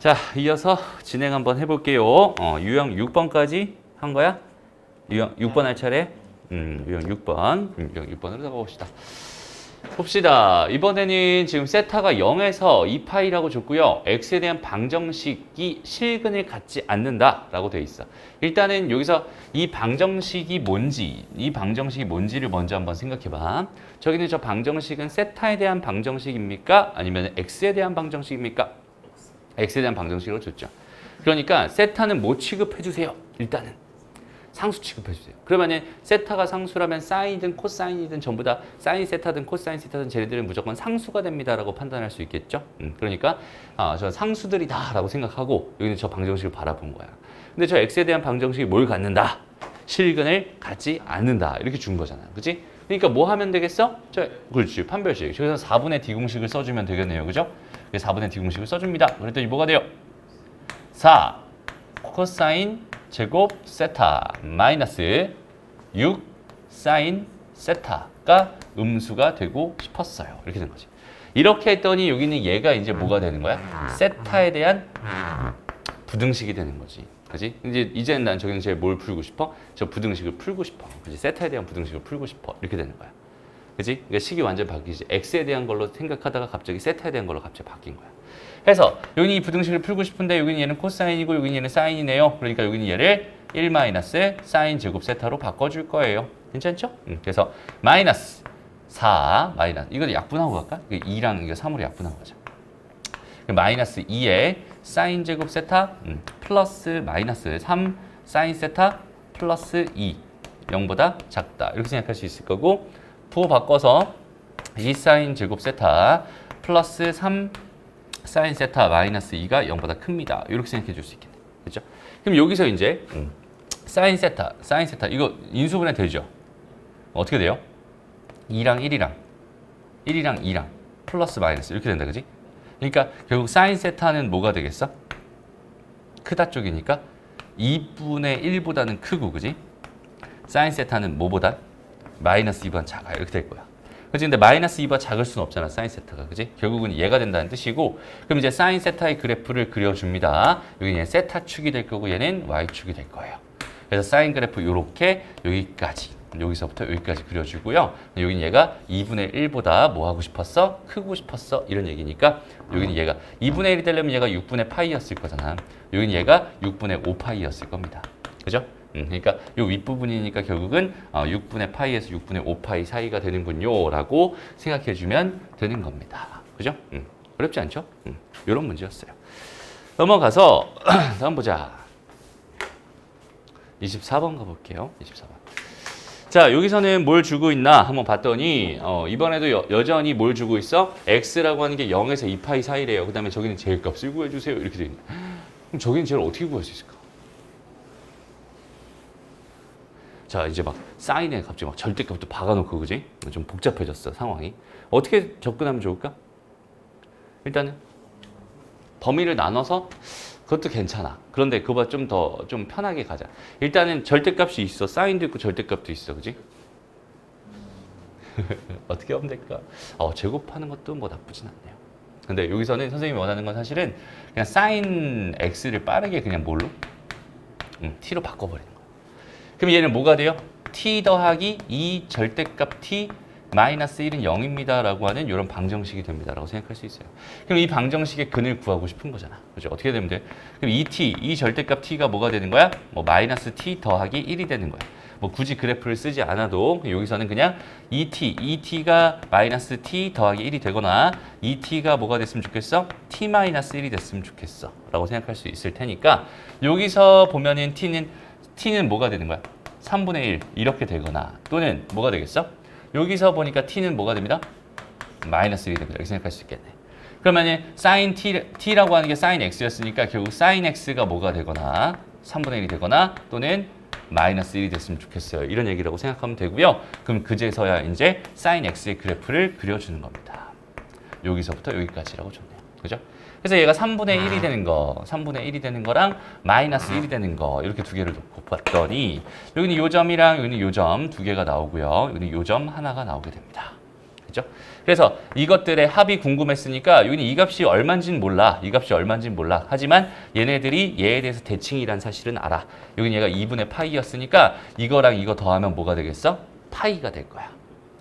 자, 이어서 진행 한번 해볼게요. 어, 유형 6번까지 한 거야? 유형 6번 할 차례? 음, 유형 6번. 음, 유형 6번으로 가봅시다. 봅시다. 이번에는 지금 세타가 0에서 2파이라고 줬고요. x에 대한 방정식이 실근을 갖지 않는다라고 돼 있어. 일단은 여기서 이 방정식이 뭔지, 이 방정식이 뭔지를 먼저 한번 생각해봐. 저기는 저 방정식은 세타에 대한 방정식입니까? 아니면 x에 대한 방정식입니까? X에 대한 방정식으로 줬죠. 그러니까 세타는 뭐 취급해 주세요. 일단은 상수 취급해 주세요. 그러면은 세타가 상수라면 사인이든 코사인이든 전부 다 사인 세타든 코사인 세타든 쟤네들은 무조건 상수가 됩니다라고 판단할 수 있겠죠. 음, 그러니까 아, 저 상수들이다라고 생각하고 여기는 저 방정식을 바라본 거야. 근데 저 x에 대한 방정식이 뭘 갖는다? 실근을 갖지 않는다. 이렇게 준 거잖아. 그지? 그러니까 뭐 하면 되겠어? 저 그렇지. 판별식. 저기서 4분의 d 공식을 써주면 되겠네요. 그죠? 4분의 d 공식을 써줍니다. 그랬더니 뭐가 돼요? 4 코사인 제곱 세타 마이너스 6 사인 세타가 음수가 되고 싶었어요. 이렇게 된 거지. 이렇게 했더니 여기는 얘가 이제 뭐가 되는 거야? 세타에 대한 부등식이 되는 거지. 그지? 이제 이제는 난 저기는 제일 뭘 풀고 싶어? 저 부등식을 풀고 싶어. 그지? 세타에 대한 부등식을 풀고 싶어. 이렇게 되는 거야. 그지? 그러니까 식이 완전 바뀌지. x에 대한 걸로 생각하다가 갑자기 세타에 대한 걸로 갑자기 바뀐 거야. 해서 여기는 이 부등식을 풀고 싶은데 여기는 얘는 코사인이고 여기는 얘는 사인이네요. 그러니까 여기는 얘를 1 마이너스 사인 제곱 세타로 바꿔줄 거예요. 괜찮죠? 음, 그래서 마이너스 4 마이너스 이거 약분하고 갈까? 2랑 이거 3으로 약분하고 가자. 마이너스 2에 사인 제곱 세타 음, 플러스 마이너스 3 사인 세타 플러스 2 0보다 작다 이렇게 생각할 수 있을 거고 부호 바꿔서 2 사인 제곱 세타 플러스 3 사인 세타 마이너스 2가 0보다 큽니다. 이렇게 생각해 줄 수 있겠네. 그렇죠? 그럼 여기서 이제 음, 사인 세타, 사인 세타 이거 인수분해 되죠? 어떻게 돼요? 2랑 1이랑 1이랑 2랑 플러스 마이너스 이렇게 된다. 그지? 그러니까 결국 사인 세타는 뭐가 되겠어? 크다 쪽이니까 2분의 1보다는 크고 그지? 사인 세타는 뭐보다? 마이너스 2보다 작아 이렇게 될 거야. 그치? 근데 마이너스 2가 작을 수는 없잖아, 사인 세타가. 그지? 결국은 얘가 된다는 뜻이고, 그럼 이제 사인 세타의 그래프를 그려줍니다. 여기 얘는 세타 축이 될 거고, 얘는 y축이 될 거예요. 그래서 사인 그래프 요렇게 여기까지, 여기서부터 여기까지 그려주고요. 여기는 얘가 2분의 1보다 뭐 하고 싶었어? 크고 싶었어? 이런 얘기니까, 여기는 얘가 2분의 1이 되려면 얘가 6분의 파이였을 거잖아. 여기는 얘가 6분의 5파이였을 겁니다. 그죠? 음, 그러니까 요 윗부분이니까 결국은 어, 6분의 파이에서 6분의 5파이 사이가 되는군요 라고 생각해 주면 되는 겁니다. 그죠? 음, 어렵지 않죠? 음, 이런 문제였어요. 넘어가서 다음 보자. 24번 가볼게요. 24번. 자 여기서는 뭘 주고 있나 한번 봤더니 어, 이번에도 여, 전히뭘 주고 있어? x라고 하는 게 0에서 2파이 사이래요. 그 다음에 저기는 제일 값을 구해주세요. 이렇게 돼 있네. 그럼 저기는 제일 어떻게 구할 수 있을까? 자 이제 막 사인에 갑자기 막 절대값도 박아놓고 그지? 좀 복잡해졌어 상황이. 어떻게 접근하면 좋을까? 일단은 범위를 나눠서 그것도 괜찮아. 그런데 그거보다 좀더좀 편하게 가자. 일단은 절대값이 있어. 사인도 있고 절대값도 있어. 그지? 어떻게 하면 될까? 어, 제곱하는 것도 뭐 나쁘진 않네요. 근데 여기서는 선생님이 원하는 건 사실은 그냥 사인 x를 빠르게 그냥 뭘로? 음, t로 바꿔버리는 거야. 그럼 얘는 뭐가 돼요? t 더하기 2 절대값 t 마이너스 1은 0입니다 라고 하는 이런 방정식이 됩니다 라고 생각할 수 있어요. 그럼 이 방정식의 근을 구하고 싶은 거잖아. 그죠? 어떻게 되면 돼? 그럼 2t, 이 절대값 t가 뭐가 되는 거야? 뭐 마이너스 t 더하기 1이 되는 거야. 뭐 굳이 그래프를 쓰지 않아도 여기서는 그냥 2t, 2t가 마이너스 t 더하기 1이 되거나 2t가 뭐가 됐으면 좋겠어? t 마이너스 1이 됐으면 좋겠어 라고 생각할 수 있을 테니까 여기서 보면은 t는 t는 뭐가 되는 거야? 3분의 1 이렇게 되거나 또는 뭐가 되겠어? 여기서 보니까 t는 뭐가 됩니다? 마이너스 1이 됩니다. 이렇게 생각할 수 있겠네. 그러면 사인 t, t라고 하는 게 사인 x였으니까 결국 사인 x가 뭐가 되거나 3분의 1이 되거나 또는 마이너스 1이 됐으면 좋겠어요. 이런 얘기라고 생각하면 되고요. 그럼 그제서야 이제 사인 x의 그래프를 그려주는 겁니다. 여기서부터 여기까지라고 줬네요. 그죠? 그래서 얘가 3분의 1이 되는 거, 3분의 1이 되는 거랑 마이너스 1이 되는 거 이렇게 두 개를 놓고 봤더니 여기는 요 점이랑 여기는 요점 두 개가 나오고요. 여기는 요점 하나가 나오게 됩니다. 그죠? 그래서 이것들의 합이 궁금했으니까 여기는 이 값이 얼마인지는 몰라. 이 값이 얼마인지는 몰라. 하지만 얘네들이 얘에 대해서 대칭이란 사실은 알아. 여기는 얘가 2분의 파이였으니까 이거랑 이거 더하면 뭐가 되겠어? 파이가 될 거야.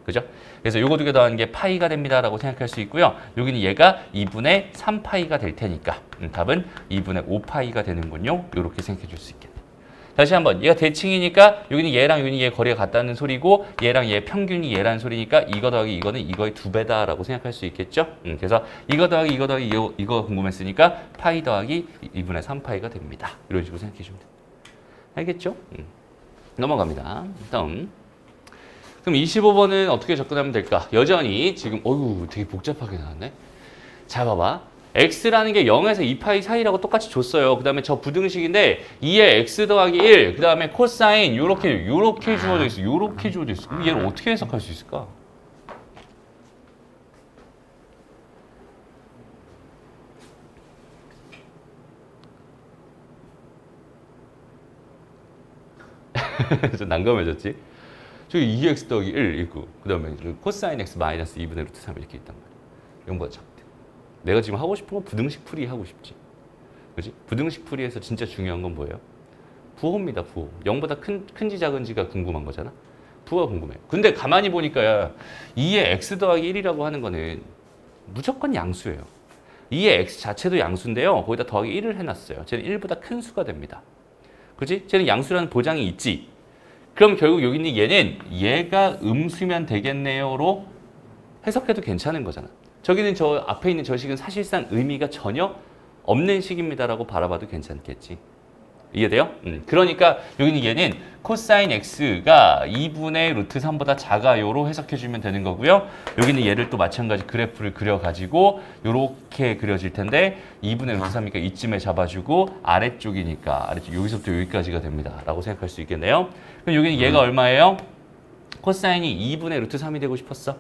그죠? 그래서 요거 두 개 더하는 게 파이가 됩니다라고 생각할 수 있고요. 여기는 얘가 2분의 3파이가 될 테니까 음, 답은 2분의 5파이가 되는군요. 이렇게 생각해 줄 수 있겠네. 다시 한번 얘가 대칭이니까 여기는 얘랑 여기는 얘 거리가 같다는 소리고 얘랑 얘 평균이 얘라는 소리니까 이거 더하기 이거는 이거의 두 배다라고 생각할 수 있겠죠. 음, 그래서 이거 더하기 이거 더하기 이거, 이거 궁금했으니까 파이 더하기 2분의 3파이가 됩니다. 이런 식으로 생각해 주면 됩니다. 알겠죠? 음. 넘어갑니다. 다음. 그럼 25번은 어떻게 접근하면 될까? 여전히 지금 어유 되게 복잡하게 나왔네. 잘 봐봐. x라는 게 0에서 2파이 사이라고 똑같이 줬어요. 그 다음에 저 부등식인데 2에 x 더하기 1, 그 다음에 코사인 요렇게 요렇게 주어져 있어. 요렇게 주어져 있어. 그럼 얘를 어떻게 해석할 수 있을까? 좀 난감해졌지? 저기 2x 더하기 1 있고 그 다음에 코사인 x 마이너스 2분의 루트 3 이렇게 있단 말이야. 이건 작대. 내가 지금 하고 싶은 건 부등식 풀이 하고 싶지. 그지? 부등식 풀이에서 진짜 중요한 건 뭐예요? 부호입니다, 부호. 0보다 큰, 큰지 작은지가 궁금한 거잖아. 부호가 궁금해. 근데 가만히 보니까 2의 x 더하기 1이라고 하는 거는 무조건 양수예요. 2의 x 자체도 양수인데요. 거기다 더하기 1을 해놨어요. 쟤는 1보다 큰 수가 됩니다. 그지? 쟤는 양수라는 보장이 있지. 그럼 결국 여기 있는 얘는 얘가 음수면 되겠네요로 해석해도 괜찮은 거잖아. 저기는 저 앞에 있는 저 식은 사실상 의미가 전혀 없는 식입니다라고 바라봐도 괜찮겠지. 이해돼요? 음, 그러니까 여기는 얘는 코사인 x가 2분의 루트 3보다 작아요로 해석해주면 되는 거고요. 여기는 얘를 또 마찬가지 그래프를 그려가지고 이렇게 그려질 텐데 2분의 루트 3이니까 이쯤에 잡아주고 아래쪽이니까 아래쪽 여기서부터 여기까지가 됩니다. 라고 생각할 수 있겠네요. 그럼 여기는 얘가 얼마예요? 코사인이 2분의 루트 3이 되고 싶었어?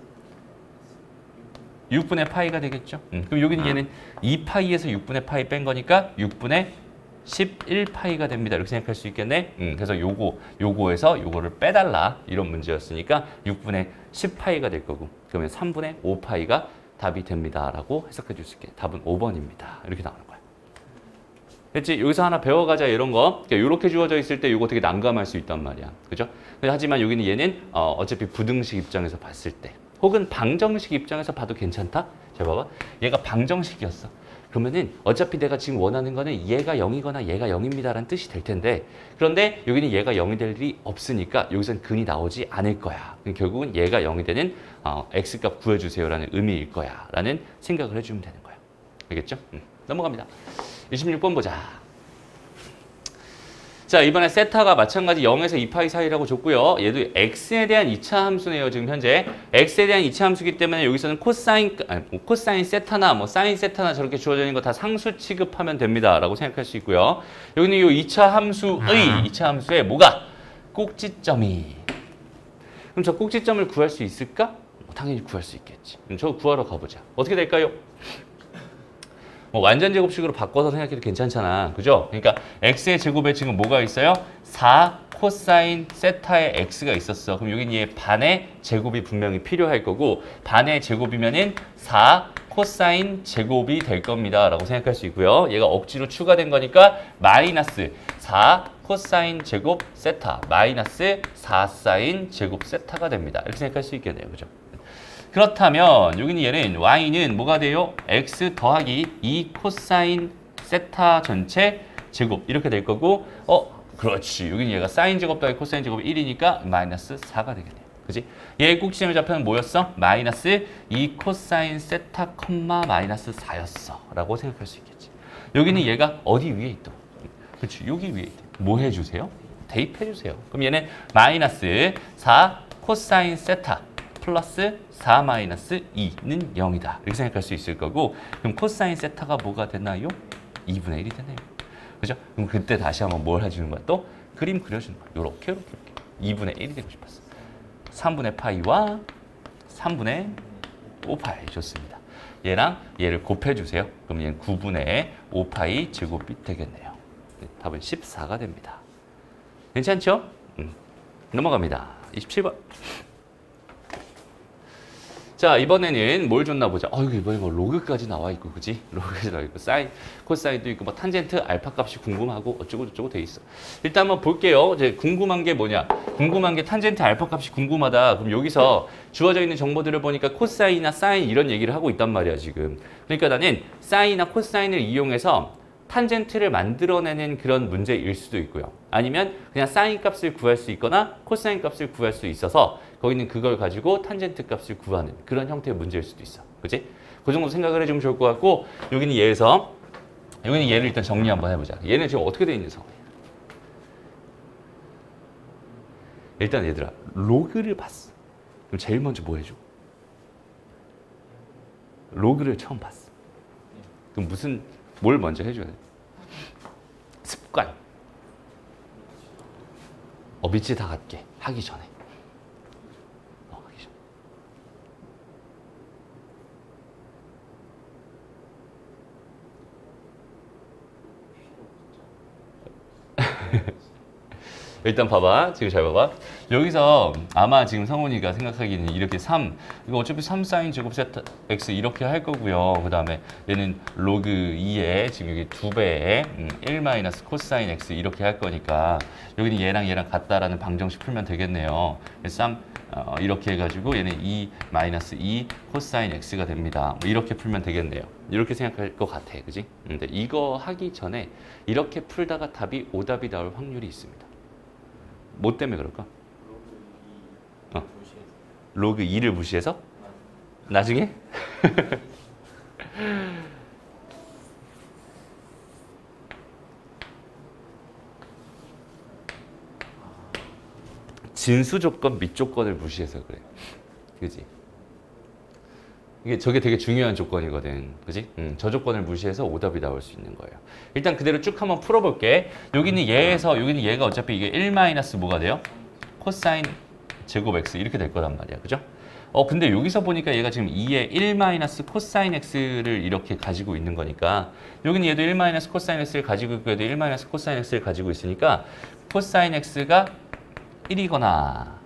6분의 파이가 되겠죠. 음, 그럼 여기는 얘는 2파이에서 6분의 파이 뺀 거니까 6분의 11파이가 됩니다. 이렇게 생각할 수 있겠네. 음, 그래서 요거, 요거에서 요거를 빼달라. 이런 문제였으니까 6분의 10파이가 될 거고 그러면 3분의 5파이가 답이 됩니다. 라고 해석해 줄 수 있게 답은 5번입니다. 이렇게 거 야. 됐지? 여기서 하나 배워가자 이런 거 이렇게 그러니까 주어져 있을 때 이거 되게 난감할 수 있단 말이야. 그죠? 하지만 여기는 얘는 어, 어차피 부등식 입장에서 봤을 때 혹은 방정식 입장에서 봐도 괜찮다? 자 봐봐. 얘가 방정식이었어. 그러면은 어차피 내가 지금 원하는 거는 얘가 0이거나 얘가 0입니다라는 뜻이 될 텐데 그런데 여기는 얘가 0이 될 일이 없으니까 여기선 근이 나오지 않을 거야. 결국은 얘가 0이 되는 어, x값 구해주세요라는 의미일 거야 라는 생각을 해주면 되는 거야. 알겠죠? 음, 넘어갑니다. 26번 보자. 자 이번에 세타가 마찬가지 0에서 2파이 사이라고 줬고요. 얘도 x에 대한 2차 함수네요. 지금 현재 x에 대한 2차 함수기 때문에 여기서는 코사인 아니, 뭐 코사인 세타나 뭐 사인 세타나 저렇게 주어져 있는 거 다 상수 취급하면 됩니다 라고 생각할 수 있고요. 여기는 이 2차 함수의 2차 함수에 뭐가 꼭지점이 그럼 저 꼭지점을 구할 수 있을까? 뭐 당연히 구할 수 있겠지. 그럼 저 구하러 가보자. 어떻게 될까요? 뭐 완전 제곱식으로 바꿔서 생각해도 괜찮잖아. 그죠? 그러니까 x의 제곱에 지금 뭐가 있어요? 4 코사인 세타의 x가 있었어. 그럼 여기는 얘 반의 제곱이 분명히 필요할 거고 반의 제곱이면은 4 코사인 제곱이 될 겁니다. 라고 생각할 수 있고요. 얘가 억지로 추가된 거니까 마이너스 4 코사인 제곱 세타 마이너스 4 사인 제곱 세타가 됩니다. 이렇게 생각할 수 있겠네요. 그죠? 그렇다면 여기는 얘는 y는 뭐가 돼요? x 더하기 2 코사인 세타 전체 제곱 이렇게 될 거고 어 그렇지 여기는 얘가 사인 제곱 더하기 코사인 제곱이 1이니까 마이너스 4가 되겠네요. 그지? 얘의 꼭지점의 좌표는 뭐였어? 마이너스 2 코사인 세타 콤마 마이너스 4였어 라고 생각할 수 있겠지. 여기는 얘가 어디 위에 있다? 그렇지 여기 위에 있다. 뭐 해주세요? 대입해 주세요. 그럼 얘는 마이너스 4 코사인 세타 플러스 4 마이너스 2는 0이다. 이렇게 생각할 수 있을 거고 그럼 코사인 세타가 뭐가 되나요? 2분의 1이 되네요. 그죠? 그럼 그때 다시 한번 뭘 해주는 거야? 또 그림 그려주는 거야. 요렇게 요렇게 이렇게. 2분의 1이 되고 싶었어. 3분의 파이와 3분의 5파이 좋습니다. 얘랑 얘를 곱해주세요. 그럼 얘는 9분의 5파이 제곱이 되겠네요. 네, 답은 14가 됩니다. 괜찮죠? 음. 넘어갑니다. 27번. 자, 이번에는 뭘 줬나 보자. 어, 이거 이번에 뭐 로그까지 나와 있고, 그지? 로그까지 나와 있고, 사인, 코사인도 있고, 뭐 탄젠트, 알파 값이 궁금하고, 어쩌고저쩌고 돼 있어. 일단 한번 볼게요. 이제 궁금한 게 뭐냐? 궁금한 게 탄젠트, 알파 값이 궁금하다. 그럼 여기서 주어져 있는 정보들을 보니까 코사인이나 사인 이런 얘기를 하고 있단 말이야, 지금. 그러니까 나는 사인이나 코사인을 이용해서 탄젠트를 만들어내는 그런 문제일 수도 있고요. 아니면 그냥 사인 값을 구할 수 있거나 코사인 값을 구할 수 있어서 거기는 그걸 가지고 탄젠트 값을 구하는 그런 형태의 문제일 수도 있어. 그지? 그 정도 생각을 해주면 좋을 것 같고 여기는 얘에서 여기는 얘를 일단 정리 한번 해보자. 얘는 지금 어떻게 돼 있는 상황이야? 일단 얘들아 로그를 봤어. 그럼 제일 먼저 뭐 해줘? 로그를 처음 봤어. 그럼 무슨 뭘 먼저 해줘야 돼? 습관. 어, 밑이 다 같게 하기 전에. 어, 하기 전. 일단 봐봐. 지금 잘 봐봐. 여기서 아마 지금 성훈이가 생각하기에는 이렇게 3, 이거 어차피 3 사인 제곱 세타 x 이렇게 할 거고요. 그 다음에 얘는 로그 2에 지금 여기 2배에 음, 1 마이너스 코사인 x 이렇게 할 거니까 여기는 얘랑 얘랑 같다라는 방정식 풀면 되겠네요. 3 어, 이렇게 해가지고 얘는 2 마이너스 2 코사인 x가 됩니다. 뭐 이렇게 풀면 되겠네요. 이렇게 생각할 것 같아. 그지? 근데 이거 하기 전에 이렇게 풀다가 답이 오답이 나올 확률이 있습니다. 뭐 때문에 그럴까? 어. 로그 2를 무시해서? 나중에? 진수 조건, 밑 조건을 무시해서 그래. 그지? 이게 저게 되게 중요한 조건이거든. 그지? 음, 저 조건을 무시해서 오답이 나올 수 있는 거예요. 일단 그대로 쭉 한번 풀어볼게. 여기는 얘에서, 여기는 얘가 어차피 이게 1 마이너스 뭐가 돼요? 코사인 제곱 x 이렇게 될 거란 말이야. 그죠? 어, 근데 여기서 보니까 얘가 지금 2에 1 마이너스 코사인 x를 이렇게 가지고 있는 거니까 여기는 얘도 1 마이너스 코사인 x를 가지고 있고 얘도 1 마이너스 코사인 x를 가지고 있으니까 코사인 x가 1이거나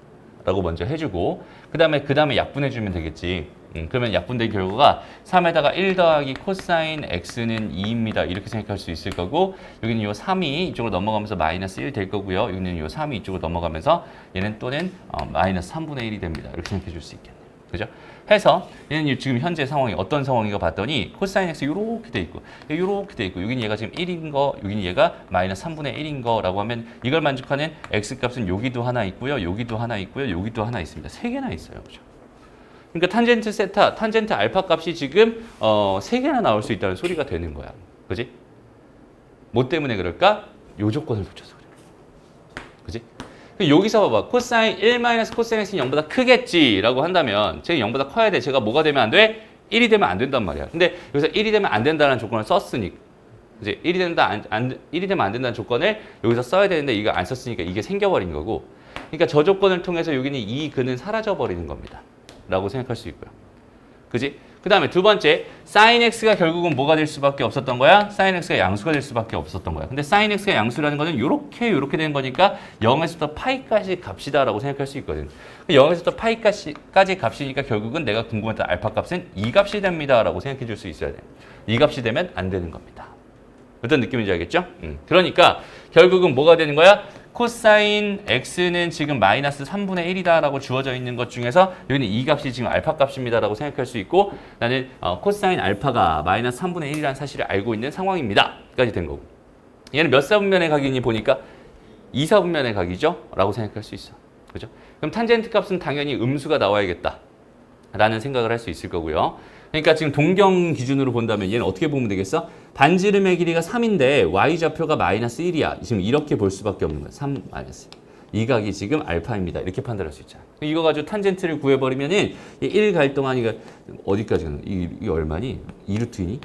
라고 먼저 해주고 그 다음에 그 다음에 약분해주면 되겠지. 음, 그러면 약분된 결과가 3에다가 1 더하기 코사인 x는 2입니다. 이렇게 생각할 수 있을 거고 여기는 이 3이 이쪽으로 넘어가면서 마이너스 1 될 거고요. 여기는 이 3이 이쪽으로 넘어가면서 얘는 또는 어, 마이너스 3분의 1이 됩니다. 이렇게 생각해 줄 수 있겠네요. 그죠? 해서 얘는 지금 현재 상황이 어떤 상황인가 봤더니 코사인 x 이렇게 돼 있고 이렇게 돼 있고 여기는 얘가 지금 1인 거 여기는 얘가 마이너스 3분의 1인 거라고 하면 이걸 만족하는 x 값은 여기도 하나 있고요. 여기도 하나 있고요. 여기도 하나 있습니다. 세 개나 있어요. 그죠? 그러니까 탄젠트 세타, 탄젠트 알파 값이 지금 어, 세 개나 나올 수 있다는 소리가 되는 거야. 그지? 뭐 때문에 그럴까? 요 조건을 붙여서 그래. 그지? 여기서 봐봐. 코사인 1 마이너스 코사인 x는 0보다 크겠지라고 한다면 제가 0보다 커야 돼. 제가 뭐가 되면 안 돼? 1이 되면 안 된단 말이야. 근데 여기서 1이 되면 안 된다는 조건을 썼으니까 이제 1이 된다 안, 안 1이 되면 안 된다는 조건을 여기서 써야 되는데 이거 안 썼으니까 이게 생겨버린 거고. 그러니까 저 조건을 통해서 여기는 이 근은 사라져 버리는 겁니다. 라고 생각할 수 있고요. 그지? 그 다음에 두 번째, sin x가 결국은 뭐가 될 수밖에 없었던 거야? sin x가 양수가 될 수밖에 없었던 거야. 근데 sin x가 양수라는 거는 이렇게 이렇게 되는 거니까 0에서부터 파이까지 값이다 라고 생각할 수 있거든. 0에서부터 파이까지 값이니까 결국은 내가 궁금했던 알파 값은 이 값이 됩니다 라고 생각해 줄 수 있어야 돼. 이 값이 되면 안 되는 겁니다. 어떤 느낌인지 알겠죠? 음. 그러니까 결국은 뭐가 되는 거야? 코사인 x는 지금 마이너스 3분의 1이다라고 주어져 있는 것 중에서 여기는 이 값이 지금 알파 값입니다라고 생각할 수 있고 나는 어, 코사인 알파가 마이너스 3분의 1이라는 사실을 알고 있는 상황입니다. 까지 된 거고. 얘는 몇 사분면의 각이니 보니까 2사분면의 각이죠? 라고 생각할 수 있어. 그죠? 그럼 탄젠트 값은 당연히 음수가 나와야겠다. 라는 생각을 할 수 있을 거고요. 그러니까 지금 동경 기준으로 본다면 얘는 어떻게 보면 되겠어? 반지름의 길이가 3인데 y좌표가 마이너스 1이야. 지금 이렇게 볼 수밖에 없는 거야. 3 마이너스. 이 각이 지금 알파입니다. 이렇게 판단할 수 있잖아. 이거 가지고 탄젠트를 구해버리면 은 1 갈 동안 이거 어디까지 가는 이, 이 얼마니? 2루트니?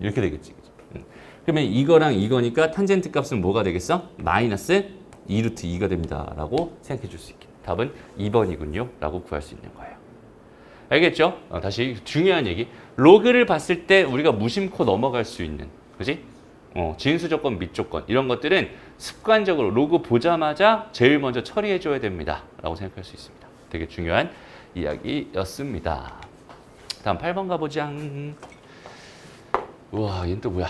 이렇게 되겠지. 그러면 이거랑 이거니까 탄젠트 값은 뭐가 되겠어? 마이너스 2루트 2가 됩니다. 라고 생각해 줄 수 있겠다. 답은 2번이군요. 라고 구할 수 있는 거예요. 알겠죠? 어, 다시 중요한 얘기. 로그를 봤을 때 우리가 무심코 넘어갈 수 있는, 그지? 어, 진수 조건, 밑 조건 이런 것들은 습관적으로 로그 보자마자 제일 먼저 처리해 줘야 됩니다. 라고 생각할 수 있습니다. 되게 중요한 이야기였습니다. 다음 8번 가보자. 우와, 얘는 또 뭐야?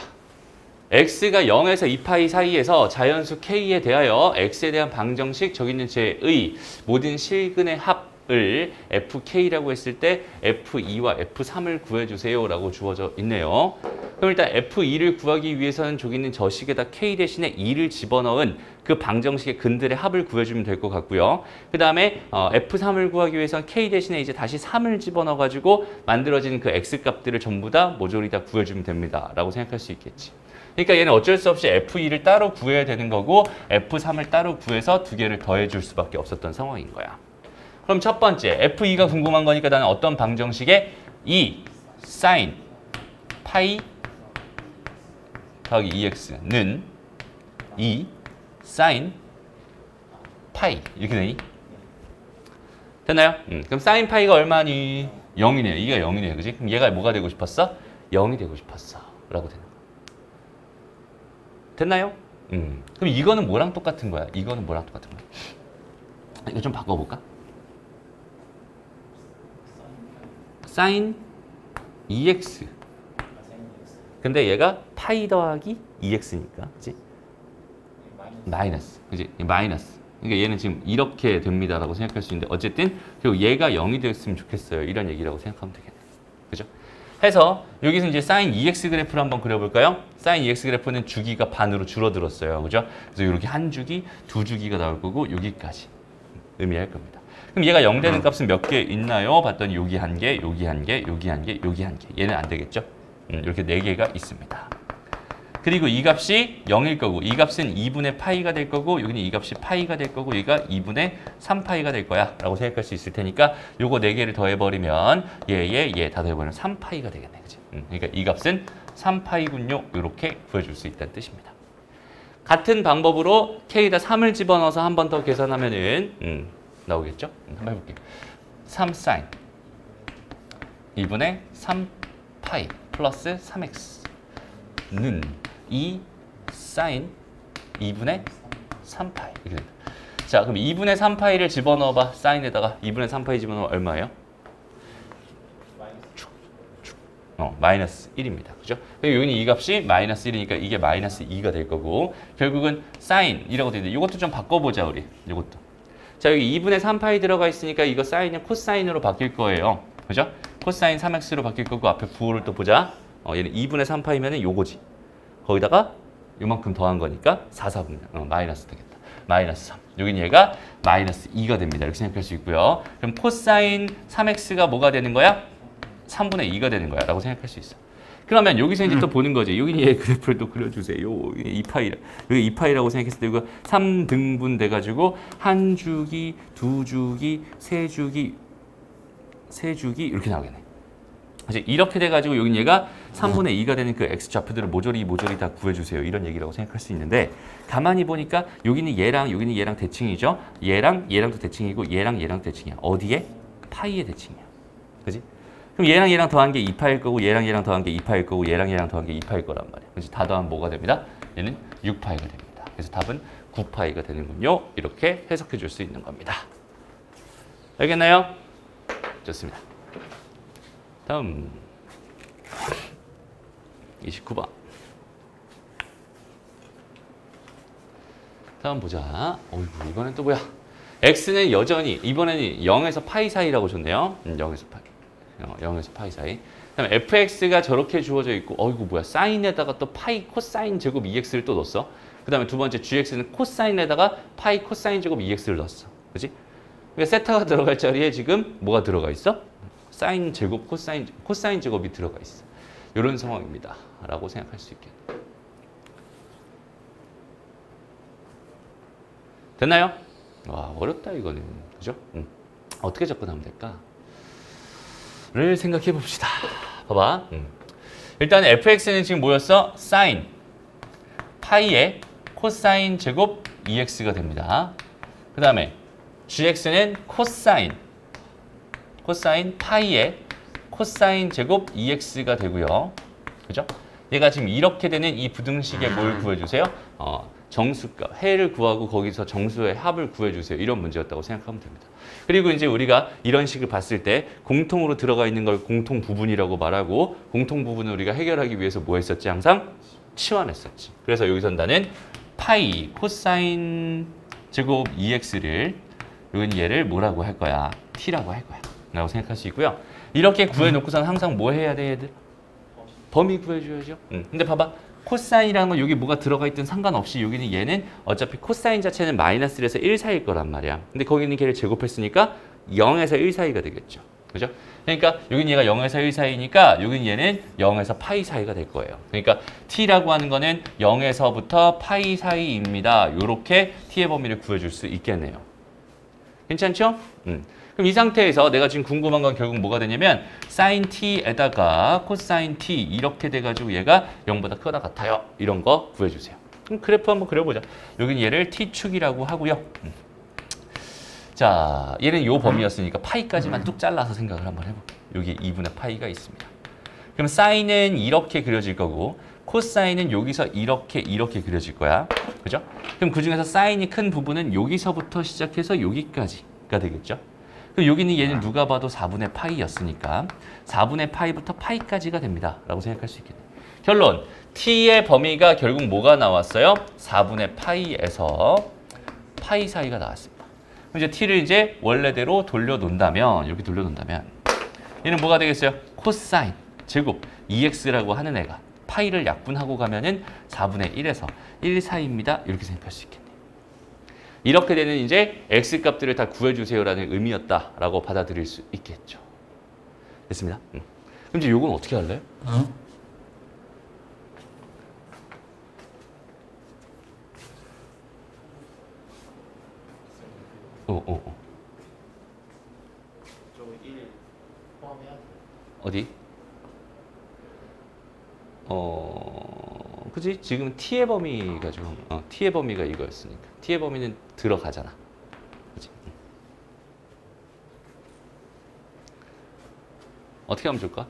x가 0에서 2파이 사이에서 자연수 k에 대하여 x에 대한 방정식 저기 있는 제의 모든 실근의 합 을 fk라고 했을 때 f2와 f3을 구해주세요 라고 주어져 있네요. 그럼 일단 f2를 구하기 위해서는 저기 있는 저 식에다 k 대신에 2를 집어넣은 그 방정식의 근들의 합을 구해주면 될 것 같고요. 그 다음에 어, f3을 구하기 위해서는 k 대신에 이제 다시 3을 집어넣어가지고 만들어진 그 x 값들을 전부 다 모조리 다 구해주면 됩니다. 라고 생각할 수 있겠지. 그러니까 얘는 어쩔 수 없이 F2를 따로 구해야 되는 거고 F3을 따로 구해서 두 개를 더해 줄 수밖에 없었던 상황인 거야. 그럼 첫 번째 F2가 궁금한 거니까 나는 어떤 방정식에 2 sin 파이 더하기 2x는 2 sin 파이 이렇게 되니? 됐나요? 음, 그럼 sin 파이가 얼마니? 0이네요. 이게 0이네요. 그지? 그럼 얘가 뭐가 되고 싶었어? 0이 되고 싶었어. 라고 되는 거야. 됐나요? 음. 그럼 이거는 뭐랑 똑같은 거야? 이거는 뭐랑 똑같은 거야? 이거 좀 바꿔볼까? Sin 2x 근데 얘가 파이 더하기 2x니까 그치? 마이너스 그지? 마이너스 그러니까 얘는 지금 이렇게 됩니다라고 생각할 수 있는데 어쨌든 그리고 얘가 0이 되었으면 좋겠어요 이런 얘기라고 생각하면 되겠네 그죠? 해서 여기서 이제 sin 2x 그래프를 한번 그려볼까요? sin 2x 그래프는 주기가 반으로 줄어들었어요. 그죠? 그래서 이렇게 한 주기, 두 주기가 나올 거고 여기까지 의미할 겁니다. 그럼 얘가 0 되는 값은 몇 개 있나요? 봤더니 여기 한 개, 여기 한 개, 여기 한 개, 여기 한 개. 얘는 안 되겠죠? 음, 이렇게 네 개가 있습니다. 그리고 이 값이 0일 거고 이 값은 2분의 파이가 될 거고 여기는 이 값이 파이가 될 거고 얘가 2분의 3파이가 될 거야 라고 생각할 수 있을 테니까 요거 4개를 더해버리면 얘, 얘, 얘 다 더해버리면 3파이가 되겠네 그치? 음, 그러니까 이 값은 3파이군요 이렇게 구해줄 수 있다는 뜻입니다 같은 방법으로 k에다 3을 집어넣어서 한 번 더 계산하면은 음, 나오겠죠? 음, 한번 해볼게요 3sin 2분의 3파이 플러스 3x는 2 사인 2분의 3파이 이렇게 됩니다. 자 그럼 2분의 3파이를 집어넣어봐 사인에다가 2분의 3파이 집어넣으면 얼마예요? 어, 마이너스 1입니다. 그죠? 여기는 이 값이 마이너스 1이니까 이게 마이너스 2가 될 거고 결국은 사인이라고 되어 있는데 이것도 좀 바꿔보자 우리 이것도 자 여기 2분의 3파이 들어가 있으니까 이거 사인이 코사인으로 바뀔 거예요. 그죠? 코사인 3x로 바뀔 거고 앞에 부호를 또 보자. 어, 얘는 2분의 3파이면은 요거지. 거기다가 요만큼 더한 거니까 4, 4분의 어, 마이너스 되겠다. 마이너스 3. 여긴 얘가 마이너스 2가 됩니다. 이렇게 생각할 수 있고요. 그럼 코사인 3x가 뭐가 되는 거야? 3분의 2가 되는 거야 라고 생각할 수 있어. 그러면 여기서 이제 또 보는 거지. 여기 얘 그래프를 또 그려주세요. 2파이라. 여기 2파이라고 생각했을 때 이거 3등분 돼가지고 한 주기, 두 주기, 세 주기, 세 주기 이렇게 나오겠네. 이제 이렇게 돼가지고 여기 얘가 3분의 2가 되는 그 x 좌표들을 모조리 모조리 다 구해주세요. 이런 얘기라고 생각할 수 있는데 가만히 보니까 여기는 얘랑 여기는 얘랑 대칭이죠. 얘랑 얘랑도 대칭이고 얘랑 얘랑 대칭이야. 어디에? 파이의 대칭이야. 그지? 그럼 얘랑 얘랑 더한 게 2파일 거고 얘랑 얘랑 더한 게 2파일 거고 얘랑 얘랑 더한 게 2파일 거란 말이야. 그래서 다 더하면 뭐가 됩니다? 얘는 6파이가 됩니다. 그래서 답은 9파이가 되는군요. 이렇게 해석해 줄 수 있는 겁니다. 알겠나요? 좋습니다. 다음 29번 다음 보자 어이구 이번엔 또 뭐야 x는 여전히 이번에는 0에서 파이 사이라고 줬네요 음, 0에서 파이 0에서 파이 사이 그다음에 fx가 저렇게 주어져 있고 어이구 뭐야 사인에다가 또 파이 코사인 제곱 2x를 또 넣었어 그 다음에 두 번째 gx는 코사인에다가 파이 코사인 제곱 2x를 넣었어 그지 그러니까 세타가 들어갈 자리에 지금 뭐가 들어가 있어? 사인 제곱, 코사인, 코사인 제곱이 들어가 있어. 이런 상황입니다. 라고 생각할 수 있겠네요. 됐나요? 와, 어렵다, 이거는. 그죠? 음. 어떻게 접근하면 될까? 를 생각해 봅시다. 봐봐. 음. 일단 fx는 지금 뭐였어? 사인. 파이의 코사인 제곱 2x가 됩니다. 그 다음에 gx는 코사인. 코사인 파이의 코사인 제곱 2x가 되고요. 그죠? 얘가 지금 이렇게 되는 이 부등식의 뭘 구해주세요? 어, 정수값, 해를 구하고 거기서 정수의 합을 구해주세요. 이런 문제였다고 생각하면 됩니다. 그리고 이제 우리가 이런 식을 봤을 때 공통으로 들어가 있는 걸 공통 부분이라고 말하고 공통 부분을 우리가 해결하기 위해서 뭐 했었지? 항상 치환했었지. 그래서 여기서 나는 파이 코사인 제곱 EX를 이건 얘를 뭐라고 할 거야? T라고 할 거야. 라고 생각할 수 있고요. 이렇게 구해놓고서는 항상 뭐 해야 돼, 얘들? 범위 구해줘야죠. 응. 근데 봐봐. 코사인이라는 건 여기 뭐가 들어가 있든 상관없이 여기는 얘는 어차피 코사인 자체는 마이너스 1에서 1 사이일 거란 말이야. 근데 거기는 걔를 제곱했으니까 0에서 1 사이가 되겠죠. 그죠? 그러니까 여긴 얘가 0에서 1 사이니까 여긴 얘는 0에서 파이 사이가 될 거예요. 그러니까 t라고 하는 거는 0에서부터 파이 사이입니다. 이렇게 t의 범위를 구해줄 수 있겠네요. 괜찮죠? 음. 그럼 이 상태에서 내가 지금 궁금한 건 결국 뭐가 되냐면 사인 t에다가 코사인 t 이렇게 돼가지고 얘가 0보다 크거나 같아요. 이런 거 구해주세요. 그럼 그래프 한번 그려보자. 여기는 얘를 t축이라고 하고요. 음. 자, 얘는 요 범위였으니까 파이까지만 뚝 잘라서 생각을 한번 해볼게요. 여기 2분의 파이가 있습니다. 그럼 사인은 이렇게 그려질 거고 코사인은 여기서 이렇게 이렇게 그려질 거야. 그죠? 그럼 그중에서 사인이 큰 부분은 여기서부터 시작해서 여기까지가 되겠죠. 그럼 여기는 얘는 누가 봐도 4분의 파이였으니까 4분의 파이부터 파이까지가 됩니다. 라고 생각할 수 있겠네. 결론, t의 범위가 결국 뭐가 나왔어요? 4분의 파이에서 파이 사이가 나왔습니다. 이제 t를 이제 원래대로 돌려놓는다면 이렇게 돌려놓는다면 얘는 뭐가 되겠어요? 코사인 제곱 2x라고 하는 애가 파이를 약분하고 가면은 4분의 1에서 1 사이입니다. 이렇게 생각할 수 있겠네요. 이렇게 되는 이제 x 값들을 다 구해주세요라는 의미였다라고 받아들일 수 있겠죠. 됐습니다. 음. 그럼 이제 요건 어떻게 할래? 어? 어, 어, 어. 저1 포함해야 돼. 어디? 어, 그지? 지금 t의 범위가 좀, 어, t의 범위가 이거였으니까. T의 범위는 들어가잖아. 응. 어떻게 하면 좋을까?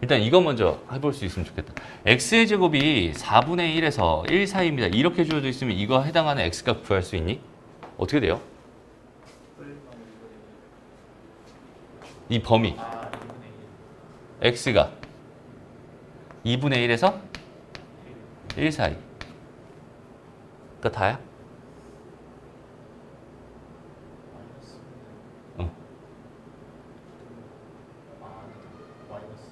일단 이거 먼저 해볼 수 있으면 좋겠다. x의 제곱이 4분의 1에서 1 사이입니다. 이렇게 주어져 있으면 이거 해당하는 x값 구할 수 있니? 어떻게 돼요? 이 범위. 아, 2분의 1. x가 2분의 1에서 1 사이. 그거 다야? 마이너스. 어. 아, 마이너스.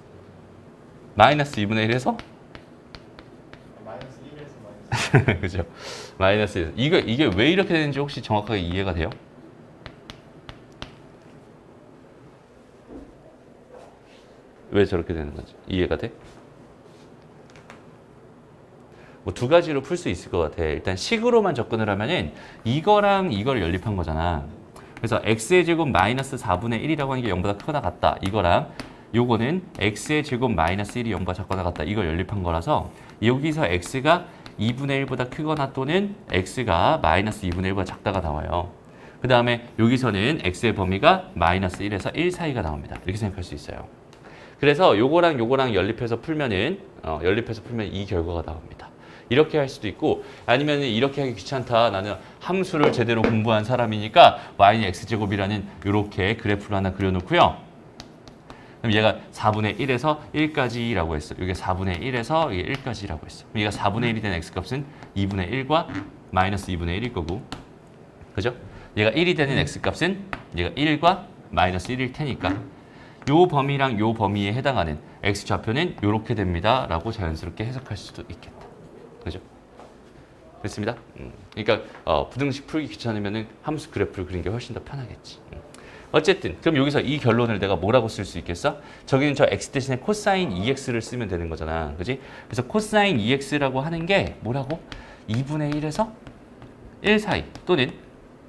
마이너스 2분의 1에서? 아, 마이너스 1에서 마이너스. 그죠? 마이너스 1. 이거, 이게 왜 이렇게 되는지 혹시 정확하게 이해가 돼요? 왜 저렇게 되는 건지 이해가 돼? 뭐 두 가지로 풀 수 있을 것 같아. 일단 식으로만 접근을 하면은 이거랑 이걸 연립한 거잖아. 그래서 x의 제곱 마이너스 4분의 1이라고 하는 게 0보다 크거나 같다. 이거랑 요거는 x의 제곱 마이너스 1이 0보다 작거나 같다. 이걸 연립한 거라서 여기서 x가 2분의 1보다 크거나 또는 x가 마이너스 2분의 1보다 작다가 나와요. 그 다음에 여기서는 x의 범위가 마이너스 1에서 1 사이가 나옵니다. 이렇게 생각할 수 있어요. 그래서 요거랑 요거랑 연립해서 풀면은 어, 연립해서 풀면 이 결과가 나옵니다. 이렇게 할 수도 있고 아니면 이렇게 하기 귀찮다. 나는 함수를 제대로 공부한 사람이니까 y는 x제곱이라는 이렇게 그래프를 하나 그려놓고요. 그럼 얘가 4분의 1에서 1까지라고 했어. 이게 4분의 1에서 이게 1까지라고 했어. 그럼 얘가 4분의 1이 된 x값은 2분의 1과 마이너스 2분의 1일 거고. 그죠? 얘가 1이 되는 x값은 얘가 1과 마이너스 1일 테니까 요 범위랑 요 범위에 해당하는 x좌표는 이렇게 됩니다. 라고 자연스럽게 해석할 수도 있겠다. 그죠? 됐습니다. 음, 그러니까 어, 부등식 풀기 귀찮으면 함수 그래프를 그리는 게 훨씬 더 편하겠지. 음. 어쨌든 그럼 여기서 이 결론을 내가 뭐라고 쓸 수 있겠어? 저기는 저 x 대신에 코사인 2x를 쓰면 되는 거잖아. 그지? 그래서 코사인 2x라고 하는 게 뭐라고? 2분의 1에서 1 사이 또는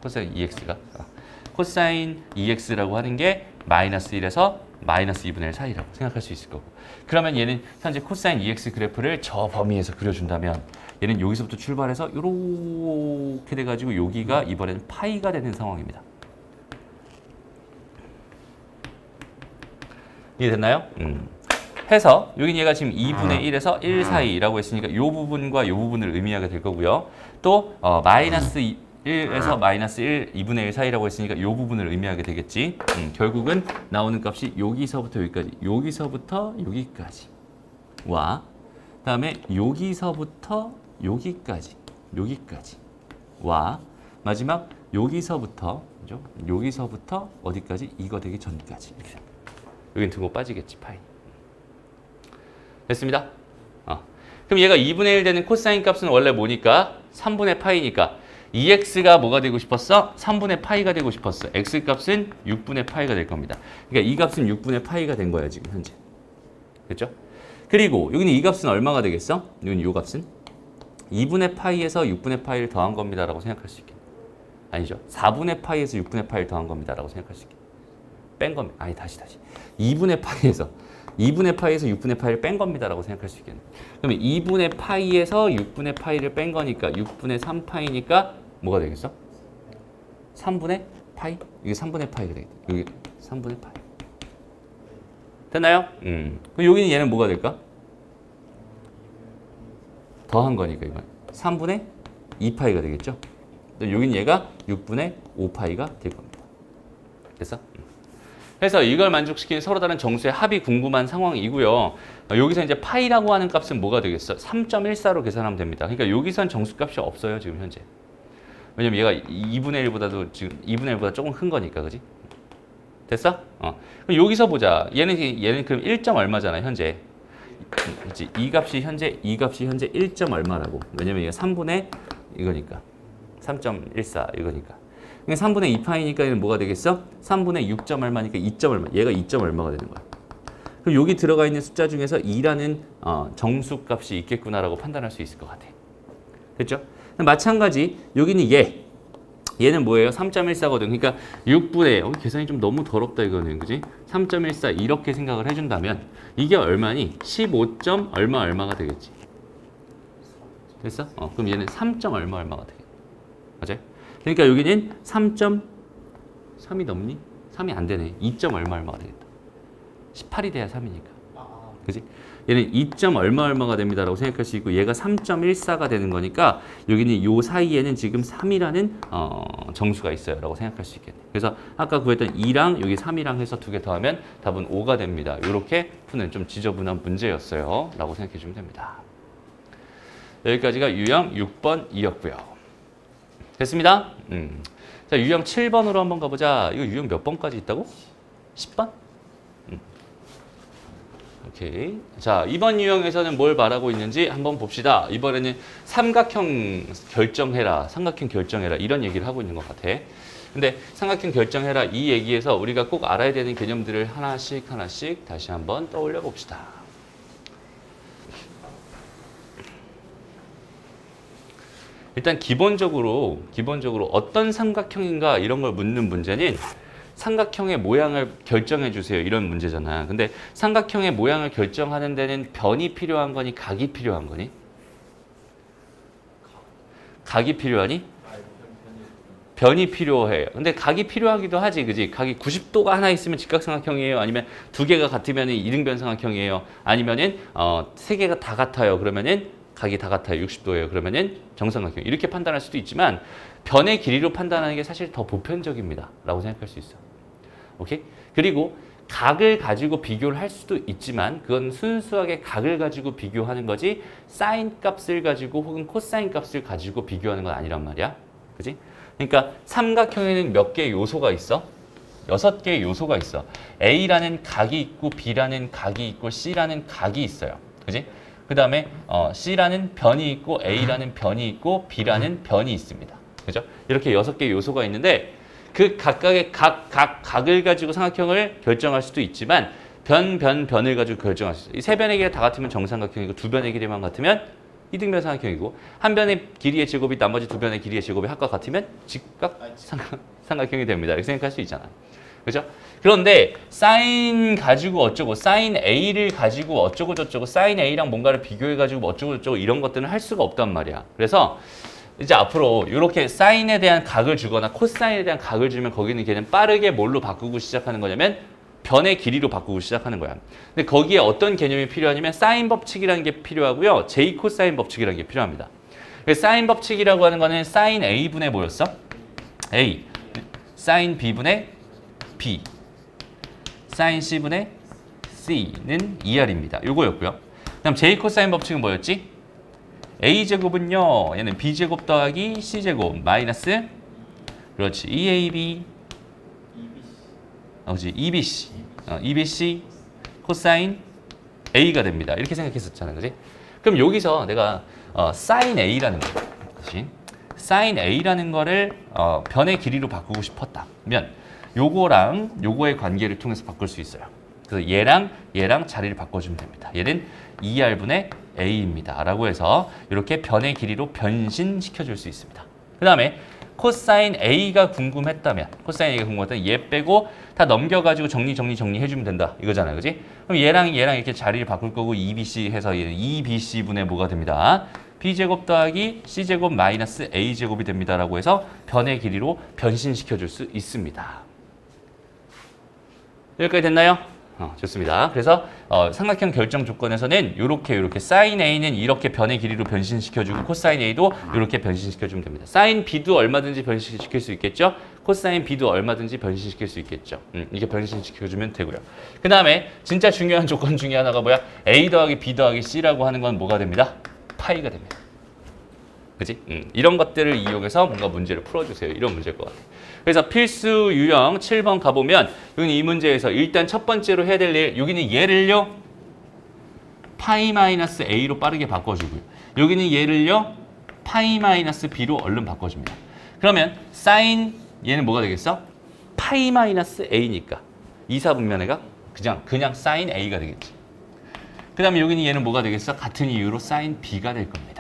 코사인 2x가 어. 코사인 2x라고 하는 게 마이너스 1에서 마이너스 2분의 1 사이라고 생각할 수 있을 거고 그러면 얘는 현재 코사인 2x 그래프를 저 범위에서 그려준다면 얘는 여기서부터 출발해서 이렇게 돼가지고 여기가 이번에는 파이가 되는 상황입니다. 이해됐나요? 음. 해서 여긴 얘가 지금 2분의 1에서 1 사이라고 했으니까 이 부분과 이 부분을 의미하게 될 거고요. 또 어, 마이너스 1에서 마이너스 1, 2분의 1 사이라고 했으니까 이 부분을 의미하게 되겠지. 음, 결국은 나오는 값이 여기서부터 여기까지, 여기서부터 여기까지 와 그다음에 여기서부터 여기까지, 여기까지 와 마지막 여기서부터 그죠? 여기서부터 어디까지? 이거 되기 전까지. 여긴 등호 빠지겠지 파이. 됐습니다. 어. 그럼 얘가 2분의 1 되는 코사인 값은 원래 뭐니까? 3분의 파이니까 2x가 뭐가 되고 싶었어? 3분의 파이가 되고 싶었어. x 값은 6분의 파이가 될 겁니다. 그러니까 이 값은 6분의 파이가 된 거야 지금 현재. 됐죠? 그리고 여기는 이 값은 얼마가 되겠어? 여기는 이 값은 2분의 파이에서 6분의 파이를 더한 겁니다 라고 생각할 수 있겠네. 아니죠. 4분의 파이에서 6분의 파이를 더한 겁니다 라고 생각할 수 있겠네. 뺀 겁니다. 아니 다시 다시. 2분의 파이에서 2분의 파이에서 6분의 파이를 뺀 겁니다라고 생각할 수 있겠네. 그러면 2분의 파이에서 6분의 파이를 뺀 거니까 6분의 3 파이니까 뭐가 되겠어? 3분의 파이? 이게 3분의 파이가 되겠다. 여기 3분의 파이. 됐나요? 음. 그럼 여기는 얘는 뭐가 될까? 더한 거니까 이건 3분의 2파이가 되겠죠? 여긴 얘가 6분의 5파이가 될 겁니다. 됐어? 그래서 이걸 만족시키는 서로 다른 정수의 합이 궁금한 상황이고요. 어, 여기서 이제 파이라고 하는 값은 뭐가 되겠어? 3.14로 계산하면 됩니다. 그러니까 여기선 정수값이 없어요, 지금 현재. 왜냐면 얘가 2분의 1보다도 지금 2분의 1보다 조금 큰 거니까, 그지? 됐어? 어. 그럼 여기서 보자. 얘는 얘는 그럼 1점 얼마잖아, 현재. 그치? 이 값이 현재 이 값이 현재 1점 얼마라고. 왜냐면 얘가 3분의 이거니까. 3.14 이거니까. 그러니까 3분의 2파이니까 얘는 뭐가 되겠어? 3분의 6점 얼마니까 2점 얼마. 얘가 2점 얼마가 되는 거야. 그럼 여기 들어가 있는 숫자 중에서 2라는 어, 정수 값이 있겠구나라고 판단할 수 있을 것 같아. 됐죠? 마찬가지 여기는 얘. 얘는 뭐예요? 3.14거든. 그러니까 6분의 어, 계산이 좀 너무 더럽다 이거는. 그지? 3.14 이렇게 생각을 해준다면 이게 얼마니? 15점 얼마 얼마가 되겠지. 됐어? 어, 그럼 얘는 3점 얼마 얼마가 되겠 맞아요? 그러니까 여기는 3.3이 넘니? 3이 안 되네. 2점 얼마 얼마가 되겠다. 18이 돼야 3이니까. 아, 아. 그지? 얘는 2점 얼마 얼마가 됩니다라고 생각할 수 있고 얘가 3.14가 되는 거니까 여기는 요 사이에는 지금 3이라는 어, 정수가 있어요 라고 생각할 수 있겠네. 그래서 아까 구했던 2랑 여기 3이랑 해서 두 개 더하면 답은 5가 됩니다. 이렇게 푸는 좀 지저분한 문제였어요 라고 생각해 주면 됩니다. 여기까지가 유형 6번이었고요. 됐습니다. 음. 자, 유형 7번으로 한번 가보자. 이거 유형 몇 번까지 있다고? 10번? 오케이. 자, 이번 유형에서는 뭘 말하고 있는지 한번 봅시다. 이번에는 삼각형 결정해라, 삼각형 결정해라 이런 얘기를 하고 있는 것 같아. 근데 삼각형 결정해라 이 얘기에서 우리가 꼭 알아야 되는 개념들을 하나씩 하나씩 다시 한번 떠올려 봅시다. 일단 기본적으로 기본적으로 어떤 삼각형인가 이런 걸 묻는 문제는 삼각형의 모양을 결정해 주세요. 이런 문제잖아. 근데 삼각형의 모양을 결정하는 데는 변이 필요한 거니 각이 필요한 거니? 각이 필요하니? 변이 필요해요. 근데 각이 필요하기도 하지, 그지? 각이 90도가 하나 있으면 직각삼각형이에요. 아니면 두 개가 같으면 이등변 삼각형이에요. 아니면은 어, 세 개가 다 같아요. 그러면은 각이 다 같아요. 60도예요. 그러면은 정삼각형. 이렇게 판단할 수도 있지만 변의 길이로 판단하는 게 사실 더 보편적입니다. 라고 생각할 수 있어요. 오케이? 그리고 각을 가지고 비교를 할 수도 있지만 그건 순수하게 각을 가지고 비교하는 거지 사인 값을 가지고 혹은 코사인 값을 가지고 비교하는 건 아니란 말이야. 그지? 그러니까 삼각형에는 몇 개의 요소가 있어? 여섯 개의 요소가 있어. A라는 각이 있고 B라는 각이 있고 C라는 각이 있어요. 그지? 그 다음에 어, C라는 변이 있고 A라는 변이 있고 B라는 변이 있습니다. 그죠? 이렇게 여섯 개의 요소가 있는데 그 각각의 각, 각, 각을 가지고 삼각형을 결정할 수도 있지만 변, 변, 변을 가지고 결정할 수 있어요. 이 세 변의 길이 다 같으면 정삼각형이고 두 변의 길이만 같으면 이등변 삼각형이고 한 변의 길이의 제곱이 나머지 두 변의 길이의 제곱이 합과 같으면 직각 삼각, 삼각형이 됩니다. 이렇게 생각할 수 있잖아. 그죠? 그런데 사인 가지고 어쩌고 사인 A를 가지고 어쩌고 저쩌고 사인 A랑 뭔가를 비교해 가지고 뭐 어쩌고 저쩌고 이런 것들은 할 수가 없단 말이야. 그래서 이제 앞으로 이렇게 사인에 대한 각을 주거나 코사인에 대한 각을 주면 거기는 걔는 빠르게 뭘로 바꾸고 시작하는 거냐면 변의 길이로 바꾸고 시작하는 거야. 근데 거기에 어떤 개념이 필요하냐면 사인 법칙이라는 게 필요하고요. 제이 코사인 법칙이라는 게 필요합니다. 그래서 사인 법칙이라고 하는 거는 사인 A분의 뭐였어? A. 사인 B분의 B. 사인 C분의 C는 2R입니다. 요거였고요. 그다음 제이 코사인 법칙은 뭐였지? A제곱은요. 얘는 B제곱 더하기 C제곱 마이너스 그렇지. 2AB 어, 그렇지. 2BC. 어, 2BC 코사인 A가 됩니다. 이렇게 생각했었잖아. 그지? 그럼 여기서 내가 어, 사인 A라는 거. 사인 A라는 거를 어, 변의 길이로 바꾸고 싶었다면 요거랑 요거의 관계를 통해서 바꿀 수 있어요. 그래서 얘랑 얘랑 자리를 바꿔주면 됩니다. 얘는 2R분의 A입니다. 라고 해서 이렇게 변의 길이로 변신시켜 줄 수 있습니다. 그 다음에 코사인 A가 궁금했다면 코사인 A가 궁금했다면 얘 빼고 다 넘겨가지고 정리 정리 정리 해주면 된다. 이거잖아요. 그지? 그럼 얘랑 얘랑 이렇게 자리를 바꿀 거고 2BC 해서 얘는 2BC분의 뭐가 됩니다. B제곱 더하기 C제곱 마이너스 A제곱이 됩니다. 라고 해서 변의 길이로 변신시켜 줄 수 있습니다. 여기까지 됐나요? 어, 좋습니다. 그래서 어, 삼각형 결정 조건에서는 이렇게 이렇게 사인 A는 이렇게 변의 길이로 변신시켜주고 코사인 A도 이렇게 변신시켜주면 됩니다. 사인 B도 얼마든지 변신시킬 수 있겠죠? 코사인 B도 얼마든지 변신시킬 수 있겠죠. 음, 이게 변신시켜주면 되고요. 그 다음에 진짜 중요한 조건 중에 하나가 뭐야? A 더하기 B 더하기 C라고 하는 건 뭐가 됩니다? 파이가 됩니다. 그지? 음, 이런 것들을 이용해서 뭔가 문제를 풀어주세요. 이런 문제일 것 같아요. 그래서 필수 유형 7번 가보면 여기는 이 문제에서 일단 첫 번째로 해야 될 일, 여기는 얘를요. 파이 마이너스 A로 빠르게 바꿔주고요. 여기는 얘를요. 파이 마이너스 B로 얼른 바꿔줍니다. 그러면 사인 얘는 뭐가 되겠어? 파이 마이너스 A니까 이사분면회가 그냥 그냥 사인 A가 되겠지. 그 다음에 여기는 얘는 뭐가 되겠어? 같은 이유로 사인 B가 될 겁니다.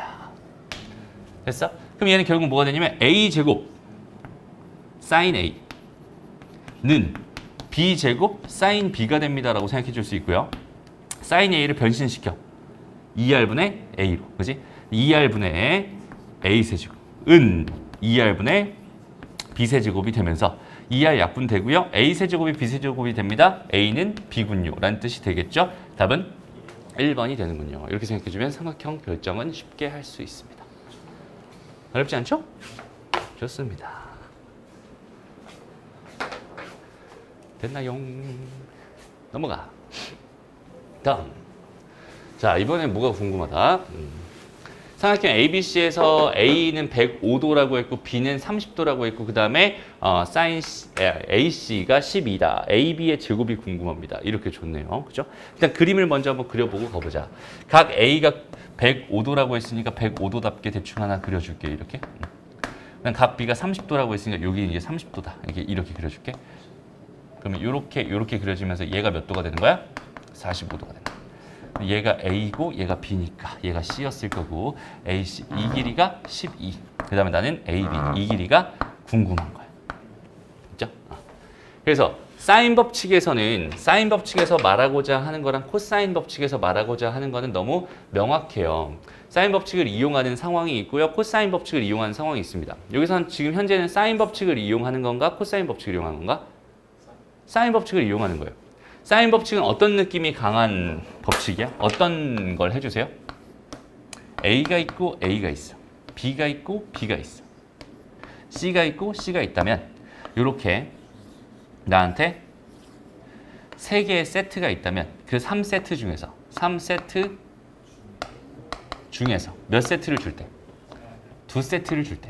됐어? 그럼 얘는 결국 뭐가 되냐면 A제곱 사인 A는 B제곱 사인 B가 됩니다라고 생각해 줄 수 있고요. 사인 A를 변신시켜. 2R분의 A로. 그지? 2R분의 A 세제곱은 2R분의 B 세제곱이 되면서 2R 약분 되고요. A 세제곱이 B 세제곱이 됩니다. A는 B군요. 라는 뜻이 되겠죠. 답은 1번이 되는군요. 이렇게 생각해 주면 삼각형 결정은 쉽게 할 수 있습니다. 어렵지 않죠? 좋습니다. 됐나요? 넘어가. 다음. 자, 이번엔 뭐가 궁금하다. 음. 삼각형 ABC에서 A는 105도라고 했고 B는 30도라고 했고 그 다음에 어, 사인 AC가 12다. AB의 제곱이 궁금합니다. 이렇게 좋네요. 그죠? 일단 그림을 먼저 한번 그려보고 가보자. 각 A가 105도라고 했으니까 105도답게 대충 하나 그려줄게. 이렇게. 음. 그다음 각 B가 30도라고 했으니까 여기 이제 30도다. 이렇게 이렇게 그려줄게. 그러면 이렇게 이렇게 그려지면서 얘가 몇 도가 되는 거야? 45도가 되는 거야. 얘가 A고 얘가 B니까 얘가 C였을 거고 AC 이 길이가 12. 그 다음에 나는 AB 이 길이가 궁금한 거야. 그죠? 어. 그래서 사인 법칙에서는 사인 법칙에서 말하고자 하는 거랑 코사인 법칙에서 말하고자 하는 거는 너무 명확해요. 사인 법칙을 이용하는 상황이 있고요. 코사인 법칙을 이용하는 상황이 있습니다. 여기서는 지금 현재는 사인 법칙을 이용하는 건가 코사인 법칙을 이용하는 건가? 사인 법칙을 이용하는 거예요. 사인 법칙은 어떤 느낌이 강한 법칙이야? 어떤 걸 해주세요? A가 있고 A가 있어. B가 있고 B가 있어. C가 있고 C가 있다면 이렇게 나한테 세 개의 세트가 있다면 그 3세트 중에서 3세트 중에서 몇 세트를 줄 때? 두 세트를 줄 때.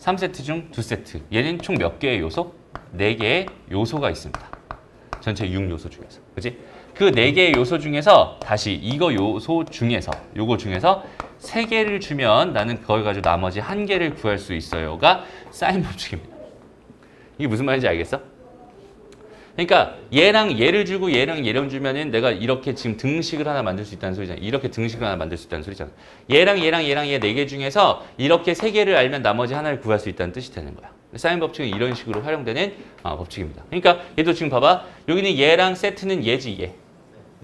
3세트 중 두 세트. 얘는 총 몇 개의 요소? 네 개의 요소가 있습니다. 전체 6 요소 중에서. 그지? 그 네 개의 요소 중에서 다시 이거 요소 중에서 요거 중에서 세 개를 주면 나는 그걸 가지고 나머지 한 개를 구할 수 있어요가 사인 법칙입니다. 이게 무슨 말인지 알겠어? 그러니까 얘랑 얘를 주고 얘랑 얘를 주면은 내가 이렇게 지금 등식을 하나 만들 수 있다는 소리잖아. 이렇게 등식을 하나 만들 수 있다는 소리잖아. 얘랑 얘랑 얘랑 얘 네 개 중에서 이렇게 세 개를 알면 나머지 하나를 구할 수 있다는 뜻이 되는 거야. 사인 법칙은 이런 식으로 활용되는 어, 법칙입니다. 그러니까 얘도 지금 봐봐. 여기는 얘랑 세트는 얘지 얘.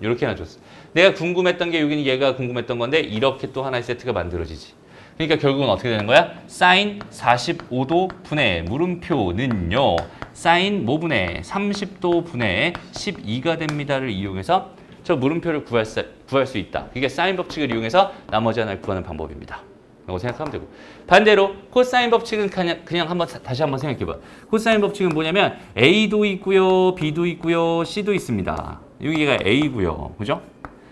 이렇게 해놔줬어. 내가 궁금했던 게 여기는 얘가 궁금했던 건데 이렇게 또 하나의 세트가 만들어지지. 그러니까 결국은 어떻게 되는 거야? 사인 45도 분의 물음표는요. 사인 모분의 30도 분의 12가 됩니다를 이용해서 저 물음표를 구할 수, 구할 수 있다. 그게 사인 법칙을 이용해서 나머지 하나를 구하는 방법입니다. 라고 생각하면 되고 반대로 코사인 법칙은 그냥, 그냥 한번 사- 다시 한번 생각해 봐. 코사인 법칙은 뭐냐면 A도 있고요. B도 있고요. C도 있습니다. 여기가 A고요. 그죠?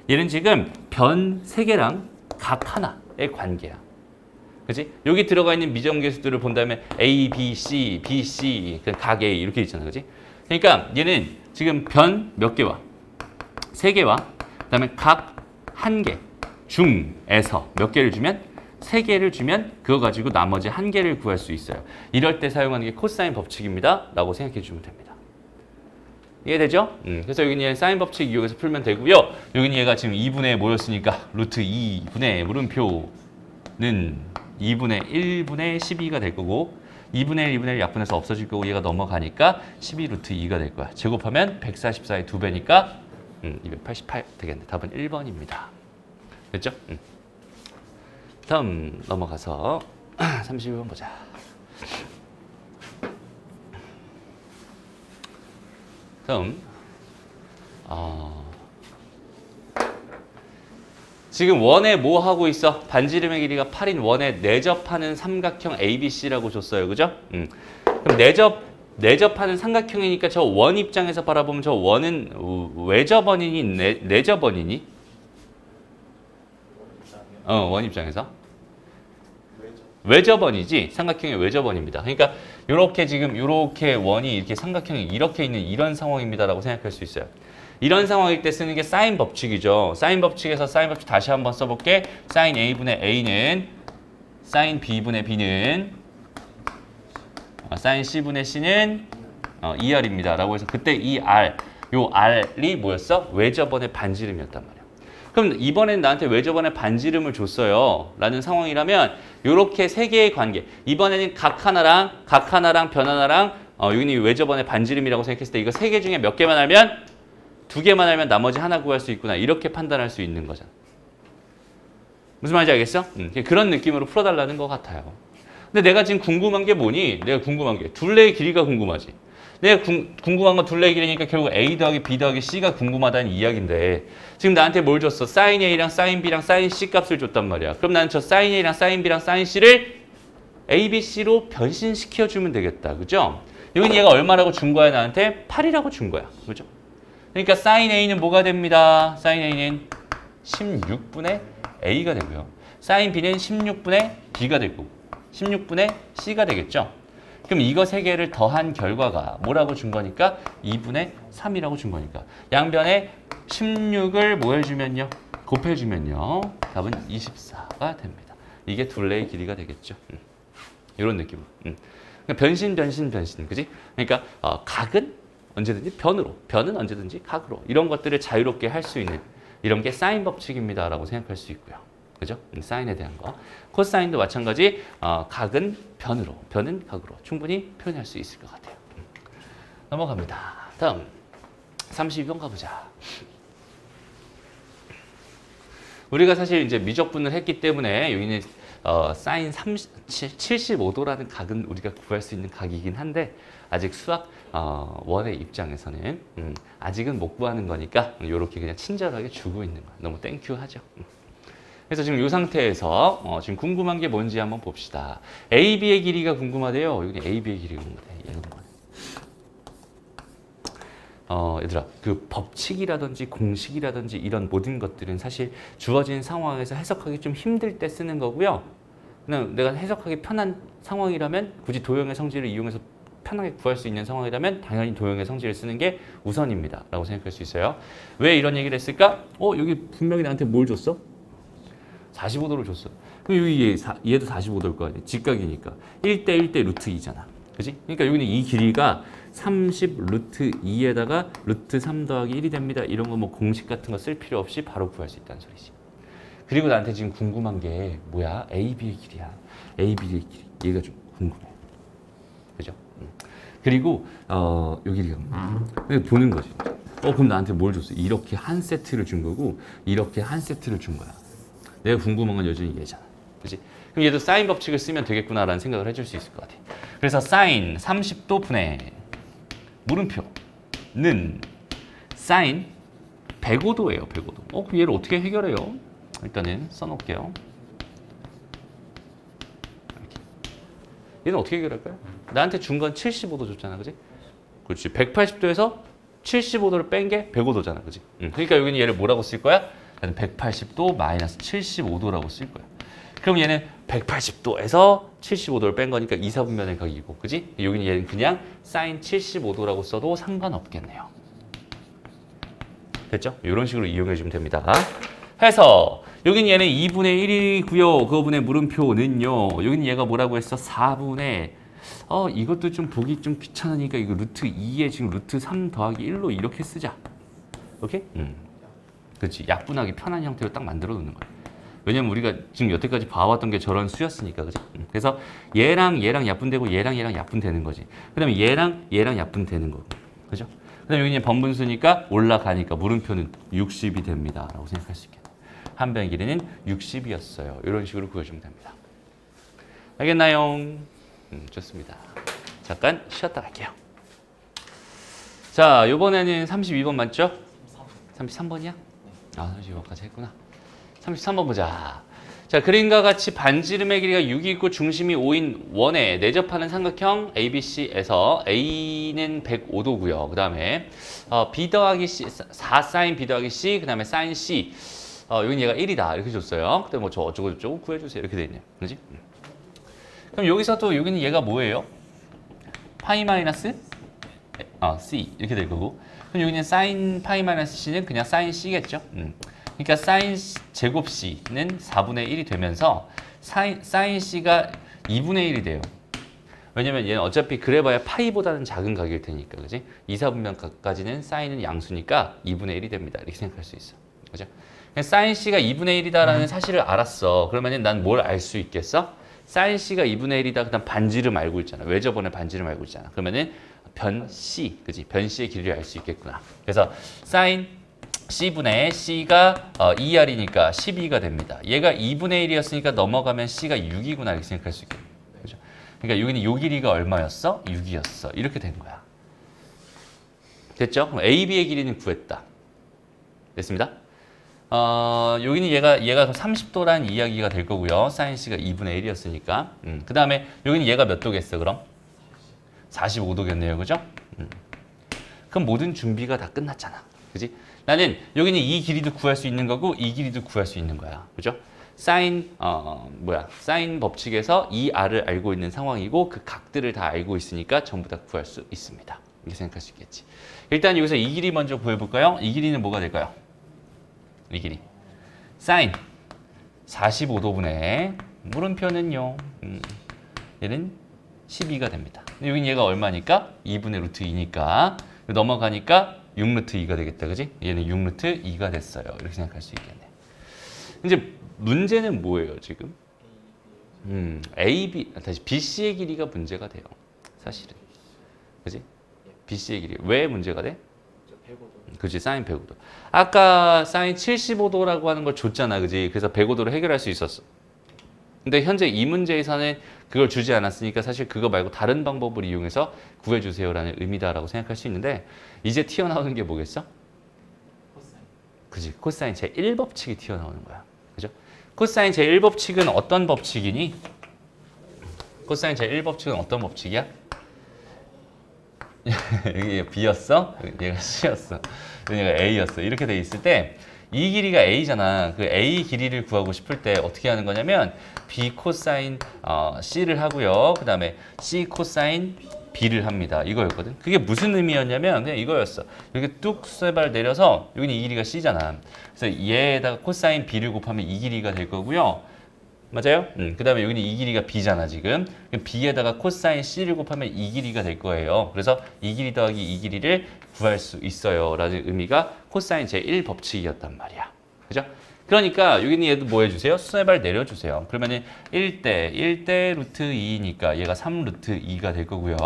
얘는 지금 변세 개랑 각 하나의 관계야. 그지? 여기 들어가 있는 미정계수들을 본다면 A, B, C, B, C, 그각 A 이렇게 있잖아. 그지? 그러니까 얘는 지금 변 몇 개와 세 개와 그 다음에 각한개 중에서 몇 개를 주면 세 개를 주면 그거 가지고 나머지 한 개를 구할 수 있어요. 이럴 때 사용하는 게 코사인 법칙입니다.라고 생각해 주면 됩니다. 이해되죠? 음, 그래서 여기는 얘 사인 법칙 이용해서 풀면 되고요. 여기는 얘가 지금 2분의 모였으니까 루트 2분의 물음표는 2분의 1분의 12가 될 거고 2분의 1, 2분의 1 약분해서 없어질 거고 얘가 넘어가니까 12 루트 2가 될 거야. 제곱하면 144의 2배니까 음, 288 되겠네. 답은 1번입니다. 됐죠? 음. 다음 넘어가서 32번 보자. 다음 어, 지금 원에 뭐 하고 있어? 반지름의 길이가 8인 원에 내접하는 삼각형 ABC라고 줬어요. 그죠? 음. 그럼 내접 내접하는 삼각형이니까 저 원 입장에서 바라보면 저 원은 외접원이니 내, 내접원이니? 어, 원 입장에서? 외접원이지 삼각형의 외접원입니다. 그러니까 이렇게 지금 이렇게 원이 이렇게 삼각형이 이렇게 있는 이런 상황입니다라고 생각할 수 있어요. 이런 상황일 때 쓰는 게 사인 법칙이죠. 사인 법칙에서 사인 법칙 다시 한번 써볼게. 사인 a분의 a는 사인 b분의 b는 어, 사인 c분의 c는 어, 2r입니다. 라고 해서 그때 이 r, 요 r이 뭐였어? 외접원의 반지름이었단 말이야. 그럼 이번엔 나한테 외접원의 반지름을 줬어요. 라는 상황이라면 요렇게 세 개의 관계. 이번에는 각 하나랑 각 하나랑 변 하나랑 어, 여기는 외접원의 반지름이라고 생각했을 때 이거 세 개 중에 몇 개만 알면 두 개만 알면 나머지 하나 구할 수 있구나. 이렇게 판단할 수 있는 거잖아. 무슨 말인지 알겠어? 음, 그런 느낌으로 풀어달라는 것 같아요. 근데 내가 지금 궁금한 게 뭐니? 내가 궁금한 게 둘레의 길이가 궁금하지. 내가 궁, 궁금한 건 둘레의 길이니까 결국 A 더하기 B 더하기 C가 궁금하다는 이야기인데 지금 나한테 뭘 줬어? 사인 A랑 사인 B랑 사인 C 값을 줬단 말이야. 그럼 나는 저 사인 A랑 사인 B랑 사인 C를 A, B, C로 변신시켜주면 되겠다. 그죠? 여기는 얘가 얼마라고 준 거야 나한테? 8이라고 준 거야. 그죠? 그러니까 사인 A는 뭐가 됩니다. 사인 A는 16분의 A가 되고요. 사인 B는 16분의 B가 되고 16분의 C가 되겠죠. 그럼 이거 세 개를 더한 결과가 뭐라고 준 거니까 2분의 3이라고 준 거니까 양변에 16을 뭐 해주면요? 곱해주면요. 답은 24가 됩니다. 이게 둘레의 길이가 되겠죠. 음. 이런 느낌으로. 음. 그러니까 변신, 변신, 변신. 그지? 그러니까 어, 각은 언제든지 변으로, 변은 언제든지 각으로. 이런 것들을 자유롭게 할 수 있는 이런 게 사인 법칙입니다라고 생각할 수 있고요. 그죠? 음, 사인에 대한 거. 코사인도 마찬가지 어, 각은 변으로, 변은 각으로 충분히 표현할 수 있을 것 같아요. 음. 넘어갑니다. 다음 32번 가보자. 우리가 사실 이제 미적분을 했기 때문에 여기는 어, 사인 30, 75도라는 각은 우리가 구할 수 있는 각이긴 한데 아직 수학 어, 원의 입장에서는 음, 아직은 못 구하는 거니까 이렇게 그냥 친절하게 주고 있는 거야. 너무 thank you 하죠. 음. 그래서 지금 이 상태에서 어, 지금 궁금한 게 뭔지 한번 봅시다. AB의 길이가 궁금하대요. 여기 AB의 길이가 궁금해. 어, 얘들아, 그 법칙이라든지 공식이라든지 이런 모든 것들은 사실 주어진 상황에서 해석하기 좀 힘들 때 쓰는 거고요. 그냥 내가 해석하기 편한 상황이라면 굳이 도형의 성질을 이용해서 편하게 구할 수 있는 상황이라면 당연히 도형의 성질을 쓰는 게 우선입니다. 라고 생각할 수 있어요. 왜 이런 얘기를 했을까? 어, 여기 분명히 나한테 뭘 줬어? 45도를 줬어. 그럼 여기 얘, 사- 얘도 45도일 거 아니야. 직각이니까. 1대 1대 루트 2잖아. 그지? 그러니까 여기는 이 길이가 30 루트 2에다가 루트 3 더하기 1이 됩니다. 이런 거 뭐 공식 같은 거 쓸 필요 없이 바로 구할 수 있다는 소리지. 그리고 나한테 지금 궁금한 게 뭐야? AB의 길이야. AB의 길이. 얘가 좀 궁금해. 그죠? 음. 그리고 어, 그냥 보는 거지. 어 그럼 나한테 뭘 줬어? 이렇게 한 세트를 준 거고 이렇게 한 세트를 준 거야. 내가 궁금한 건 여전히 얘잖아. 그지? 그럼 얘도 사인 법칙을 쓰면 되겠구나라는 생각을 해줄 수 있을 것 같아. 그래서 사인 30도 분의 물음표는 사인 105도예요. 105도. 어, 얘를 어떻게 해결해요? 일단은 써놓을게요. 이렇게. 얘는 어떻게 해결할까요? 나한테 준 건 75도 줬잖아, 그지? 그렇지. 180도에서 75도를 뺀 게 105도잖아, 그지? 응. 그러니까 여기는 얘를 뭐라고 쓸 거야? 나는 180도 마이너스 75도라고 쓸 거야. 그럼 얘는 180도에서 75도를 뺀 거니까 이사분면의 각이고, 그지? 여기는 얘는 그냥 사인 75도라고 써도 상관없겠네요. 됐죠? 이런 식으로 이용해 주면 됩니다. 해서 여긴 얘는 2분의 1이고요. 그거분의 물음표는요. 여긴 얘가 뭐라고 했어? 4분의 어 이것도 좀 보기 좀 귀찮으니까 이거 루트 2에 지금 루트 3 더하기 1로 이렇게 쓰자. 오케이? 음. 그렇지. 약분하기 편한 형태로 딱 만들어 놓는 거야. 왜냐면 우리가 지금 여태까지 봐왔던 게 저런 수였으니까? 음. 그래서 얘랑 얘랑 약분되고 얘랑 얘랑 약분되는 거지. 그 다음에 얘랑 얘랑 약분되는 거고. 그죠? 그 다음에 여기는 번분수니까 올라가니까 물음표는 60이 됩니다. 라고 생각할 수 있겠다. 한 변의 길이는 60이었어요. 이런 식으로 구해주면 됩니다. 알겠나요? 음, 좋습니다. 잠깐 쉬었다 갈게요. 자, 요번에는 32번 맞죠? 33번이야? 아, 32번까지 했구나. 33번 보자. 자, 그림과 같이 반지름의 길이가 6이 있고 중심이 5인 원에 내접하는 삼각형 ABC에서 A는 105도고요. 그 다음에 어, B 더하기 C, 4 사인 B 더하기 C, 그 다음에 사인 C. 어, 여긴 얘가 1이다. 이렇게 줬어요. 그때 뭐 저 어쩌고 저쩌고 구해주세요. 이렇게 돼 있네요. 그지? 음. 그럼 여기서 또 여기는 얘가 뭐예요? 파이 마이너스 아, C 이렇게 될 거고 그럼 여기는 사인 파이 마이너스 C는 그냥 사인 C겠죠? 음. 그러니까 사인 제곱 C는 4분의 1이 되면서 사인, 사인 C가 2분의 1이 돼요. 왜냐면 얘는 어차피 그래봐야 파이보다는 작은 각일 테니까, 그지? 2, 4분면 각까지는 사인은 양수니까 2분의 1이 됩니다. 이렇게 생각할 수 있어. 그죠? 사인 C가 2분의 1이다라는 사실을 알았어. 그러면 난 뭘 알 수 있겠어? 사인 C가 2분의 1이다. 그다음 반지름 알고 있잖아. 왜 저번에 반지름 알고 있잖아. 그러면은 변 C, 그지? 변 C의 길이를 알 수 있겠구나. 그래서 사인 C분의 C가 어, 2R이니까 12가 됩니다. 얘가 2분의 1이었으니까 넘어가면 C가 6이구나 이렇게 생각할 수 있겠네. 그죠? 그러니까 여기는 요 길이가 얼마였어? 6이었어. 이렇게 된 거야. 됐죠? 그럼 AB의 길이는 구했다. 됐습니다. 어, 여기는 얘가 얘가 30도라는 이야기가 될 거고요. 사인 C가 2분의 1이었으니까. 음, 그 다음에 여기는 얘가 몇 도겠어, 그럼? 45도겠네요, 그죠? 음. 그럼 모든 준비가 다 끝났잖아. 그지? 나는 여기는 이 길이도 구할 수 있는 거고 이 길이도 구할 수 있는 거야. 그죠? 사인 어 뭐야? 사인 법칙에서 이 r을 알고 있는 상황이고 그 각들을 다 알고 있으니까 전부 다 구할 수 있습니다. 이렇게 생각할 수 있겠지. 일단 여기서 이 길이 먼저 구해 볼까요? 이 길이는 뭐가 될까요? 이 길이. 사인 45도분의 물음표는요. 음, 얘는 12가 됩니다. 여긴 얘가 얼마니까? 2분의 루트 2니까 넘어가니까 6루트 2가 되겠다. 그지? 얘는 6루트 2가 됐어요. 이렇게 생각할 수 있겠네. 이제 문제는 뭐예요, 지금? 음, A, B, 다시 BC의 길이가 문제가 돼요. 사실은. 그지? BC의 길이. 왜 문제가 돼? 105도. 그지 사인 105도. 아까 사인 75도라고 하는 걸 줬잖아, 그지? 그래서 105도를 해결할 수 있었어. 근데 현재 이 문제에서는 그걸 주지 않았으니까 사실 그거 말고 다른 방법을 이용해서 구해주세요라는 의미다라고 생각할 수 있는데 이제 튀어나오는 게 뭐겠어? 그지 코사인 제1법칙이 튀어나오는 거야. 그죠? 코사인 제1법칙은 어떤 법칙이니? 코사인 제1법칙은 어떤 법칙이야? 여기 B였어? 얘가 C였어. 얘가 A였어. 이렇게 돼 있을 때 이 길이가 A잖아. 그 A 길이를 구하고 싶을 때 어떻게 하는 거냐면 B 코사인 어, C를 하고요. 그 다음에 C 코사인 B를 합니다. 이거였거든. 그게 무슨 의미였냐면 그냥 이거였어. 이렇게 뚝 수선발 내려서 여기는 이 길이가 C잖아. 그래서 얘에다가 코사인 B를 곱하면 이 길이가 될 거고요. 맞아요? 음, 그 다음에 여기는 이 길이가 B잖아, 지금. 그럼 B에다가 코사인 C를 곱하면 이 길이가 될 거예요. 그래서 이 길이 더하기 이 길이를 구할 수 있어요. 라는 의미가 코사인 제1 법칙이었단 말이야. 그죠? 그러니까 여기는 얘도 뭐 해주세요? 수선발 내려주세요. 그러면은 1대 1대 루트 2니까 얘가 3 루트 2가 될 거고요.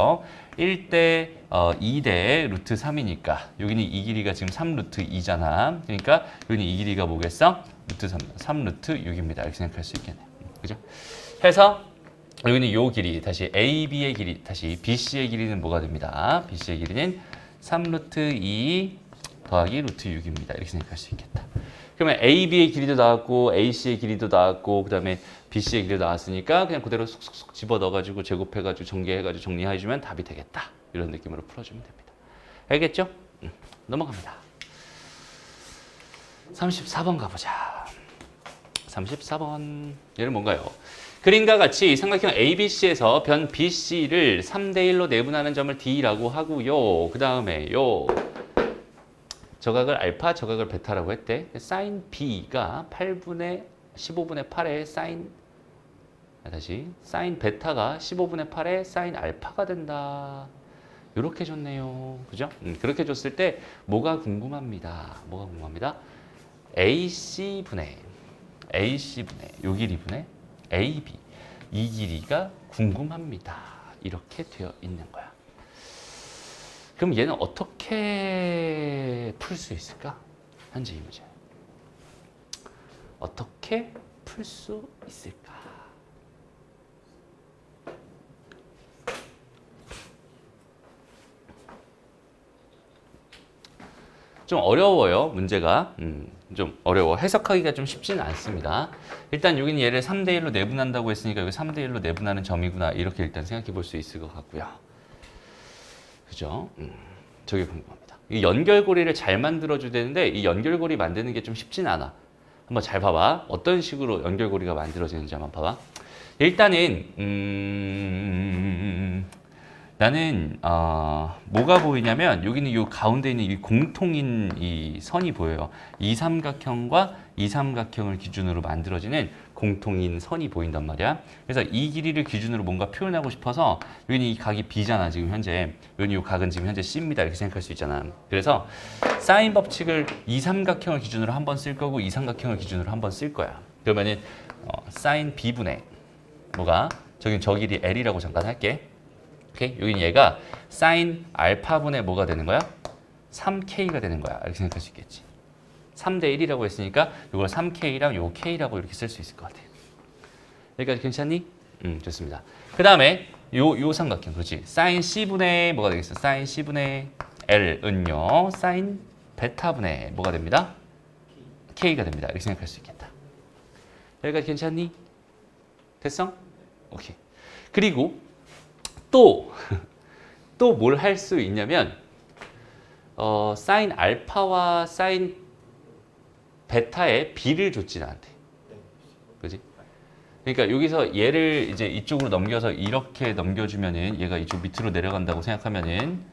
1대 어, 2대 루트 3이니까 여기는 이 길이가 지금 3 루트 2잖아. 그러니까 여기는 이 길이가 뭐겠어? 루트 3, 3 루트 6입니다. 이렇게 생각할 수 있겠네. 그죠? 해서 여기는 요 길이 다시 AB의 길이 다시 BC의 길이는 뭐가 됩니다. BC의 길이는 3루트 2 더하기 루트 6입니다. 이렇게 생각할 수 있겠다. 그러면 AB의 길이도 나왔고 AC의 길이도 나왔고 그다음에 BC의 길이도 나왔으니까 그냥 그대로 쏙쏙쏙 집어 넣어가지고 제곱해가지고 전개해가지고 정리해주면 답이 되겠다. 이런 느낌으로 풀어주면 됩니다. 알겠죠? 음, 넘어갑니다. 34번 가보자. 34번 얘는 뭔가요? 그림과 같이 삼각형 ABC에서 변 BC를 3대 1로 내분하는 점을 D라고 하고요. 그 다음에 요. 저각을 알파, 저각을 베타라고 했대. 사인 B가 8분의 15분의 8의 사인 아, 다시 사인 베타가 15분의 8의 사인 알파가 된다. 이렇게 줬네요. 그죠? 음, 그렇게 줬을 때 뭐가 궁금합니다. 뭐가 궁금합니다. AC분의 AC분의 요 길이분의 AB 이 길이가 궁금합니다. 이렇게 되어 있는 거야. 그럼 얘는 어떻게 풀 수 있을까? 현재 이 문제. 어떻게 풀 수 있을까? 좀 어려워요, 문제가. 음, 좀 어려워. 해석하기가 좀 쉽지는 않습니다. 일단 여기는 얘를 3대 1로 내분한다고 했으니까 여기 3대 1로 내분하는 점이구나. 이렇게 일단 생각해 볼 수 있을 것 같고요. 그죠? 음, 저게 궁금합니다. 이 연결고리를 잘 만들어줘야 되는데 이 연결고리 만드는 게 좀 쉽진 않아. 한번 잘 봐봐. 어떤 식으로 연결고리가 만들어지는지 한번 봐봐. 일단은 음, 나는 어, 뭐가 보이냐면 여기는 이 가운데 있는 이 공통인 이 선이 보여요. 이 삼각형과 이 삼각형을 기준으로 만들어지는 공통인 선이 보인단 말이야. 그래서 이 길이를 기준으로 뭔가 표현하고 싶어서 여기는 이 각이 B잖아 지금 현재. 여기는 이 각은 지금 현재 C입니다 이렇게 생각할 수 있잖아. 그래서 사인 법칙을 이 삼각형을 기준으로 한 번 쓸 거고 이 삼각형을 기준으로 한 번 쓸 거야. 그러면은 어, 사인 B분의 뭐가 저긴 저 길이 L이라고 잠깐 할게. 오케이? 여기는 얘가 사인 알파분의 뭐가 되는 거야? 3K가 되는 거야. 이렇게 생각할 수 있겠지. 3대 1이라고 했으니까 이걸 3K랑 요 K라고 이렇게 쓸 수 있을 것 같아. 여기까지 괜찮니? 음, 좋습니다. 그 다음에 요, 요 삼각형, 그렇지. 사인 C분의 뭐가 되겠어? 사인 C분의 L은요, 사인 베타분의 뭐가 됩니다? K가 됩니다. 이렇게 생각할 수 있겠다. 여기까지 괜찮니? 됐어? 오케이. 그리고 또, 또 뭘 할 수 있냐면, 어, 사인 알파와 사인 베타의 비를 줬지 나한테. 그지? 그러니까 여기서 얘를 이제 이쪽으로 넘겨서 이렇게 넘겨주면은 얘가 이쪽 밑으로 내려간다고 생각하면은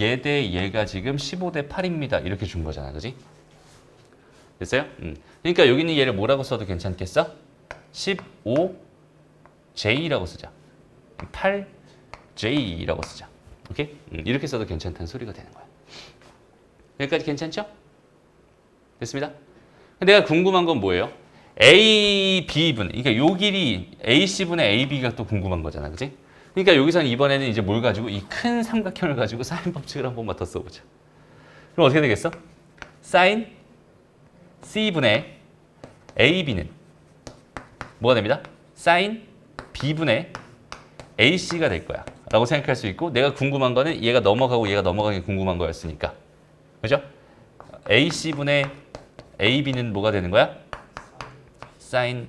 얘 대 얘가 지금 15대 8입니다. 이렇게 준 거잖아. 그지? 됐어요? 음. 그러니까 여기 있는 얘를 뭐라고 써도 괜찮겠어? 15J라고 쓰자. 8J라고 쓰자. 오케이? 음, 이렇게 써도 괜찮다는 소리가 되는 거야. 여기까지 괜찮죠? 됐습니다. 내가 궁금한 건 뭐예요? A, B분, 그러니까 요 길이 AC분의 AB가 또 궁금한 거잖아, 그지? 그러니까 여기서는 이번에는 이제 뭘 가지고 이 큰 삼각형을 가지고 사인 법칙을 한 번만 더 써보자. 그럼 어떻게 되겠어? 사인 C분의 AB는 뭐가 됩니다? 사인 B분의 AC가 될 거야. 라고 생각할 수 있고 내가 궁금한 거는 얘가 넘어가고 얘가 넘어가는 게 궁금한 거였으니까. 그죠? AC분의 AB는 뭐가 되는 거야? 사인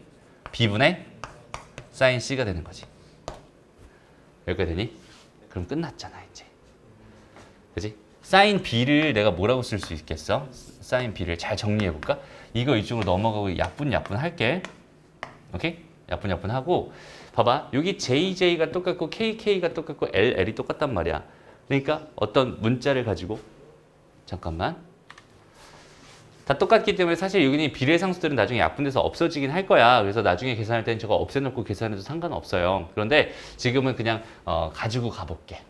B분의 사인 C가 되는 거지. 여기까지 되니? 그럼 끝났잖아 이제. 그지? 사인 B를 내가 뭐라고 쓸 수 있겠어? 사인 B를 잘 정리해 볼까? 이거 이쪽으로 넘어가고 약분 할게. 오케이? 약분 하고 봐봐 여기 JJ가 똑같고 KK가 똑같고 LL이 똑같단 말이야. 그러니까 어떤 문자를 가지고 잠깐만 다 똑같기 때문에 사실 여기는 비례상수들은 나중에 약분돼서 없어지긴 할 거야. 그래서 나중에 계산할 때는 저거 없애놓고 계산해도 상관없어요. 그런데 지금은 그냥 어, 가지고 가볼게.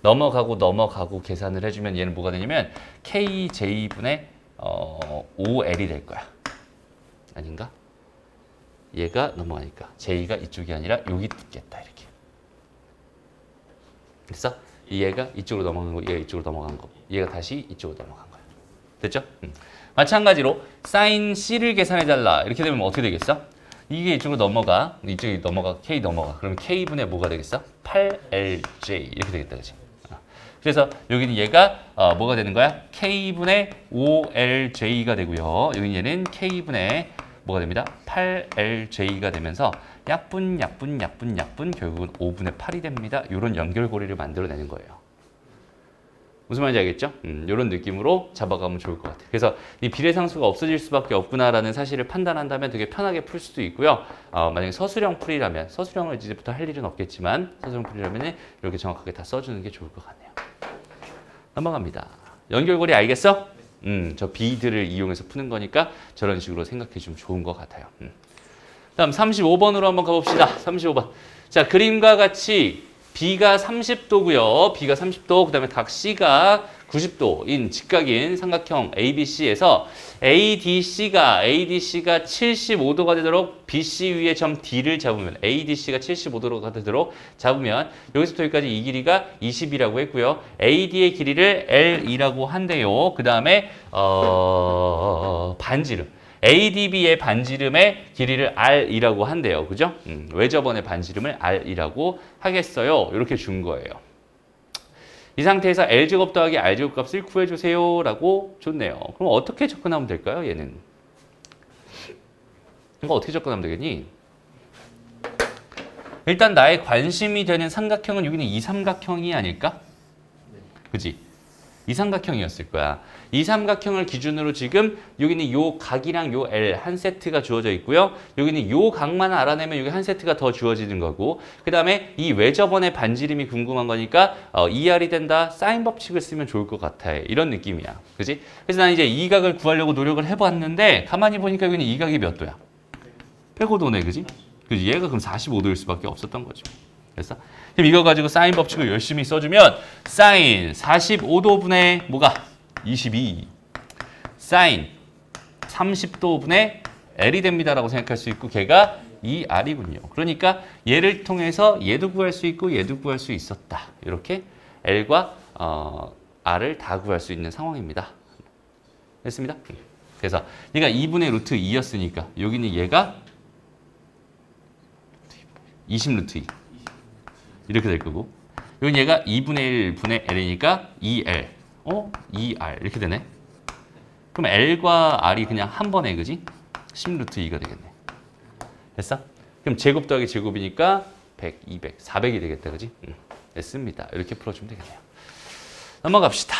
넘어가고 넘어가고 계산을 해주면 얘는 뭐가 되냐면 KJ분의 어, OL이 될 거야. 아닌가? 얘가 넘어가니까 J가 이쪽이 아니라 여기 붙겠다 이렇게. 됐어? 얘가 이쪽으로 넘어간 거, 얘가 이쪽으로 넘어간 거, 얘가 다시 이쪽으로 넘어간 거야. 됐죠? 음. 마찬가지로 사인 C를 계산해 달라 이렇게 되면 어떻게 되겠어? 이게 이쪽으로 넘어가. 이쪽이 넘어가. K 넘어가. 그러면 K분의 뭐가 되겠어? 8LJ 이렇게 되겠다. 그지? 어. 그래서 여기는 얘가 어, 뭐가 되는 거야? K분의 5LJ가 되고요. 여기는 얘는 K분의 뭐가 됩니다? 8LJ가 되면서 약분, 약분, 약분, 약분 결국은 5분의 8이 됩니다. 이런 연결고리를 만들어내는 거예요. 무슨 말인지 알겠죠? 음, 이런 느낌으로 잡아가면 좋을 것 같아요. 그래서 이 비례상수가 없어질 수밖에 없구나라는 사실을 판단한다면 되게 편하게 풀 수도 있고요. 어, 만약에 서술형 풀이라면 서술형을 이제부터 할 일은 없겠지만 서술형 풀이라면 이렇게 정확하게 다 써주는 게 좋을 것 같네요. 넘어갑니다. 연결고리 알겠어? 음, 저 비들을 이용해서 푸는 거니까 저런 식으로 생각해 주면 좋은 것 같아요. 음. 다음 35번으로 한번 가봅시다. 35번. 자, 그림과 같이 B가 30도고요. B가 30도, 그 다음에 각 C가 90도인 직각인 삼각형 ABC에서 ADC가 ADC가 75도가 되도록 BC 위에 점 D를 잡으면 ADC가 75도가 되도록 잡으면 여기서부터 여기까지 이 길이가 20이라고 했고요. AD의 길이를 L이라고 한대요. 그 다음에 어, 반지름 ADB의 반지름의 길이를 R이라고 한대요. 그죠? 음, 외접원의 반지름을 R이라고 하겠어요. 이렇게 준 거예요. 이 상태에서 L제곱 더하기 R제곱 값을 구해주세요. 라고 줬네요. 그럼 어떻게 접근하면 될까요? 얘는. 이거 어떻게 접근하면 되겠니? 일단 나의 관심이 되는 삼각형은 여기는 이 삼각형이 아닐까? 그지? 이 삼각형이었을 거야. 이 삼각형을 기준으로 지금 여기는 요 각이랑 요 L 한 세트가 주어져 있고요. 여기는 요 각만 알아내면 여기 한 세트가 더 주어지는 거고 그 다음에 이 외접원의 반지름이 궁금한 거니까 어, ER이 된다. 사인 법칙을 쓰면 좋을 것 같아. 이런 느낌이야. 그지? 그래서 나는 이제 이 각을 구하려고 노력을 해봤는데 가만히 보니까 여기는 이 각이 몇 도야? 105도네. 그지? 그지? 얘가 그럼 45도일 수밖에 없었던 거죠. 됐어? 그럼 이거 가지고 사인 법칙을 열심히 써주면 사인 45도분의 뭐가? 22 사인 30도분의 L이 됩니다라고 생각할 수 있고 걔가 이 R이군요. 그러니까 얘를 통해서 얘도 구할 수 있고 얘도 구할 수 있었다. 이렇게 L과 어, R을 다 구할 수 있는 상황입니다. 됐습니다. 그래서 얘가 2분의 루트 2였으니까 여기는 얘가 20 루트 2 이렇게 될 거고 여기 얘가 2분의 1 분의 L이니까 2L 어? 2R 이렇게 되네 그럼 L과 R이 그냥 한 번에 그지? 10루트 2가 되겠네 됐어? 그럼 제곱 더하기 제곱이니까 100, 200, 400이 되겠다 그지? 응. 됐습니다 이렇게 풀어주면 되겠네요 넘어갑시다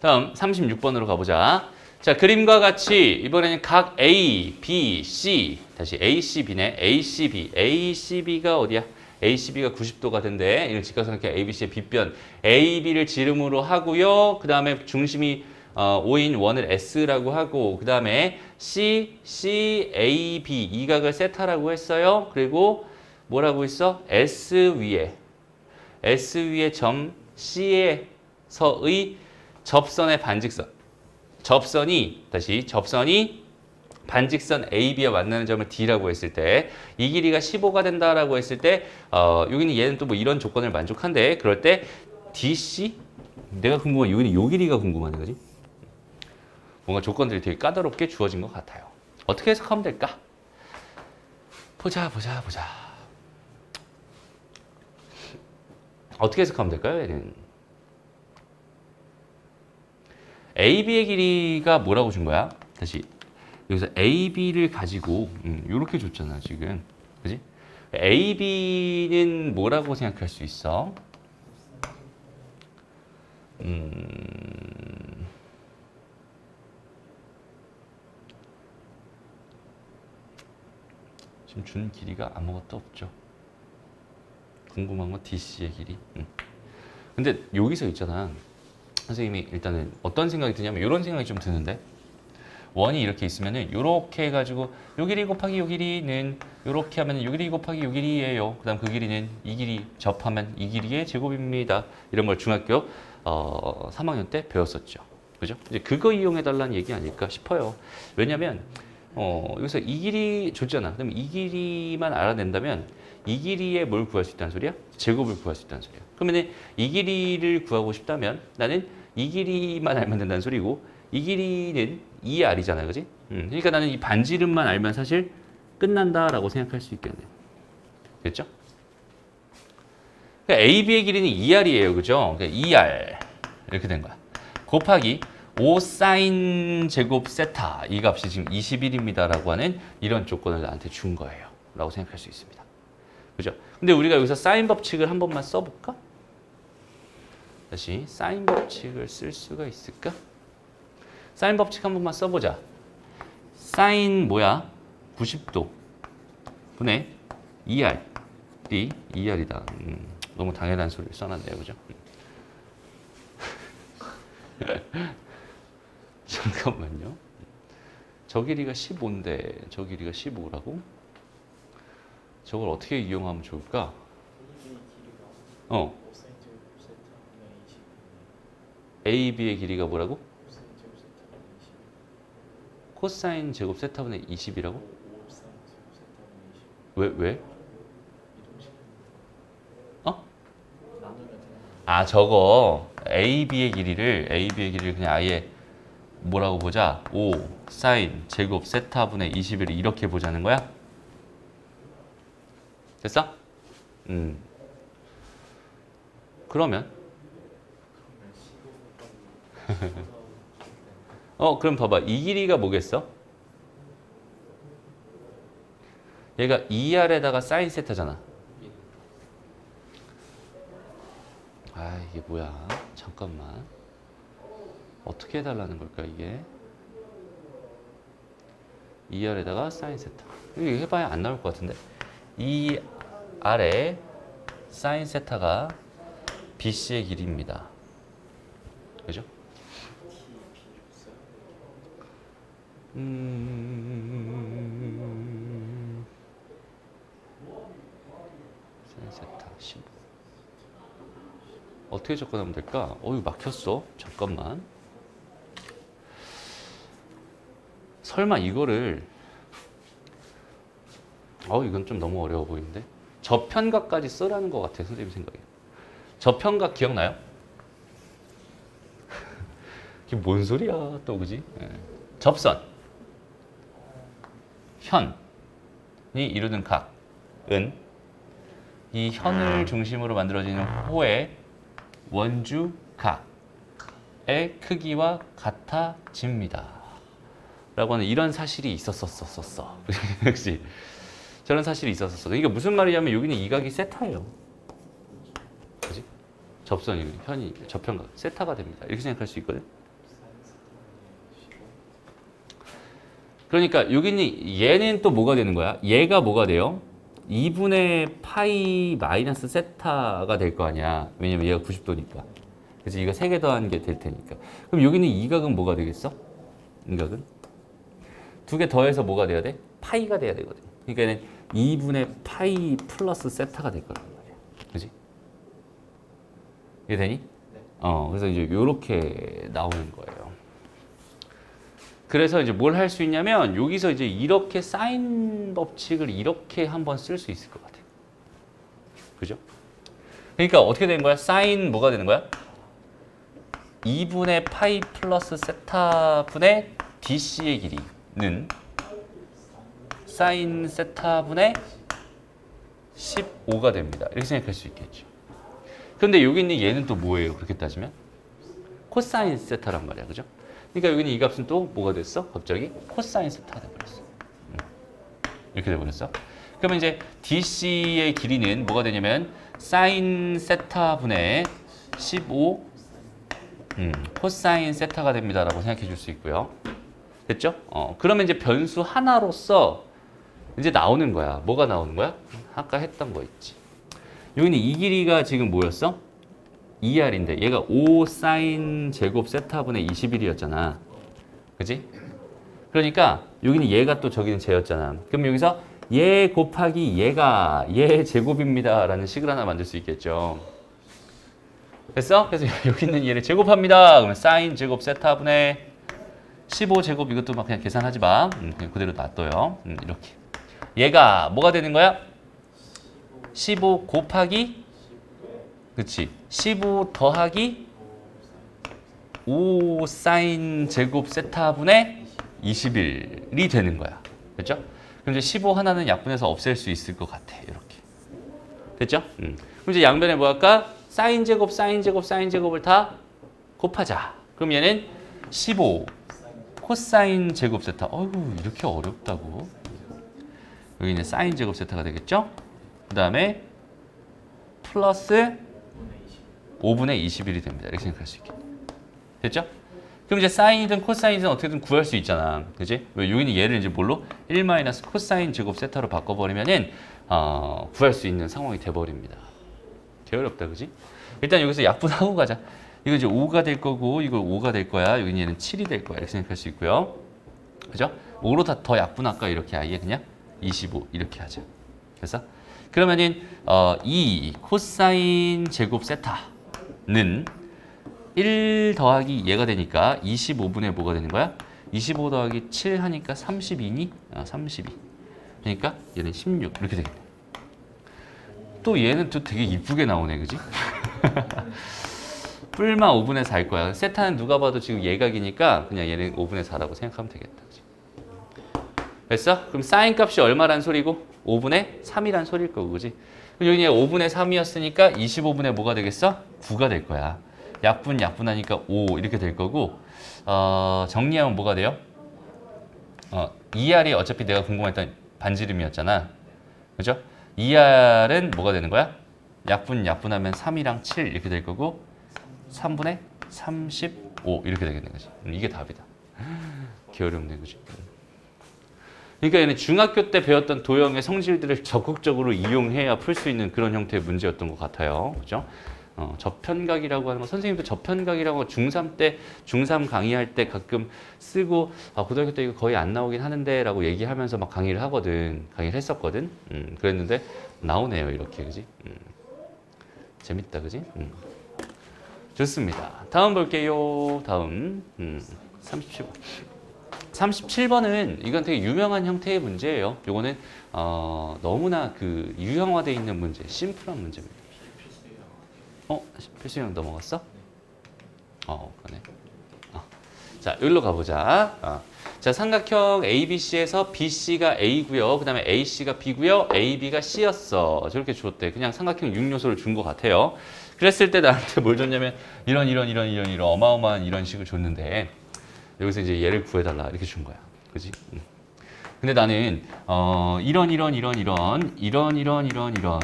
다음 36번으로 가보자 자, 그림과 같이 이번에는 각 A, B, C 다시 A, C, B네. A, C, B. A, C, B가 어디야? A, C, B가 90도가 된대. 이런 직각삼각형 A, B, C의 빗변 A, B를 지름으로 하고요. 그 다음에 중심이 어, 5인 원을 S라고 하고 그 다음에 C, C, A, B 이 각을 세타라고 했어요. 그리고 뭐라고 했어? S 위에 S 위에 점 C에서의 접선의 반직선 접선이 다시 접선이 반직선 AB와 만나는 점을 D라고 했을 때 이 길이가 15가 된다라고 했을 때 어, 여기는 얘는 또 뭐 이런 조건을 만족한대. 그럴 때 DC 내가 궁금한 여기는 요 길이가 궁금한 거지. 뭔가 조건들이 되게 까다롭게 주어진 것 같아요. 어떻게 해석하면 될까? 보자 보자 보자. 어떻게 해석하면 될까요? 얘는 AB의 길이가 뭐라고 준 거야? 다시 여기서 AB를 가지고 음, 이렇게 줬잖아 지금 그지? AB는 뭐라고 생각할 수 있어? 음... 지금 준 길이가 아무것도 없죠. 궁금한 건 DC의 길이. 음. 근데 여기서 있잖아. 선생님이 일단은 어떤 생각이 드냐면 이런 생각이 좀 드는데 원이 이렇게 있으면은 이렇게 해가지고 요 길이 곱하기 요 길이는 이렇게 하면 요 길이 곱하기 요 길이에요. 그 다음 그 길이는 이 길이 접하면 이 길이의 제곱입니다. 이런 걸 중학교 어, 3학년 때 배웠었죠. 그죠? 이제 그거 이용해 달라는 얘기 아닐까 싶어요. 왜냐면 어, 여기서 이 길이 줬잖아. 그럼 이 길이만 알아낸다면 이 길이에 뭘 구할 수 있다는 소리야? 제곱을 구할 수 있다는 소리야. 그러면 이 길이를 구하고 싶다면 나는 이 길이만 알면 된다는 소리고 이 길이는 2R이잖아요. 그지? 음, 그러니까 나는 이 반지름만 알면 사실 끝난다라고 생각할 수 있겠네요. 됐죠? 그러니까 AB의 길이는 2R이에요. 그죠? 그러니까 2R 이렇게 된 거야. 곱하기 5 사인 제곱 세타 이 값이 지금 21입니다라고 하는 이런 조건을 나한테 준 거예요. 라고 생각할 수 있습니다. 그죠? 근데 우리가 여기서 사인 법칙을 한 번만 써볼까? 다시 사인 법칙을 쓸 수가 있을까? 사인 법칙 한 번만 써보자. 사인 뭐야? 90도 분의 2R 이 2R이다. 음, 너무 당연한 소리를 써놨네요. 그죠? 잠깐만요. 저 길이가 15인데 저 길이가 15라고? 저걸 어떻게 이용하면 좋을까? 어, AB의 길이가 뭐라고? 코사인 제곱 세타분의 20이라고? 왜 왜? 어? 아 저거 AB의 길이를 AB의 길이를 그냥 아예 뭐라고 보자 5 사인 제곱 세타분의 21을 이렇게 보자는 거야? 됐어? 음 그러면 어 그럼 봐봐. 이 길이가 뭐겠어? 얘가 2R에다가 사인 세타잖아. 아 이게 뭐야? 잠깐만. 어떻게 해달라는 걸까 이게? 2R에다가 사인 세타. 이거 해봐야 안 나올 것 같은데. 2R에 사인 세타가 BC의 길이입니다 그죠? 음... 사인 세타 15 어떻게 접근하면 될까? 어이 막혔어. 잠깐만. 설마 이거를 어 이건 좀 너무 어려워 보이는데 저편각까지 쓰라는 것 같아 선생님 생각에. 저편각 기억나요? 이게 뭔 소리야 또 그지? 예. 접선 현이 이루는 각은 이 현을 중심으로 만들어지는 호의 원주 각의 크기와 같아집니다. 라고 하는 이런 사실이 있었었었어. 그렇지? 저런 사실이 있었었어. 이게 무슨 말이냐면 여기는 이 각이 세타예요. 그지? 접선이 현이 저편각 세타가 됩니다. 이렇게 생각할 수 있거든. 그러니까 여기는 얘는 또 뭐가 되는 거야? 얘가 뭐가 돼요? 2분의 파이 마이너스 세타가 될 거 아니야. 왜냐면 얘가 90도니까. 그래서 이거 3개 더한 게 될 테니까. 그럼 여기는 이 각은 뭐가 되겠어? 이 각은? 두 개 더해서 뭐가 돼야 돼? 파이가 돼야 되거든. 그러니까 2분의 파이 플러스 세타가 될 거란 말이야. 그지? 이해 되니? 어, 그래서 이제 요렇게 나오는 거예요. 그래서 이제 뭘 할 수 있냐면 여기서 이제 이렇게 사인 법칙을 이렇게 한번 쓸 수 있을 것 같아요. 그죠? 그러니까 어떻게 되는 거야? 사인 뭐가 되는 거야? 2분의 파이 플러스 세타분의 DC의 길이는 사인 세타분의 15가 됩니다. 이렇게 생각할 수 있겠죠. 근데 여기 있는 얘는 또 뭐예요? 그렇게 따지면? 코사인 세타란 말이야. 그죠? 그러니까 여기는 이 값은 또 뭐가 됐어? 갑자기 코사인 세타가 돼버렸어. 음. 이렇게 돼버렸어. 그러면 이제 DC의 길이는 뭐가 되냐면 사인 세타 분의 15 음, 코사인 세타가 됩니다라고 생각해 줄 수 있고요. 됐죠? 어, 그러면 이제 변수 하나로서 이제 나오는 거야. 뭐가 나오는 거야? 아까 했던 거 있지. 여기는 이 길이가 지금 뭐였어? 2R인데 얘가 5 사인 제곱 세타분의 21이었잖아. 그지? 그러니까 여기는 얘가 또 저기는 쟤였잖아. 그럼 여기서 얘 곱하기 얘가 얘 제곱입니다. 라는 식을 하나 만들 수 있겠죠. 됐어? 그래서 여기 있는 얘를 제곱합니다. 그러면 사인 제곱 세타분의 15 제곱 이것도 막 그냥 계산하지 마. 음, 그냥 그대로 놔둬요. 음, 이렇게. 얘가 뭐가 되는 거야? 15 곱하기 그치 15 더하기 5 사인 제곱 세타분의 21이 되는 거야. 됐죠? 그럼 이제 15 하나는 약분해서 없앨 수 있을 것 같아. 이렇게. 됐죠? 음. 그럼 이제 양변에 뭐 할까? 사인 제곱, 사인 제곱, 사인 제곱을 다 곱하자. 그럼 얘는 15 코사인 제곱 세타. 어이구, 이렇게 어렵다고. 여기는 사인 제곱 세타가 되겠죠? 그 다음에 플러스 5분의 21이 됩니다. 이렇게 생각할 수 있겠네. 됐죠? 그럼 이제 사인이든 코사인이든 어떻게든 구할 수 있잖아. 그지? 왜 여기는 얘를 이제 뭘로? 1 마이너스 코사인 제곱 세타로 바꿔버리면은 어, 구할 수 있는 상황이 돼버립니다. 되게 어렵다, 그지? 일단 여기서 약분 하고 가자. 이거 이제 5가 될 거고, 이거 5가 될 거야. 여기는 얘는 7이 될 거야. 이렇게 생각할 수 있고요. 그죠? 5로 다 더 약분할까? 이렇게 아예 그냥 25 이렇게 하자. 그래서 그러면은 어, 이 코사인 제곱 세타 는1 더하기 얘가 되니까 25분의 뭐가 되는 거야? 25 더하기 7 하니까 32니? 아, 32. 그러니까 얘는 16 이렇게 되겠네. 또 얘는 또 되게 이쁘게 나오네, 그지? 뿔마 5분의 4일 거야. 세타는 누가 봐도 지금 예각이니까 그냥 얘는 5분의 4라고 생각하면 되겠다. 그지? 됐어? 그럼 사인 값이 얼마란 소리고? 5분의 3이란 소리일 거고, 그지? 여기 5분의 3이었으니까 25분의 뭐가 되겠어? 9가 될 거야. 약분, 약분하니까 5 이렇게 될 거고, 어, 정리하면 뭐가 돼요? 어, ER이 어차피 내가 궁금했던 반지름이었잖아. 그죠? ER은 뭐가 되는 거야? 약분, 약분하면 3이랑 7 이렇게 될 거고, 3분의 35 이렇게 되겠는 거지. 음, 이게 답이다. 게으름네, 그지? 그러니까 얘는 중학교 때 배웠던 도형의 성질들을 적극적으로 이용해야 풀 수 있는 그런 형태의 문제였던 것 같아요. 그죠? 어, 저편각이라고 하는 거 선생님도 저편각이라고 중3 때 중3 강의할 때 가끔 쓰고 아, 고등학교 때 이거 거의 안 나오긴 하는데 라고 얘기하면서 막 강의를 하거든. 강의를 했었거든. 음, 그랬는데 나오네요 이렇게. 그지? 음. 재밌다 그지? 음. 좋습니다. 다음 볼게요. 다음. 음, 37번 37번은 이건 되게 유명한 형태의 문제예요 요거는 어, 너무나 그 유형화되어 있는 문제 심플한 문제입니다 어? 필수형 넘어갔어? 어, 그러네. 어. 자, 여기로 가보자. 어. 자, 삼각형 ABC에서 BC가 A고요. 그 다음에 AC가 B고요. AB가 C였어. 저렇게 주었대. 그냥 삼각형 6요소를 준 것 같아요. 그랬을 때 나한테 뭘 줬냐면 이런 이런 이런 이런 이런 어마어마한 이런 식을 줬는데 여기서 이제 얘를 구해달라 이렇게 준 거야. 그지? 응. 근데 나는 어, 이런 이런 이런 이런 이런 이런 이런 이런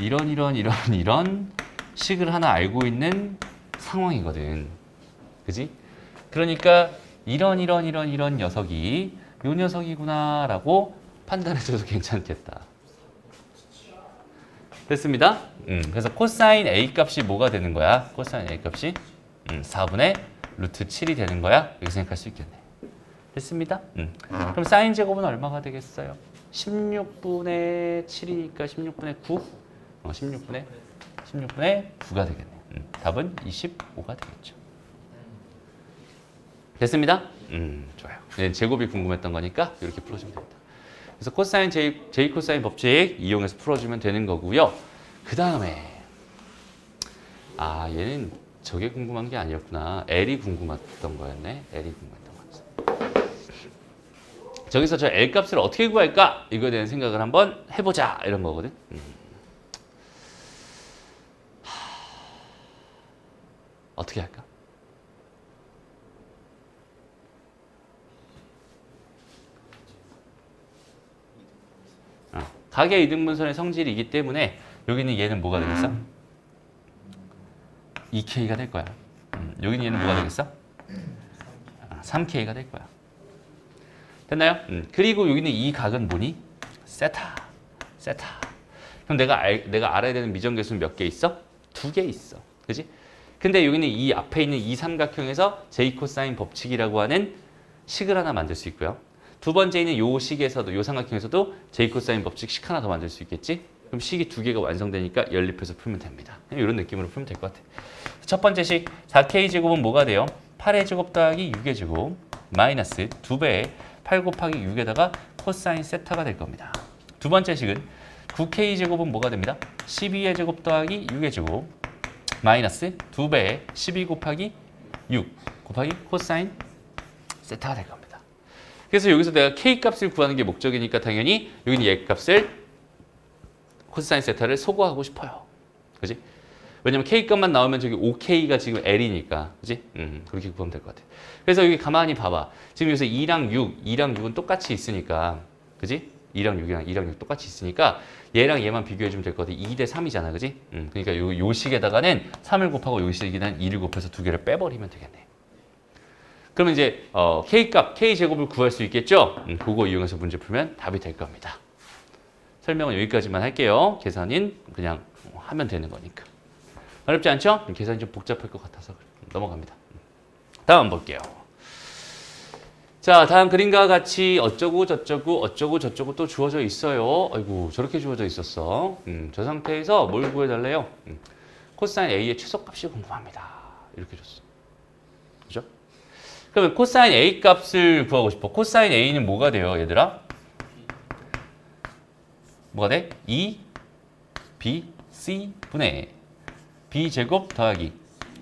이런 이런 이런 이런 식을 하나 알고 있는 상황이거든. 그지? 그러니까 이런 이런 이런 이런 녀석이 요 녀석이구나 라고 판단해줘도 괜찮겠다. 됐습니다. 음, 그래서 코사인 A 값이 뭐가 되는 거야? 코사인 A 값이 음, 4분의 루트 7이 되는 거야? 이렇게 생각할 수 있겠네. 됐습니다. 음. 그럼 사인 제곱은 얼마가 되겠어요? 16분의 7이니까 16분의 9? 어, 16분의 16분의 9가 되겠네. 음, 답은 25가 되겠죠. 됐습니다? 음, 좋아요. 네, 제곱이 궁금했던 거니까 이렇게 풀어주면 됩니다. 그래서 코사인 J, J 코사인 법칙 이용해서 풀어주면 되는 거고요. 그 다음에 아 얘는 저게 궁금한 게 아니었구나. L이 궁금했던 거였네. L이 궁금했던 거였어. 저기서 저 L 값을 어떻게 구할까? 이거에 대한 생각을 한번 해보자 이런 거거든. 음. 어떻게 할까? 어, 가계 이등분선의 성질이기 때문에 여기는 얘는 뭐가 되겠어? 2K가 될 거야. 음, 여기는 얘는 뭐가 되겠어? 아, 3K가 될 거야. 됐나요? 음, 그리고 여기는 이 각은 뭐니? 세타. 세타. 그럼 내가 알, 내가 알아야 되는 미정계수는 몇 개 있어? 두 개 있어. 그지? 근데 여기는 이 앞에 있는 이 삼각형에서 제이 코사인 법칙이라고 하는 식을 하나 만들 수 있고요. 두 번째는 요 식에서도 요 삼각형에서도 제이 코사인 법칙 식 하나 더 만들 수 있겠지? 그럼 식이 두 개가 완성되니까 연립해서 풀면 됩니다. 이런 느낌으로 풀면 될 것 같아. 첫 번째 식 4K 제곱은 뭐가 돼요? 8의 제곱 더하기 6의 제곱 마이너스 2배의 8 곱하기 6에다가 코사인 세타가 될 겁니다. 두 번째 식은 9K 제곱은 뭐가 됩니다? 12의 제곱 더하기 6의 제곱 마이너스 2배의 12 곱하기 6 곱하기 코사인 세타가 될 겁니다. 그래서 여기서 내가 k 값을 구하는 게 목적이니까 당연히 여기는 얘 값을 코사인 세타를 소거하고 싶어요. 그지? 왜냐면 k 값만 나오면 저기 5k가 지금 l이니까. 그지? 음, 그렇게 구하면 될 것 같아. 그래서 여기 가만히 봐봐. 지금 여기서 2랑 6, 2랑 6은 똑같이 있으니까. 그지? 2랑 6이랑 2랑 6 똑같이 있으니까 얘랑 얘만 비교해주면 될 것 같아. 2 대 3이잖아. 그지? 음, 그러니까 요, 요 식에다가는 3을 곱하고 요 식에다가는 2를 곱해서 두 개를 빼버리면 되겠네. 그러면 이제 어, k값, k제곱을 구할 수 있겠죠? 음, 그거 이용해서 문제 풀면 답이 될 겁니다. 설명은 여기까지만 할게요. 계산은 그냥 하면 되는 거니까. 어렵지 않죠? 계산이 좀 복잡할 것 같아서 넘어갑니다. 다음 볼게요. 자, 다음 그림과 같이 어쩌고 저쩌고 어쩌고 저쩌고 또 주어져 있어요. 아이고, 저렇게 주어져 있었어. 음, 저 상태에서 뭘 구해달래요? 음, 코사인 A의 최소값이 궁금합니다. 이렇게 줬어. 그죠? 그러면 코사인 A 값을 구하고 싶어. 코사인 A는 뭐가 돼요, 얘들아? 뭐가 돼? 2 B C 분의 B 제곱 더하기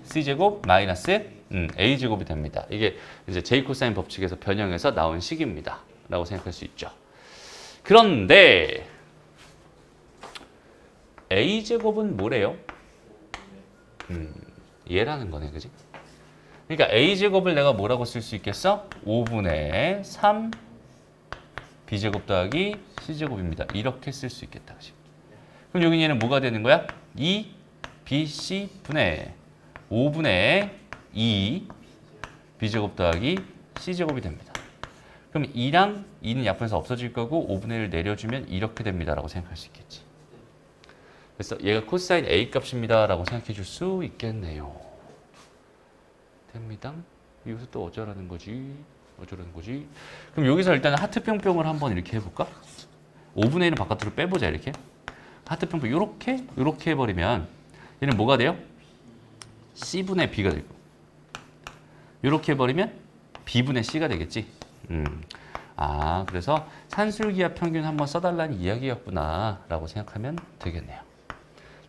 C 제곱 마이너스 음, A 제곱이 됩니다. 이게 이제 제이 코사인 법칙에서 변형해서 나온 식입니다. 라고 생각할 수 있죠. 그런데 A 제곱은 뭐래요? 음, 얘라는 거네, 그지? 그러니까 A 제곱을 내가 뭐라고 쓸 수 있겠어? 5분의 3 B 제곱 더하기 C 제곱입니다. 이렇게 쓸 수 있겠다? 그럼 여기 얘는 뭐가 되는 거야? 2 BC 분의 5분의 2 B제곱 더하기 C제곱이 됩니다. 그럼 2랑 2는 약분해서 없어질 거고 5분의 1을 내려주면 이렇게 됩니다. 라고 생각할 수 있겠지. 그래서 얘가 코사인 A 값입니다. 라고 생각해 줄 수 있겠네요. 됩니다. 또 어쩌라는 거지? 어쩌라는 거지? 그럼 여기서 일단 하트 뿅뿅을 한번 이렇게 해볼까? 5분의 1은 바깥으로 빼보자 이렇게. 하트 뿅뿅 이렇게 이렇게 해버리면 얘는 뭐가 돼요? C분의 B가 되고 이렇게 해버리면 B분의 C가 되겠지. 음. 아 그래서 산술기압 평균 한번 써달라는 이야기였구나 라고 생각하면 되겠네요.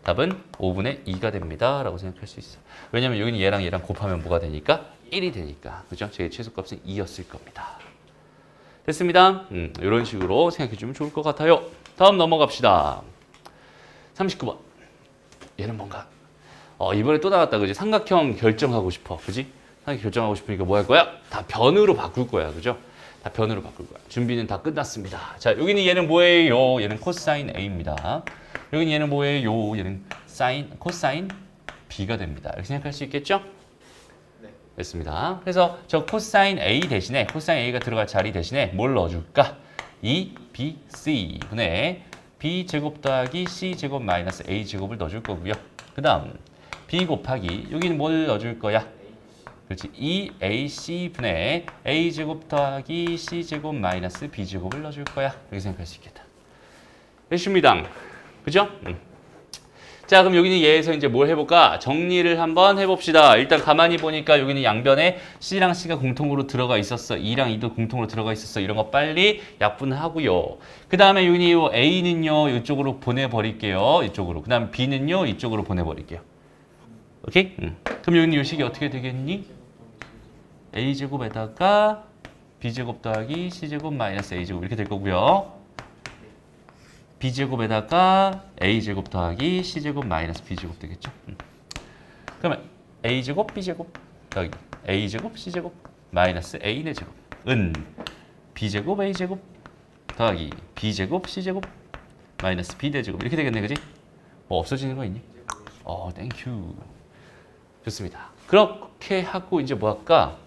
답은 5분의 2가 됩니다 라고 생각할 수 있어. 왜냐면 여기는 얘랑 얘랑 곱하면 뭐가 되니까? 1이 되니까. 그죠? 제 최소값은 2였을 겁니다. 됐습니다. 음, 이런 식으로 생각해주면 좋을 것 같아요. 다음 넘어갑시다. 39번. 얘는 뭔가 어, 이번에 또 나왔다 그지 삼각형 결정하고 싶어 그지 삼각형 결정하고 싶으니까 뭐 할 거야 다 변으로 바꿀 거야 그죠 다 변으로 바꿀 거야 준비는 다 끝났습니다 자 여기는 얘는 뭐예요 얘는 코사인 a입니다 여기는 얘는 뭐예요 얘는 사인 코사인 b가 됩니다 이렇게 생각할 수 있겠죠 네. 됐습니다. 그래서 저 코사인 a 대신에 코사인 a가 들어갈 자리 대신에 뭘 넣어줄까? 2 b c. 분의 b 제곱 더하기 c 제곱 마이너스 a 제곱을 넣어줄 거고요. 그 다음 b 곱하기 여기는 뭘 넣어줄 거야? 그렇지. 2ac 분의 a 제곱 더하기 c 제곱 마이너스 b 제곱을 넣어줄 거야. 이렇게 생각할 수 있겠다. 됐습니다. 그죠? 음. 자 그럼 여기는 얘에서 이제 뭘 해볼까? 정리를 한번 해봅시다 일단 가만히 보니까 여기는 양변에 C랑 C가 공통으로 들어가 있었어 2랑 2도 공통으로 들어가 있었어 이런 거 빨리 약분하고요 그 다음에 여기 요 A는요 이쪽으로 보내버릴게요 이쪽으로 그 다음 B는요 이쪽으로 보내버릴게요 오케이? 음. 그럼 여기는 요 식이 어떻게 되겠니? A제곱에다가 B제곱 더하기 C제곱 마이너스 A제곱 이렇게 될 거고요 B제곱에다가 A제곱 더하기 C제곱 마이너스 B제곱 되겠죠? 음. 그러면 A제곱 B제곱 더하기 A제곱 C제곱 마이너스 A네제곱 은 B제곱 A제곱 더하기 B제곱 C제곱 마이너스 B네제곱 이렇게 되겠네 그지? 뭐 없어지는 거 있니? 어 thank you 좋습니다 그렇게 하고 이제 뭐 할까?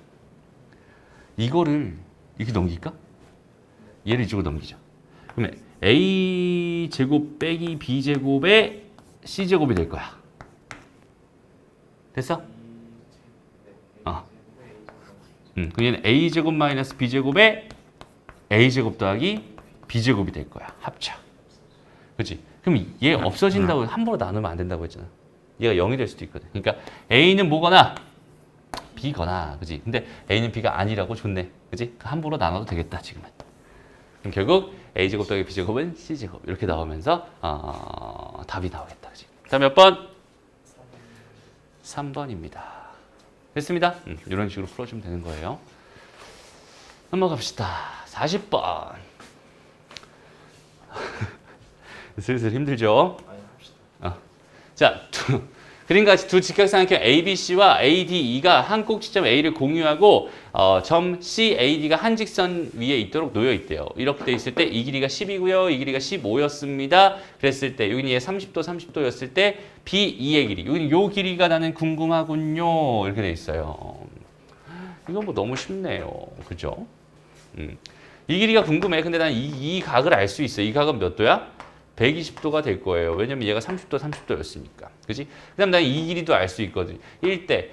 이거를 이렇게 넘길까? 얘를 이쪽으로 넘기자 그러면 a 제곱 빼기 b 제곱의 c 제곱이 될 거야. 됐어? 어. 음, 그럼 얘는 a 제곱 마이너스 b 제곱의 a 제곱 더하기 b 제곱이 될 거야. 합쳐. 그렇지? 그럼 얘 없어진다고 함부로 나누면 안 된다고 했잖아. 얘가 0이 될 수도 있거든. 그러니까 a는 뭐거나 b거나, 그지? 근데 a는 b가 아니라고 좋네. 그지? 함부로 나눠도 되겠다, 지금은. 그럼 결국 a제곱 더하기 b제곱은 c제곱 이렇게 나오면서 어, 답이 나오겠다. 그지? 다음 몇 번? 3번입니다. 됐습니다. 음, 이런 식으로 풀어주면 되는 거예요. 넘어갑시다. 40번. 슬슬 힘들죠? 합시다. 자, 두, 같이 두 직각삼각형 ABC와 ADE가 한 꼭지점 A를 공유하고 어, 점 CAD가 한 직선 위에 있도록 놓여 있대요. 이렇게 돼 있을 때 이 길이가 10이고요. 이 길이가 15였습니다. 그랬을 때 여기는 얘 30도, 30도였을 때 B2의 길이. 여기는 요 길이가 나는 궁금하군요. 이렇게 돼 있어요. 이건 뭐 너무 쉽네요. 그죠? 음. 이 길이가 궁금해. 근데 난 이, 이 각을 알 수 있어. 이 각은 몇 도야? 120도가 될 거예요. 왜냐면 얘가 30도, 30도였으니까. 그지? 그 다음 난 이 길이도 알 수 있거든. 1대,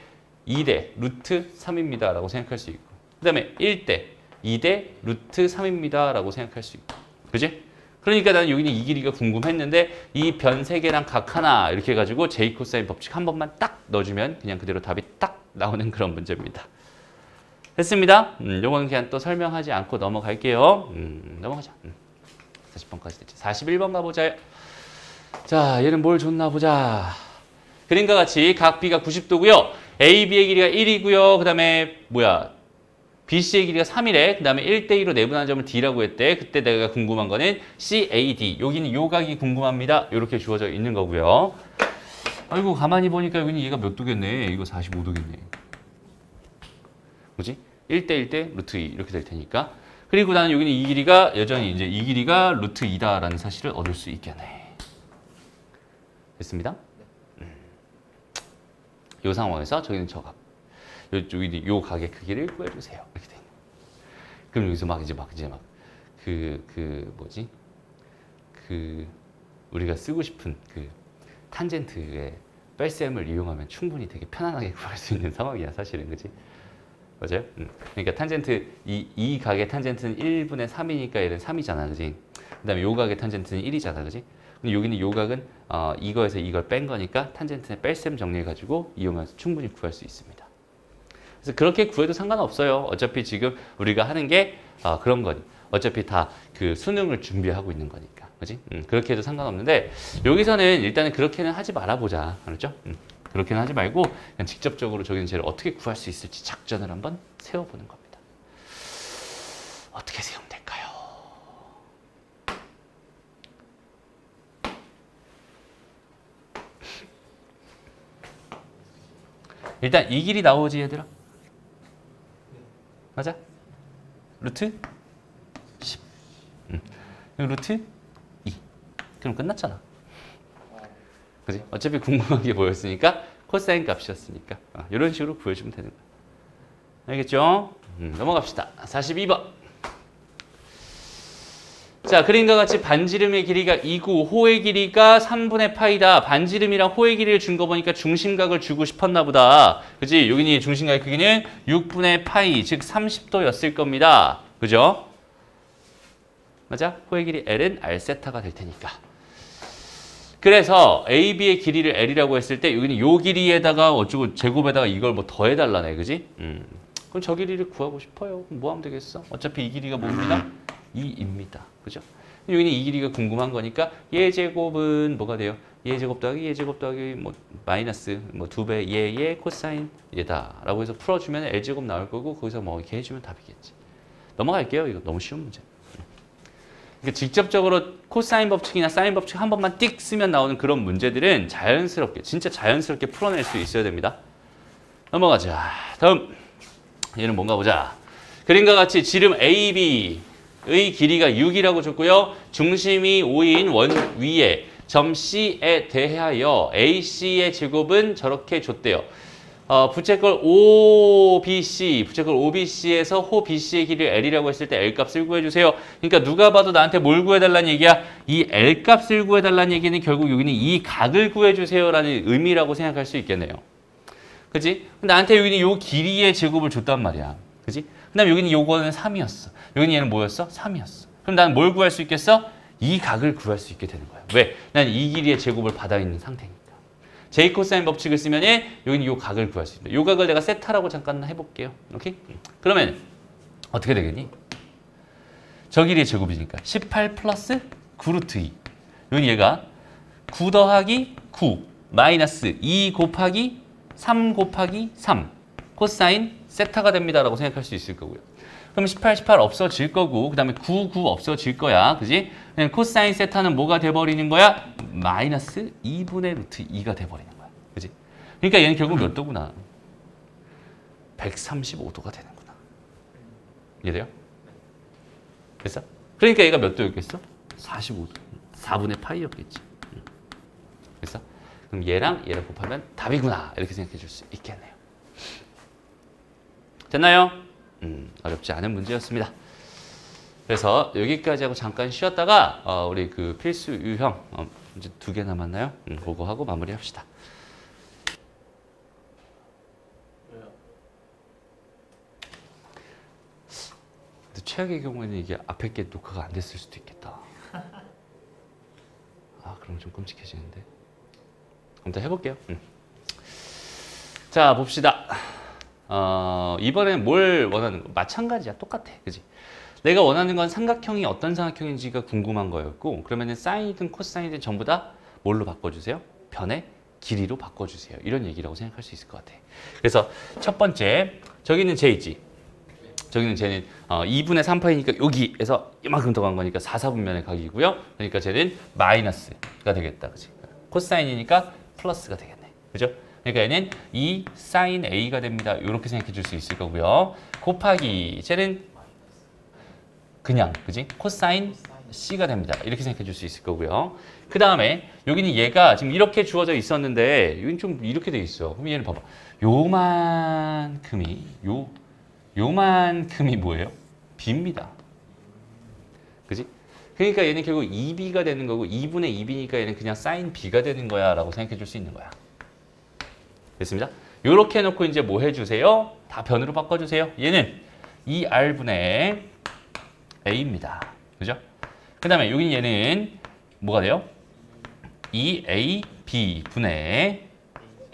2대, 루트 3입니다. 라고 생각할 수 있고. 그 다음에 1대, 2대, 루트 3입니다. 라고 생각할 수 있고. 그지? 그러니까 나는 여기는 이 길이가 궁금했는데 이 변 세 개랑 각 하나 이렇게 해가지고 제이 코사인 법칙 한 번만 딱 넣어주면 그냥 그대로 답이 딱 나오는 그런 문제입니다. 됐습니다. 음, 요건 그냥 또 설명하지 않고 넘어갈게요. 음, 넘어가자. 음. 40번까지 됐죠. 41번 가보자. 자, 얘는 뭘 줬나 보자. 그림과 같이 각 B가 90도고요. AB의 길이가 1이고요. 그 다음에 뭐야? BC의 길이가 3이래. 그 다음에 1대2로 내분하는 점을 D라고 했대. 그때 내가 궁금한 거는 CAD. 여기는 요 각이 궁금합니다. 이렇게 주어져 있는 거고요. 아이고 가만히 보니까 여기는 얘가 몇 도겠네. 이거 45도겠네. 뭐지? 1대 1 대 루트 2 이렇게 될 테니까. 그리고 나는 여기는 이 길이가 여전히 이제 이 길이가 루트 2다라는 사실을 얻을 수 있겠네. 됐습니다? 음. 이 상황에서 저기는 저 각, 요쪽이 요 각의 크기를 구해주세요. 이렇게 돼. 그럼 여기서 막 이제 막 이제 막그그 뭐지? 그 우리가 쓰고 싶은 그 탄젠트의 뺄셈을 이용하면 충분히 되게 편안하게 구할 수 있는 상황이야 사실은 그지? 맞아요? 음. 그러니까 탄젠트 이, 이 각의 탄젠트는 1분의 3이니까 얘는 3이잖아 그지? 그 다음에 요 각의 탄젠트는 1이잖아 그지? 근데 여기는 요 각은 어, 이거에서 이걸 뺀 거니까 탄젠트의 뺄셈 정리해가지고 이용해서 충분히 구할 수 있습니다. 그래서 그렇게 구해도 상관없어요. 어차피 지금 우리가 하는 게 어, 그런 거니. 어차피 다 그 수능을 준비하고 있는 거니까. 그지? 음, 그렇게 해도 상관없는데 여기서는 일단은 그렇게는 하지 말아보자. 알았죠? 음, 그렇게는 하지 말고 그냥 직접적으로 쟤를 어떻게 구할 수 있을지 작전을 한번 세워보는 겁니다. 어떻게 세우면 될까요? 일단 이 길이 나오지 얘들아? 맞아? 루트 10 음. 루트 2 그럼 끝났잖아 아, 그지? 어차피 궁금한 게 뭐였으니까 코사인 값이었으니까 어, 이런 식으로 구해주면 되는 거야 알겠죠? 음, 넘어갑시다 42번 자 그림과 같이 반지름의 길이가 2구 호의 길이가 3분의 파이다 반지름이랑 호의 길이를 준 거 보니까 중심각을 주고 싶었나 보다 그지? 여기는 중심각의 크기는 6분의 파이 즉 30도였을 겁니다 그죠? 맞아? 호의 길이 L은 R세타가 될 테니까 그래서 AB의 길이를 L이라고 했을 때 여기는 요 길이에다가 어쩌고 제곱에다가 이걸 뭐 더해달라네 그지? 음. 그럼 저 길이를 구하고 싶어요 뭐 하면 되겠어? 어차피 이 길이가 뭡니다? 2입니다 그죠? 여기는 이 길이가 궁금한 거니까 얘 제곱은 뭐가 돼요? 얘 제곱 더하기 얘 제곱 더하기 뭐 마이너스 뭐 두배 얘얘 코사인 얘다라고 해서 풀어주면 L 제곱 나올 거고 거기서 뭐 이렇게 해주면 답이겠지 넘어갈게요 이거 너무 쉬운 문제 그러니까 직접적으로 코사인 법칙이나 사인 법칙 한 번만 띡 쓰면 나오는 그런 문제들은 자연스럽게 진짜 자연스럽게 풀어낼 수 있어야 됩니다. 넘어가자. 다음 얘는 뭔가 보자. 그림과 같이 지름 AB의 길이가 6이라고 줬고요. 중심이 5인 원 위에 점 C에 대하여 AC의 제곱은 저렇게 줬대요. 어, 부채꼴 OBC, 부채꼴 OBC에서 호 BC의 길이를 L이라고 했을 때 L 값을 구해주세요. 그러니까 누가 봐도 나한테 뭘 구해달라는 얘기야? 이 L 값을 구해달라는 얘기는 결국 여기는 이 각을 구해주세요라는 의미라고 생각할 수 있겠네요. 그지? 나한테 여기는 요 길이의 제곱을 줬단 말이야. 그지? 그 다음에 여기는 요거는 3이었어. 여기는 얘는 뭐였어? 3이었어. 그럼 나는 뭘 구할 수 있겠어? 이 각을 구할 수 있게 되는 거야. 왜? 난 이 길이의 제곱을 받아 있는 상태니까. 제이 코사인 법칙을 쓰면 여기는 요 각을 구할 수 있다. 요 각을 내가 세타라고 잠깐 해볼게요. 오케이? 그러면 어떻게 되겠니? 저 길이의 제곱이니까 18 플러스 9루트 2. 여기 얘가 9 더하기 9 마이너스 2 곱하기 3 곱하기 3 코사인 세타가 됩니다라고 생각할 수 있을 거고요. 그럼 18, 18 없어질 거고 그 다음에 9, 9 없어질 거야. 그지? 코사인 세타는 뭐가 돼버리는 거야? 마이너스 2분의 루트 2가 돼버리는 거야. 그지? 그러니까 얘는 결국 몇 도구나? 135도가 되는구나. 이해돼요? 됐어? 그러니까 얘가 몇 도였겠어? 45도. 4분의 파이였겠지. 응. 됐어? 그럼 얘랑 얘를 곱하면 답이구나. 이렇게 생각해 줄 수 있겠네요. 됐나요? 음, 어렵지 않은 문제였습니다. 그래서 여기까지 하고 잠깐 쉬었다가 어, 우리 그 필수 유형 어, 이제 두 개 남았나요? 음, 그거 하고 마무리합시다. 최악의 경우에는 이게 앞에 게 녹화가 안 됐을 수도 있겠다. 아, 그럼 좀 끔찍해지는데. 아무튼 해볼게요. 음. 자, 봅시다. 어, 이번엔 뭘 원하는 거? 마찬가지야. 똑같아. 그지? 내가 원하는 건 삼각형이 어떤 삼각형인지가 궁금한 거였고, 그러면 은 사인이든 코사인이든 전부 다 뭘로 바꿔주세요? 변의 길이로 바꿔주세요. 이런 얘기라고 생각할 수 있을 것 같아. 그래서 첫 번째, 저기는 j 있지? 저기는 쟤는 어, 2분의 3파이니까 여기에서 이만큼 더 간 거니까 4, 4분면의 각이고요. 그러니까 쟤는 마이너스가 되겠다. 그지? 코사인이니까 플러스가 되겠네. 그죠? 그러니까 얘는 2 사인 A가 됩니다. 이렇게 생각해 줄 수 있을 거고요. 곱하기 쟤는 그냥 그지? 코사인 C가 됩니다. 이렇게 생각해 줄 수 있을 거고요. 그 다음에 여기는 얘가 지금 이렇게 주어져 있었는데 여기는 좀 이렇게 돼 있어. 그럼 얘는 봐봐. 요만큼이 요 요만큼이 뭐예요? b입니다. 그지? 그러니까 얘는 결국 2b가 되는 거고 2분의 2b니까 얘는 그냥 사인 b가 되는 거야 라고 생각해 줄 수 있는 거야. 됐습니다. 요렇게 해놓고 이제 뭐 해주세요? 다 변으로 바꿔주세요. 얘는 2r분의 a입니다. 그죠? 그 다음에 여기 얘는 뭐가 돼요? 2ab분의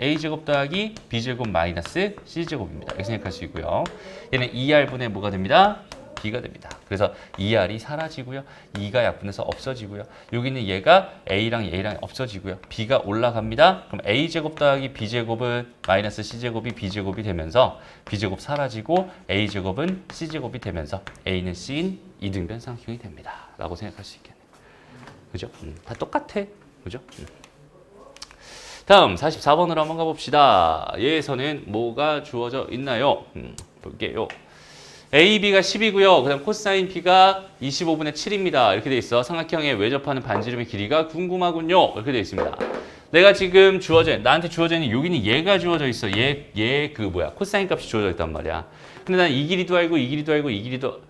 a제곱 더하기 b제곱 마이너스 c제곱입니다. 이렇게 생각할 수 있고요. 얘는 2r분의 뭐가 됩니다? b가 됩니다. 그래서 2r이 사라지고요. 2가 약분해서 없어지고요. 여기는 얘가 a랑 a랑 없어지고요. b가 올라갑니다. 그럼 a제곱 더하기 b제곱은 마이너스 c제곱이 b제곱이 되면서 b제곱 사라지고 a제곱은 c제곱이 되면서 a는 c인 이등변 삼각형이 됩니다. 라고 생각할 수 있겠네요. 그죠? 음, 다 똑같아. 그죠? 음. 다음 44번으로 한번 가봅시다. 얘에서는 뭐가 주어져 있나요? 음, 볼게요. A, B가 10이고요. 그 다음 코사인 B가 25분의 7입니다. 이렇게 돼 있어. 삼각형에 외접하는 반지름의 길이가 궁금하군요. 이렇게 돼 있습니다. 내가 지금 주어져, 나한테 주어져 있는 여기는 얘가 주어져 있어. 얘, 얘 그 뭐야. 코사인 값이 주어져 있단 말이야. 근데 난 이 길이도 알고 이 길이도 알고 이 길이도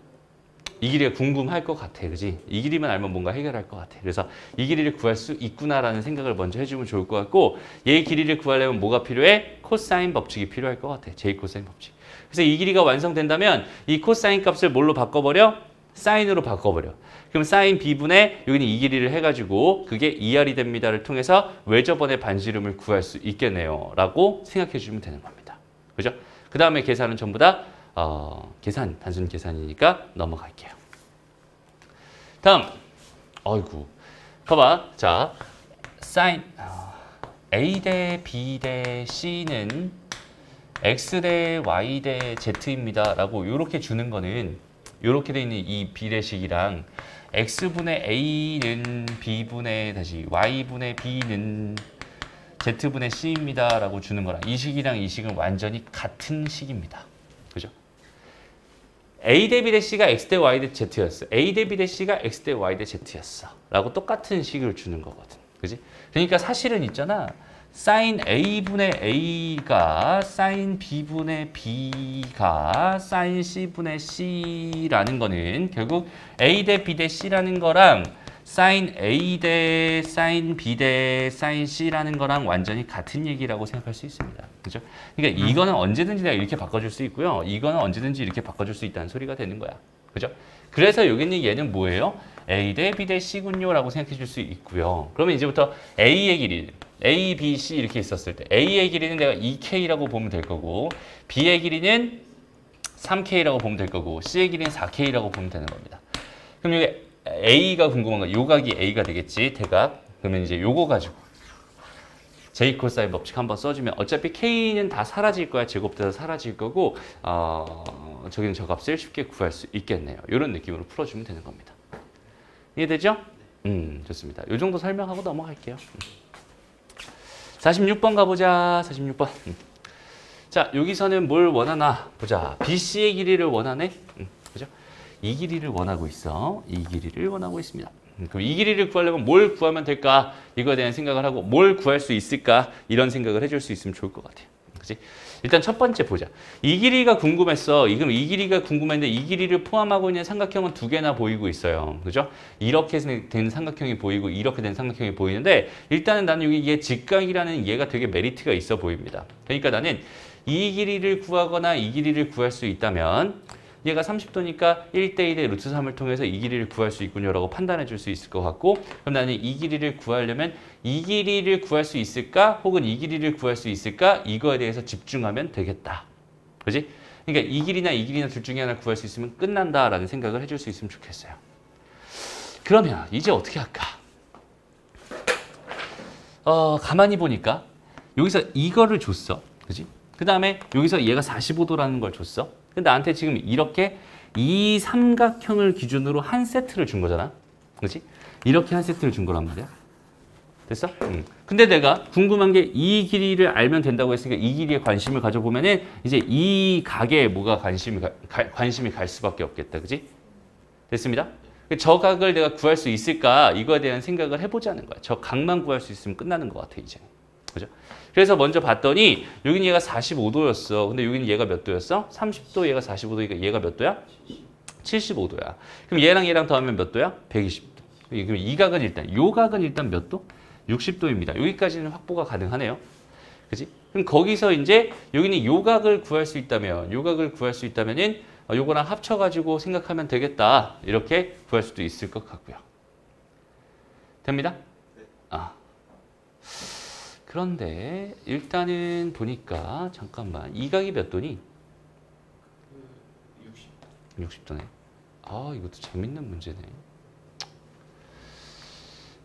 이 길이가 궁금할 것 같아. 그지? 이 길이만 알면 뭔가 해결할 것 같아. 그래서 이 길이를 구할 수 있구나라는 생각을 먼저 해주면 좋을 것 같고 얘 길이를 구하려면 뭐가 필요해? 코사인 법칙이 필요할 것 같아. 제이 코사인 법칙. 그래서 이 길이가 완성된다면 이 코사인 값을 뭘로 바꿔버려? 사인으로 바꿔버려. 그럼 사인 b분의 여기는 이 길이를 해가지고 그게 2r이 됩니다를 통해서 외접원의 반지름을 구할 수 있겠네요. 라고 생각해 주면 되는 겁니다. 그죠? 그 다음에 계산은 전부 다 어, 계산, 단순 계산이니까 넘어갈게요. 다음, 어이구, 봐봐. 자, 사인 어, A 대 B 대 C는 X 대 Y 대 Z입니다. 라고 이렇게 주는 거는 이렇게 돼 있는 이 비례식이랑 X분의 A는 B분의 다시 Y분의 B는 Z분의 C입니다. 라고 주는 거랑 이 식이랑 이 식은 완전히 같은 식입니다. A 대 B 대 C가 X 대 Y 대 Z였어. A 대 B 대 C가 X 대 Y 대 Z였어. 라고 똑같은 식을 주는 거거든. 그지? 그러니까 사실은 있잖아. 사인 A분의 A가 사인 B분의 B가 사인 C분의 C라는 거는 결국 A 대 B 대 C라는 거랑 사인 A 대 사인 B 대 사인 C라는 거랑 완전히 같은 얘기라고 생각할 수 있습니다. 그죠? 그러니까 이거는 언제든지 내가 이렇게 바꿔줄 수 있고요. 이거는 언제든지 이렇게 바꿔줄 수 있다는 소리가 되는 거야. 그죠? 그래서 여기는 얘는 뭐예요? A 대 B 대 C군요 라고 생각해 줄 수 있고요. 그러면 이제부터 A의 길이 A, B, C 이렇게 있었을 때 A의 길이는 내가 2K라고 보면 될 거고 B의 길이는 3K라고 보면 될 거고 C의 길이는 4K라고 보면 되는 겁니다. 그럼 여기 A가 궁금한 거 요각이 A가 되겠지 대각 그러면 이제 요거 가지고 J 코사인 법칙 한번 써주면 어차피 K는 다 사라질 거야. 제곱돼서 사라질 거고 어, 저기는 저 값을 쉽게 구할 수 있겠네요. 이런 느낌으로 풀어주면 되는 겁니다. 이해되죠? 음, 좋습니다. 이 정도 설명하고 넘어갈게요. 46번 가보자. 46번. 음. 자, 여기서는 뭘 원하나 보자. BC의 길이를 원하네. 이 길이를 원하고 있어. 이 길이를 원하고 있습니다. 음, 그럼 이 길이를 구하려면 뭘 구하면 될까? 이거에 대한 생각을 하고 뭘 구할 수 있을까? 이런 생각을 해줄 수 있으면 좋을 것 같아요. 그지? 일단 첫 번째 보자. 이 길이가 궁금했어. 이- 그럼 이 길이가 궁금했는데 이 길이를 포함하고 있는 삼각형은 두 개나 보이고 있어요. 그죠? 이렇게 된 삼각형이 보이고 이렇게 된 삼각형이 보이는데 일단은 나는 여기 얘 직각이라는 얘가 되게 메리트가 있어 보입니다. 그러니까 나는 이 길이를 구하거나 이 길이를 구할 수 있다면 얘가 30도니까 1대1의 루트 3을 통해서 이 길이를 구할 수 있군요라고 판단해 줄 수 있을 것 같고 그럼 나는 이 길이를 구하려면 이 길이를 구할 수 있을까 혹은 이 길이를 구할 수 있을까 이거에 대해서 집중하면 되겠다. 그지? 그러니까 이 길이나 이 길이나 둘 중에 하나 구할 수 있으면 끝난다라는 생각을 해줄 수 있으면 좋겠어요. 그러면 이제 어떻게 할까? 어, 가만히 보니까 여기서 이거를 줬어. 그지? 그 다음에 여기서 얘가 45도라는 걸 줬어. 근데 나한테 지금 이렇게 이 삼각형을 기준으로 한 세트를 준 거잖아. 그지? 이렇게 한 세트를 준 거란 말이야. 됐어? 응. 근데 내가 궁금한 게 이 길이를 알면 된다고 했으니까 이 길이에 관심을 가져보면은 이제 이 각에 뭐가 관심이, 가, 가- 관심이 갈 수밖에 없겠다. 그지? 됐습니다? 저 각을 내가 구할 수 있을까? 이거에 대한 생각을 해보자는 거야. 저 각만 구할 수 있으면 끝나는 것 같아, 이제. 그죠? 그래서 먼저 봤더니 여기는 얘가 45도였어. 근데 여기는 얘가 몇 도였어? 30도 얘가 45도니까 얘가 몇 도야? 75도야. 그럼 얘랑 얘랑 더하면 몇 도야? 120도. 그럼 이 각은 일단 요 각은 일단 몇 도? 60도입니다. 여기까지는 확보가 가능하네요. 그지? 그럼 거기서 이제 여기는 요 각을 구할 수 있다면 요 각을 구할 수 있다면은 어, 요거랑 합쳐 가지고 생각하면 되겠다. 이렇게 구할 수도 있을 것 같고요. 됩니다? 아. 그런데 일단은 보니까 잠깐만 이 각이 몇 도니? 60도네. 아 이것도 재밌는 문제네.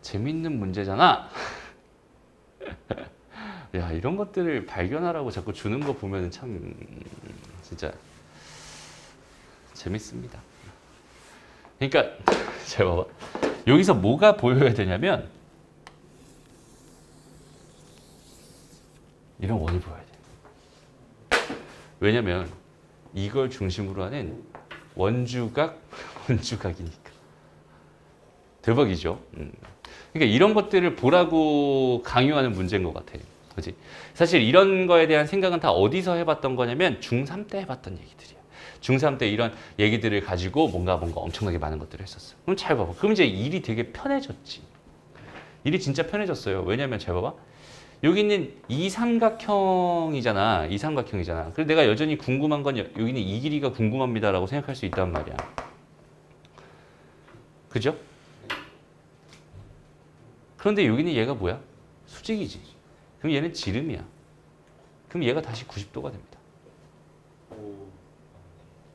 재밌는 문제잖아. 야 이런 것들을 발견하라고 자꾸 주는 거 보면 참 진짜 재밌습니다. 그러니까 잘 봐봐. 여기서 뭐가 보여야 되냐면 이런 원이 보여야 돼. 왜냐면 이걸 중심으로 하는 원주각, 원주각이니까. 대박이죠. 음. 그러니까 이런 것들을 보라고 강요하는 문제인 것 같아요. 그지? 사실 이런 거에 대한 생각은 다 어디서 해봤던 거냐면 중3 때 해봤던 얘기들이에요. 중3 때 이런 얘기들을 가지고 뭔가 뭔가 엄청나게 많은 것들을 했었어. 그럼 잘 봐봐. 그럼 이제 일이 되게 편해졌지. 일이 진짜 편해졌어요. 왜냐면 잘 봐봐. 여기 있는 이 삼각형이잖아. 이 삼각형이잖아. 그래서 내가 여전히 궁금한 건 여- 여기는 이 길이가 궁금합니다라고 생각할 수 있단 말이야. 그죠? 그런데 여기는 얘가 뭐야? 수직이지. 그럼 얘는 지름이야. 그럼 얘가 다시 90도가 됩니다.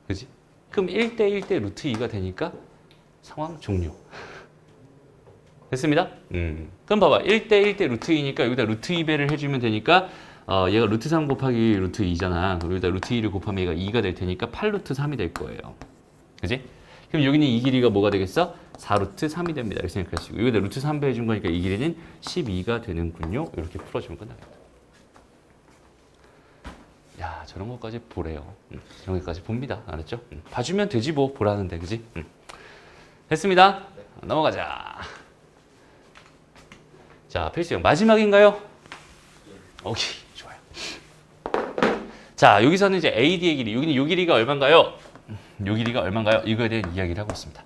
그지? 그럼 1대 1대 루트 2가 되니까 상황 종료. 됐습니다. 음. 그럼 봐봐. 1대 1대 루트 2니까 여기다 루트 2배를 해주면 되니까 어, 얘가 루트 3 곱하기 루트 2잖아. 그럼 여기다 루트 2를 곱하면 얘가 2가 될 테니까 8루트 3이 될 거예요. 그지? 그럼 여기는 이 길이가 뭐가 되겠어? 4루트 3이 됩니다. 이렇게 있고 여기다 루트 3배 해준 거니까 이 길이는 12가 되는군요. 이렇게 풀어주면 끝나겠다. 야 저런 것까지 보래요. 음, 저런 것까지 봅니다. 알았죠? 음, 봐주면 되지 뭐 보라는데 그지? 음. 됐습니다. 넘어가자. 자 필수형 마지막인가요? 오케이 좋아요. 자 여기서는 이제 AD의 길이 여기는 요 길이가 얼마인가요? 요 길이가 얼마인가요? 이거에 대한 이야기를 하고 있습니다.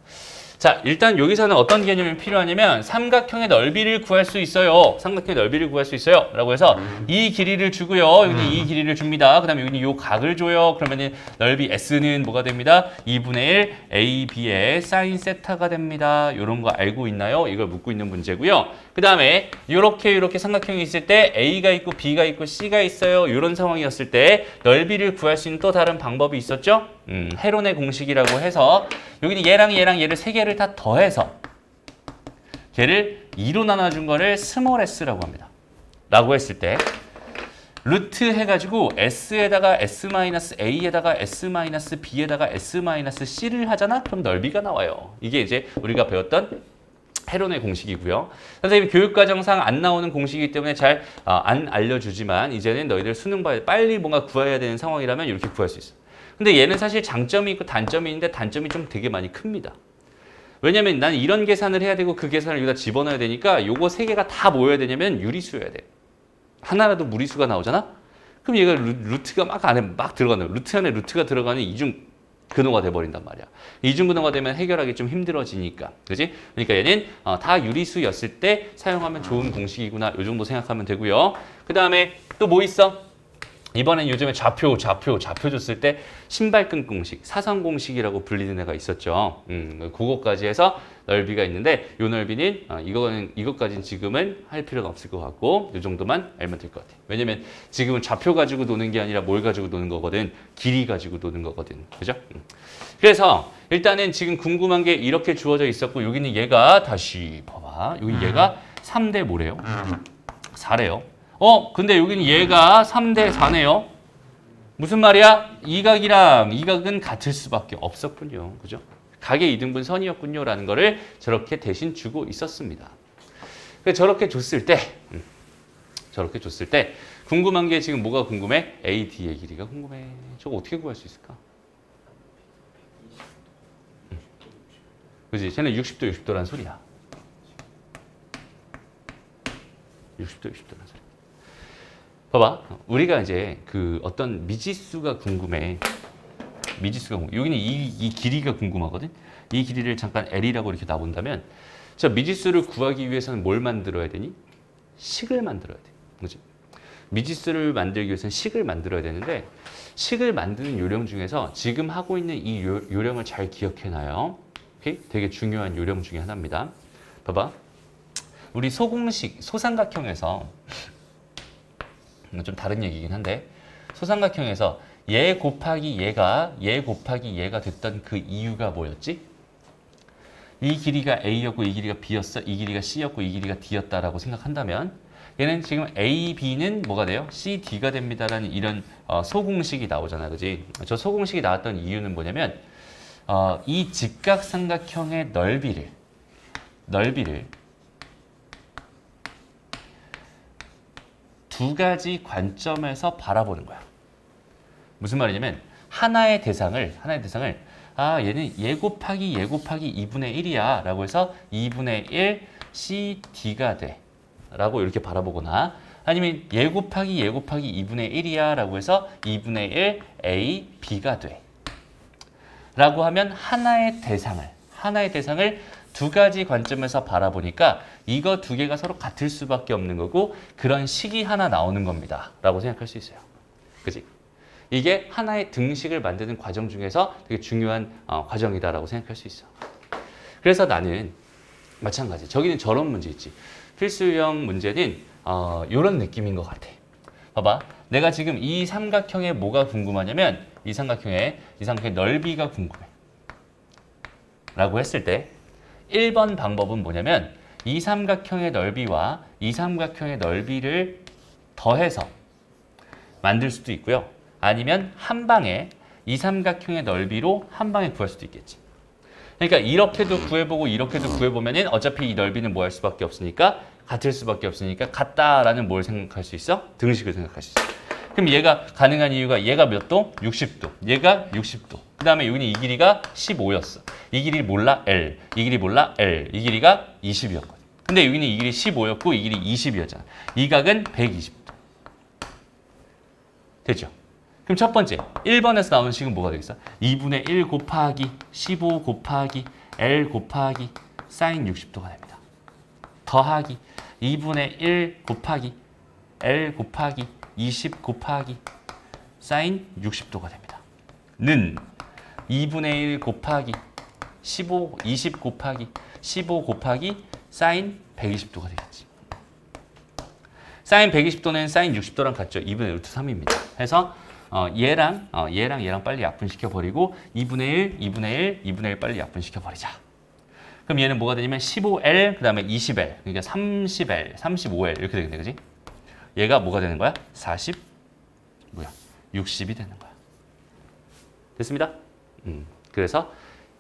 자, 일단 여기서는 어떤 개념이 필요하냐면 삼각형의 넓이를 구할 수 있어요. 삼각형의 넓이를 구할 수 있어요. 라고 해서 이 길이를 주고요. 여기는 이 길이를 줍니다. 그 다음에 여기는 이 각을 줘요. 그러면은 넓이 S는 뭐가 됩니다? 2분의 1 AB의 사인 세타가 됩니다. 이런 거 알고 있나요? 이걸 묻고 있는 문제고요. 그 다음에 이렇게 이렇게 삼각형이 있을 때 A가 있고 B가 있고 C가 있어요. 이런 상황이었을 때 넓이를 구할 수 있는 또 다른 방법이 있었죠? 음, 헤론의 공식이라고 해서 여기는 얘랑 얘랑 얘를 세 개를 다 더해서 걔를 2로 나눠준 거를 small s라고 합니다. 라고 했을 때 루트 해가지고 s에다가 s-a에다가 s-b에다가 s-c를 하잖아? 그럼 넓이가 나와요. 이게 이제 우리가 배웠던 헤론의 공식이고요. 선생님이 교육과정상 안 나오는 공식이기 때문에 잘 안 알려주지만 이제는 너희들 수능 봐야 빨리 뭔가 구해야 되는 상황이라면 이렇게 구할 수 있어. 근데 얘는 사실 장점이 있고 단점이 있는데 단점이 좀 되게 많이 큽니다. 왜냐면 나는 이런 계산을 해야 되고 그 계산을 여기다 집어넣어야 되니까 요거 세 개가 다 모여야 되냐면 유리수여야 돼. 하나라도 무리수가 나오잖아? 그럼 얘가 루, 루트가 막 안에 막 들어가는 루트 안에 루트가 들어가는 이중 근호가 돼버린단 말이야. 이중 근호가 되면 해결하기 좀 힘들어지니까. 그지? 그러니까 얘는 어, 다 유리수였을 때 사용하면 좋은 공식이구나. 요 정도 생각하면 되고요. 그 다음에 또 뭐 있어? 이번엔 요즘에 좌표, 좌표, 좌표 줬을 때 신발끈 공식, 사선 공식이라고 불리는 애가 있었죠. 음, 그거까지 해서 넓이가 있는데 요 넓이는 어, 이거는 이것까지는 지금은 할 필요가 없을 것 같고 요 정도만 알면 될 것 같아. 왜냐면 지금은 좌표 가지고 노는 게 아니라 뭘 가지고 노는 거거든. 길이 가지고 노는 거거든. 그죠? 음. 그래서 일단은 지금 궁금한 게 이렇게 주어져 있었고 여기는 얘가 다시 봐봐. 여기 얘가 3대 뭐래요? 4래요. 어, 근데 여기는 얘가 3대 4네요. 무슨 말이야? 이 각이랑 이 각은 같을 수밖에 없었군요. 그죠? 각의 이등분 선이었군요. 라는 거를 저렇게 대신 주고 있었습니다. 저렇게 줬을 때, 음, 저렇게 줬을 때, 궁금한 게 지금 뭐가 궁금해? AD의 길이가 궁금해. 저거 어떻게 구할 수 있을까? 음. 그지? 쟤는 60도, 60도란 소리야. 60도, 60도란 소리. 봐봐. 우리가 이제 그 어떤 미지수가 궁금해. 미지수가 궁금해. 여기는 이, 이 길이가 궁금하거든. 이 길이를 잠깐 L이라고 이렇게 놔본다면 저 미지수를 구하기 위해서는 뭘 만들어야 되니? 식을 만들어야 돼. 그지? 미지수를 만들기 위해서는 식을 만들어야 되는데 식을 만드는 요령 중에서 지금 하고 있는 이 요, 요령을 잘 기억해놔요. 오케이? 되게 중요한 요령 중에 하나입니다. 봐봐. 우리 소공식, 소삼각형에서 좀 다른 얘기긴 한데 소삼각형에서 얘 곱하기 얘가 얘 곱하기 얘가 됐던 그 이유가 뭐였지? 이 길이가 A였고 이 길이가 B였어. 이 길이가 C였고 이 길이가 D였다라고 생각한다면 얘는 지금 A, B는 뭐가 돼요? C, D가 됩니다라는 이런 어, 소공식이 나오잖아. 그지? 저 소공식이 나왔던 이유는 뭐냐면 어, 이 직각삼각형의 넓이를 넓이를 두 가지 관점에서 바라보는 거야. 무슨 말이냐면 하나의 대상을 하나의 대상을 아 얘는 얘 곱하기 얘 곱하기 2분의 1이야 라고 해서 2분의 1 CD가 돼 라고 이렇게 바라보거나 아니면 얘 곱하기 얘 곱하기 2분의 1이야 라고 해서 2분의 1 A, B가 돼 라고 하면 하나의 대상을 하나의 대상을 두 가지 관점에서 바라보니까 이거 두 개가 서로 같을 수밖에 없는 거고 그런 식이 하나 나오는 겁니다. 라고 생각할 수 있어요. 그지? 이게 하나의 등식을 만드는 과정 중에서 되게 중요한 어, 과정이다라고 생각할 수 있어. 그래서 나는 마찬가지. 저기는 저런 문제 있지. 필수 유형 문제는 어, 이런 느낌인 것 같아. 봐봐. 내가 지금 이 삼각형에 뭐가 궁금하냐면 이 삼각형의 이 삼각형의 넓이가 궁금해. 라고 했을 때 1번 방법은 뭐냐면 이 삼각형의 넓이와 이 삼각형의 넓이를 더해서 만들 수도 있고요. 아니면 한 방에 이 삼각형의 넓이로 한 방에 구할 수도 있겠지. 그러니까 이렇게도 구해보고 이렇게도 구해보면은 어차피 이 넓이는 뭐 할 수밖에 없으니까 같을 수밖에 없으니까 같다라는 뭘 생각할 수 있어? 등식을 생각할 수 있어. 그럼 얘가 가능한 이유가 얘가 몇 도? 60도. 얘가 60도. 그 다음에 여기는 이 길이가 15였어. 이 길이 몰라? L. 이 길이 몰라? L. 이 길이가 20이었거든. 근데 여기는 이 길이 15였고 이 길이 20이었잖아. 이 각은 120도. 되죠? 그럼 첫 번째, 1번에서 나오는 식은 뭐가 되겠어? 2분의 1 곱하기 15 곱하기 L 곱하기 사인 60도가 됩니다. 더하기 2분의 1 곱하기 L 곱하기 20 곱하기 사인 60도가 됩니다. 는 2분의 1 곱하기 15, 20 곱하기 15 곱하기 사인 120도가 되겠지. 사인 120도는 사인 60도랑 같죠. 2분의 루트 3입니다. 해서 어, 얘랑 어, 얘랑 얘랑 빨리 약분시켜 버리고 2분의 1, 2분의 1, 2분의 1 빨리 약분시켜 버리자. 그럼 얘는 뭐가 되냐면 15L 그 다음에 20L 그러니까 30L, 35L 이렇게 되겠네, 그지? 얘가 뭐가 되는 거야? 40 뭐야? 60이 되는 거야. 됐습니다. 음, 그래서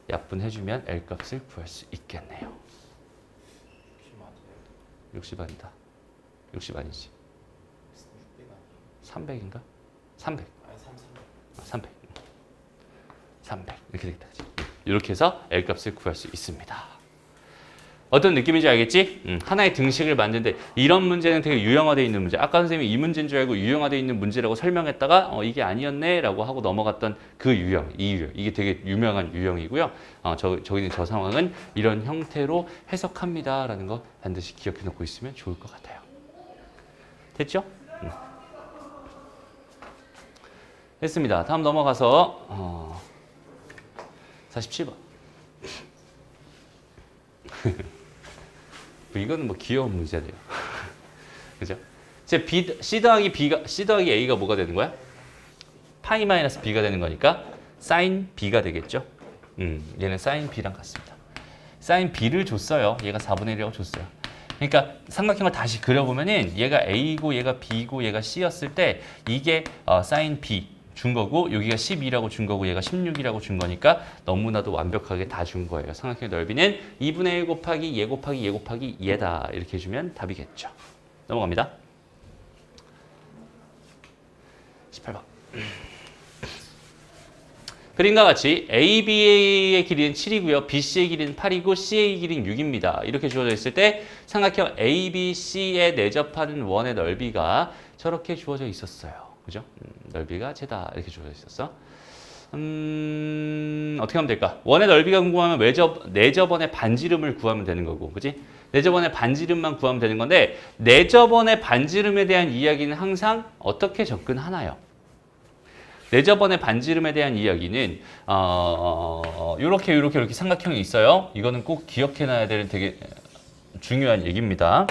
약분해주면 L 값을 구할 수 있겠네요. 60 아니다. 60 아니지. 300인가? 300. 아, 300. 300. 이렇게 되겠다. 그치? 이렇게 해서 L 값을 구할 수 있습니다. 어떤 느낌인지 알겠지? 음, 하나의 등식을 만드는데 이런 문제는 되게 유형화되어 있는 문제. 아까 선생님이 이 문제인 줄 알고 유형화되어 있는 문제라고 설명했다가 어, 이게 아니었네 라고 하고 넘어갔던 그 유형, 이 유형. 이게 되게 유명한 유형이고요. 어, 저, 저기는 저 상황은 이런 형태로 해석합니다 라는 거 반드시 기억해 놓고 있으면 좋을 것 같아요. 됐죠? 음. 됐습니다. 다음 넘어가서 어, 47번. 뭐 이거는 뭐 귀여운 문제네요. 그죠? 이제 B, C 더하기 B가, C 더하기 A가 뭐가 되는 거야? 파이 마이너스 B가 되는 거니까 사인 B가 되겠죠? 음, 얘는 사인 B랑 같습니다. 사인 B를 줬어요. 얘가 4분의 1이라고 줬어요. 그러니까 삼각형을 다시 그려보면은 얘가 A고 얘가 B고 얘가 C였을 때 이게 어, 사인 B 준 거고 여기가 12라고 준 거고 얘가 16이라고 준 거니까 너무나도 완벽하게 다 준 거예요. 삼각형의 넓이는 2분의 1 곱하기 얘 곱하기 얘 곱하기 얘다 이렇게 해주면 답이겠죠. 넘어갑니다. 18번. 그림과 같이 AB의 길이는 7이고요. BC의 길이는 8이고 C의 길이는 6입니다. 이렇게 주어져 있을 때 삼각형 ABC에 내접하는 원의 넓이가 저렇게 주어져 있었어요. 그죠? 음, 넓이가 제다 이렇게 주어져 있었어. 음, 어떻게 하면 될까? 원의 넓이가 궁금하면 외접, 내접원의 반지름을 구하면 되는 거고, 그지? 내접원의 반지름만 구하면 되는 건데, 내접원의 반지름에 대한 이야기는 항상 어떻게 접근하나요? 내접원의 반지름에 대한 이야기는 어, 이렇게 이렇게 이렇게 삼각형이 있어요. 이거는 꼭 기억해놔야 될 되게 중요한 얘기입니다.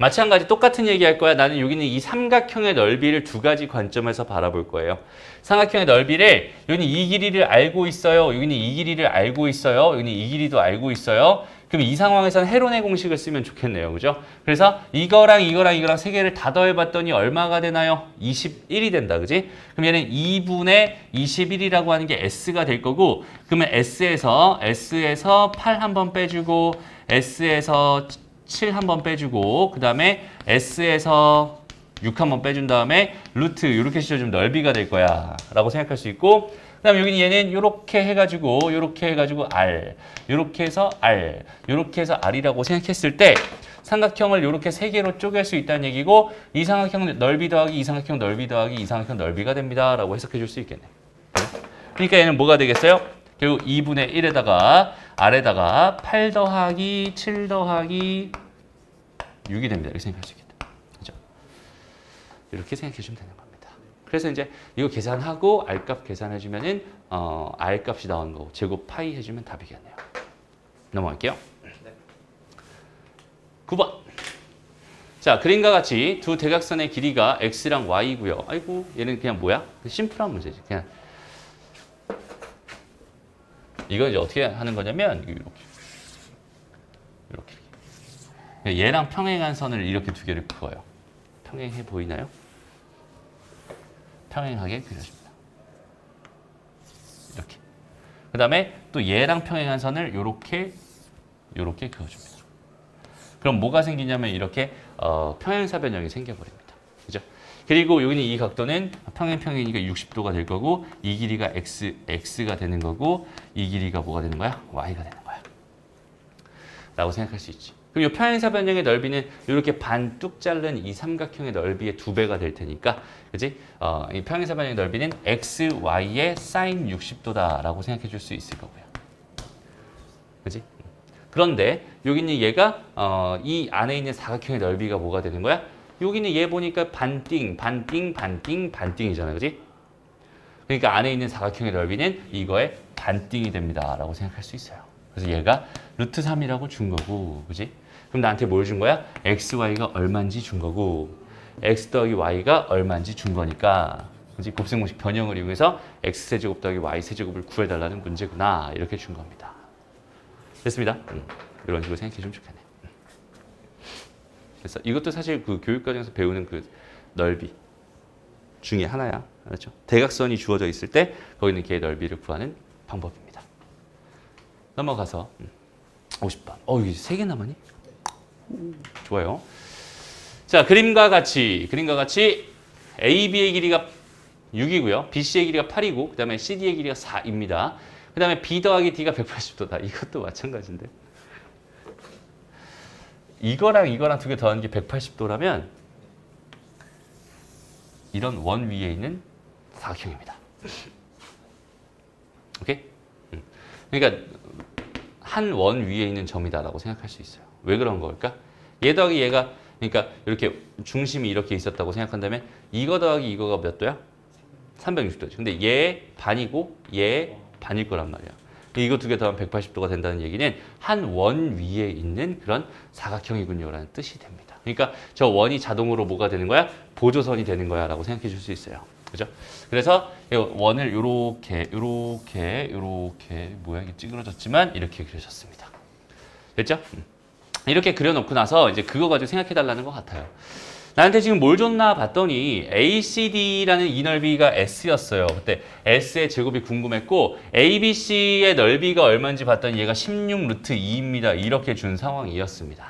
마찬가지 똑같은 얘기 할 거야. 나는 여기는 이 삼각형의 넓이를 두 가지 관점에서 바라볼 거예요. 삼각형의 넓이를 여기는 이 길이를 알고 있어요. 여기는 이 길이를 알고 있어요. 여기는 이 길이도 알고 있어요. 그럼 이 상황에서는 헤론의 공식을 쓰면 좋겠네요. 그죠? 그래서 이거랑 이거랑 이거랑 세 개를 다 더해봤더니 얼마가 되나요? 21이 된다. 그지? 그럼 얘는 2분의 21이라고 하는 게 S가 될 거고 그러면 S에서 S에서 8 한번 빼주고 S에서 7 한번 빼주고 그 다음에 S에서 6 한번 빼준 다음에 루트 이렇게 씌워주면 넓이가 될 거야. 라고 생각할 수 있고 그 다음에 여기는 얘는 이렇게 해가지고 이렇게 해가지고 R 이렇게 해서 R 이렇게 해서 R이라고 생각했을 때 삼각형을 이렇게 세 개로 쪼갤 수 있다는 얘기고 이 삼각형 넓이 더하기 이 삼각형 넓이 더하기 이 삼각형 넓이가 됩니다. 라고 해석해 줄 수 있겠네. 그러니까 얘는 뭐가 되겠어요? 결국 2분의 1에다가 R에다가 8 더하기 7 더하기 6이 됩니다 이렇게 생각할 수 있겠다 그죠? 이렇게 생각해 주면 되는 겁니다 그래서 이제 이거 계산하고 R값 계산해 주면은 어, R값이 나오는 거고 제곱 파이 해 주면 답이겠네요. 넘어갈게요. 9번. 자 그림과 같이 두 대각선의 길이가 x랑 y고요. 아이고 얘는 그냥 뭐야? 심플한 문제지. 그냥 이거 이제 어떻게 하는 거냐면 이렇게 이렇게 얘랑 평행한 선을 이렇게 두 개를 그어요. 평행해 보이나요? 평행하게 그려줍니다. 이렇게. 그 다음에 또 얘랑 평행한 선을 이렇게 이렇게 그어줍니다. 그럼 뭐가 생기냐면 이렇게 어, 평행사변형이 생겨버립니다. 그죠? 그리고 여기는 이 각도는 평행평행이니까 60도가 될 거고 이 길이가 x, x가 되는 거고 이 길이가 뭐가 되는 거야? y가 되는 거야. 라고 생각할 수 있지. 그럼 이 평행사 변형의 넓이는 이렇게 반 뚝 자른 이 삼각형의 넓이의 두 배가 될 테니까, 그지? 어, 이 평행사 변형의 넓이는 x, y의 sin 60도다라고 생각해 줄 수 있을 거고요. 그지? 그런데 여기는 얘가 어, 이 안에 있는 사각형의 넓이가 뭐가 되는 거야? 여기는 얘 보니까 반띵, 반띵, 반띵, 반띵이잖아, 그지? 그러니까 안에 있는 사각형의 넓이는 이거의 반띵이 됩니다 라고 생각할 수 있어요. 그래서 얘가 루트 3이라고 준 거고, 그지? 그럼 나한테 뭘 준 거야? x, y가 얼마인지 준 거고, x 더하기 y가 얼마인지 준 거니까, 그지? 곱셈 공식 변형을 이용해서 x 세제곱 더하기 y 세제곱을 구해달라는 문제구나 이렇게 준 겁니다. 됐습니다. 음, 이런 식으로 생각해 주면 좋겠네. 그래서 이것도 사실 그 교육 과정에서 배우는 그 넓이 중에 하나야. 그렇죠? 대각선이 주어져 있을 때 거기 있는 개의 넓이를 구하는 방법입니다. 넘어가서 음, 50번. 어, 여기 세개 남았니? 좋아요. 자, 그림과 같이 그림과 같이 AB의 길이가 6이고요. BC의 길이가 8이고 그다음에 CD의 길이가 4입니다. 그다음에 B 더하기 D가 180도다. 이것도 마찬가지인데. 이거랑 이거랑 두 개 더하는 게 180도라면 이런 원 위에 있는 사각형입니다. 오케이? 음. 그러니까 한 원 위에 있는 점이다라고 생각할 수 있어요. 왜 그런 걸까? 얘 더하기 얘가 그러니까 이렇게 중심이 이렇게 있었다고 생각한다면 이거 더하기 이거가 몇 도야? 360도죠. 근데 얘 반이고 얘 반일 거란 말이야. 이거 두 개 더하면 180도가 된다는 얘기는 한 원 위에 있는 그런 사각형이군요라는 뜻이 됩니다. 그러니까 저 원이 자동으로 뭐가 되는 거야? 보조선이 되는 거야라고 생각해 줄 수 있어요. 그죠? 그래서 이 원을 요렇게 요렇게 요렇게 모양이 찌그러졌지만 이렇게 그려졌습니다. 됐죠? 음. 이렇게 그려놓고 나서 이제 그거 가지고 생각해 달라는 것 같아요. 나한테 지금 뭘 줬나 봤더니 ACD라는 이 넓이가 S였어요. 그때 S의 제곱이 궁금했고 ABC의 넓이가 얼마인지 봤더니 얘가 16 루트 2입니다. 이렇게 준 상황이었습니다.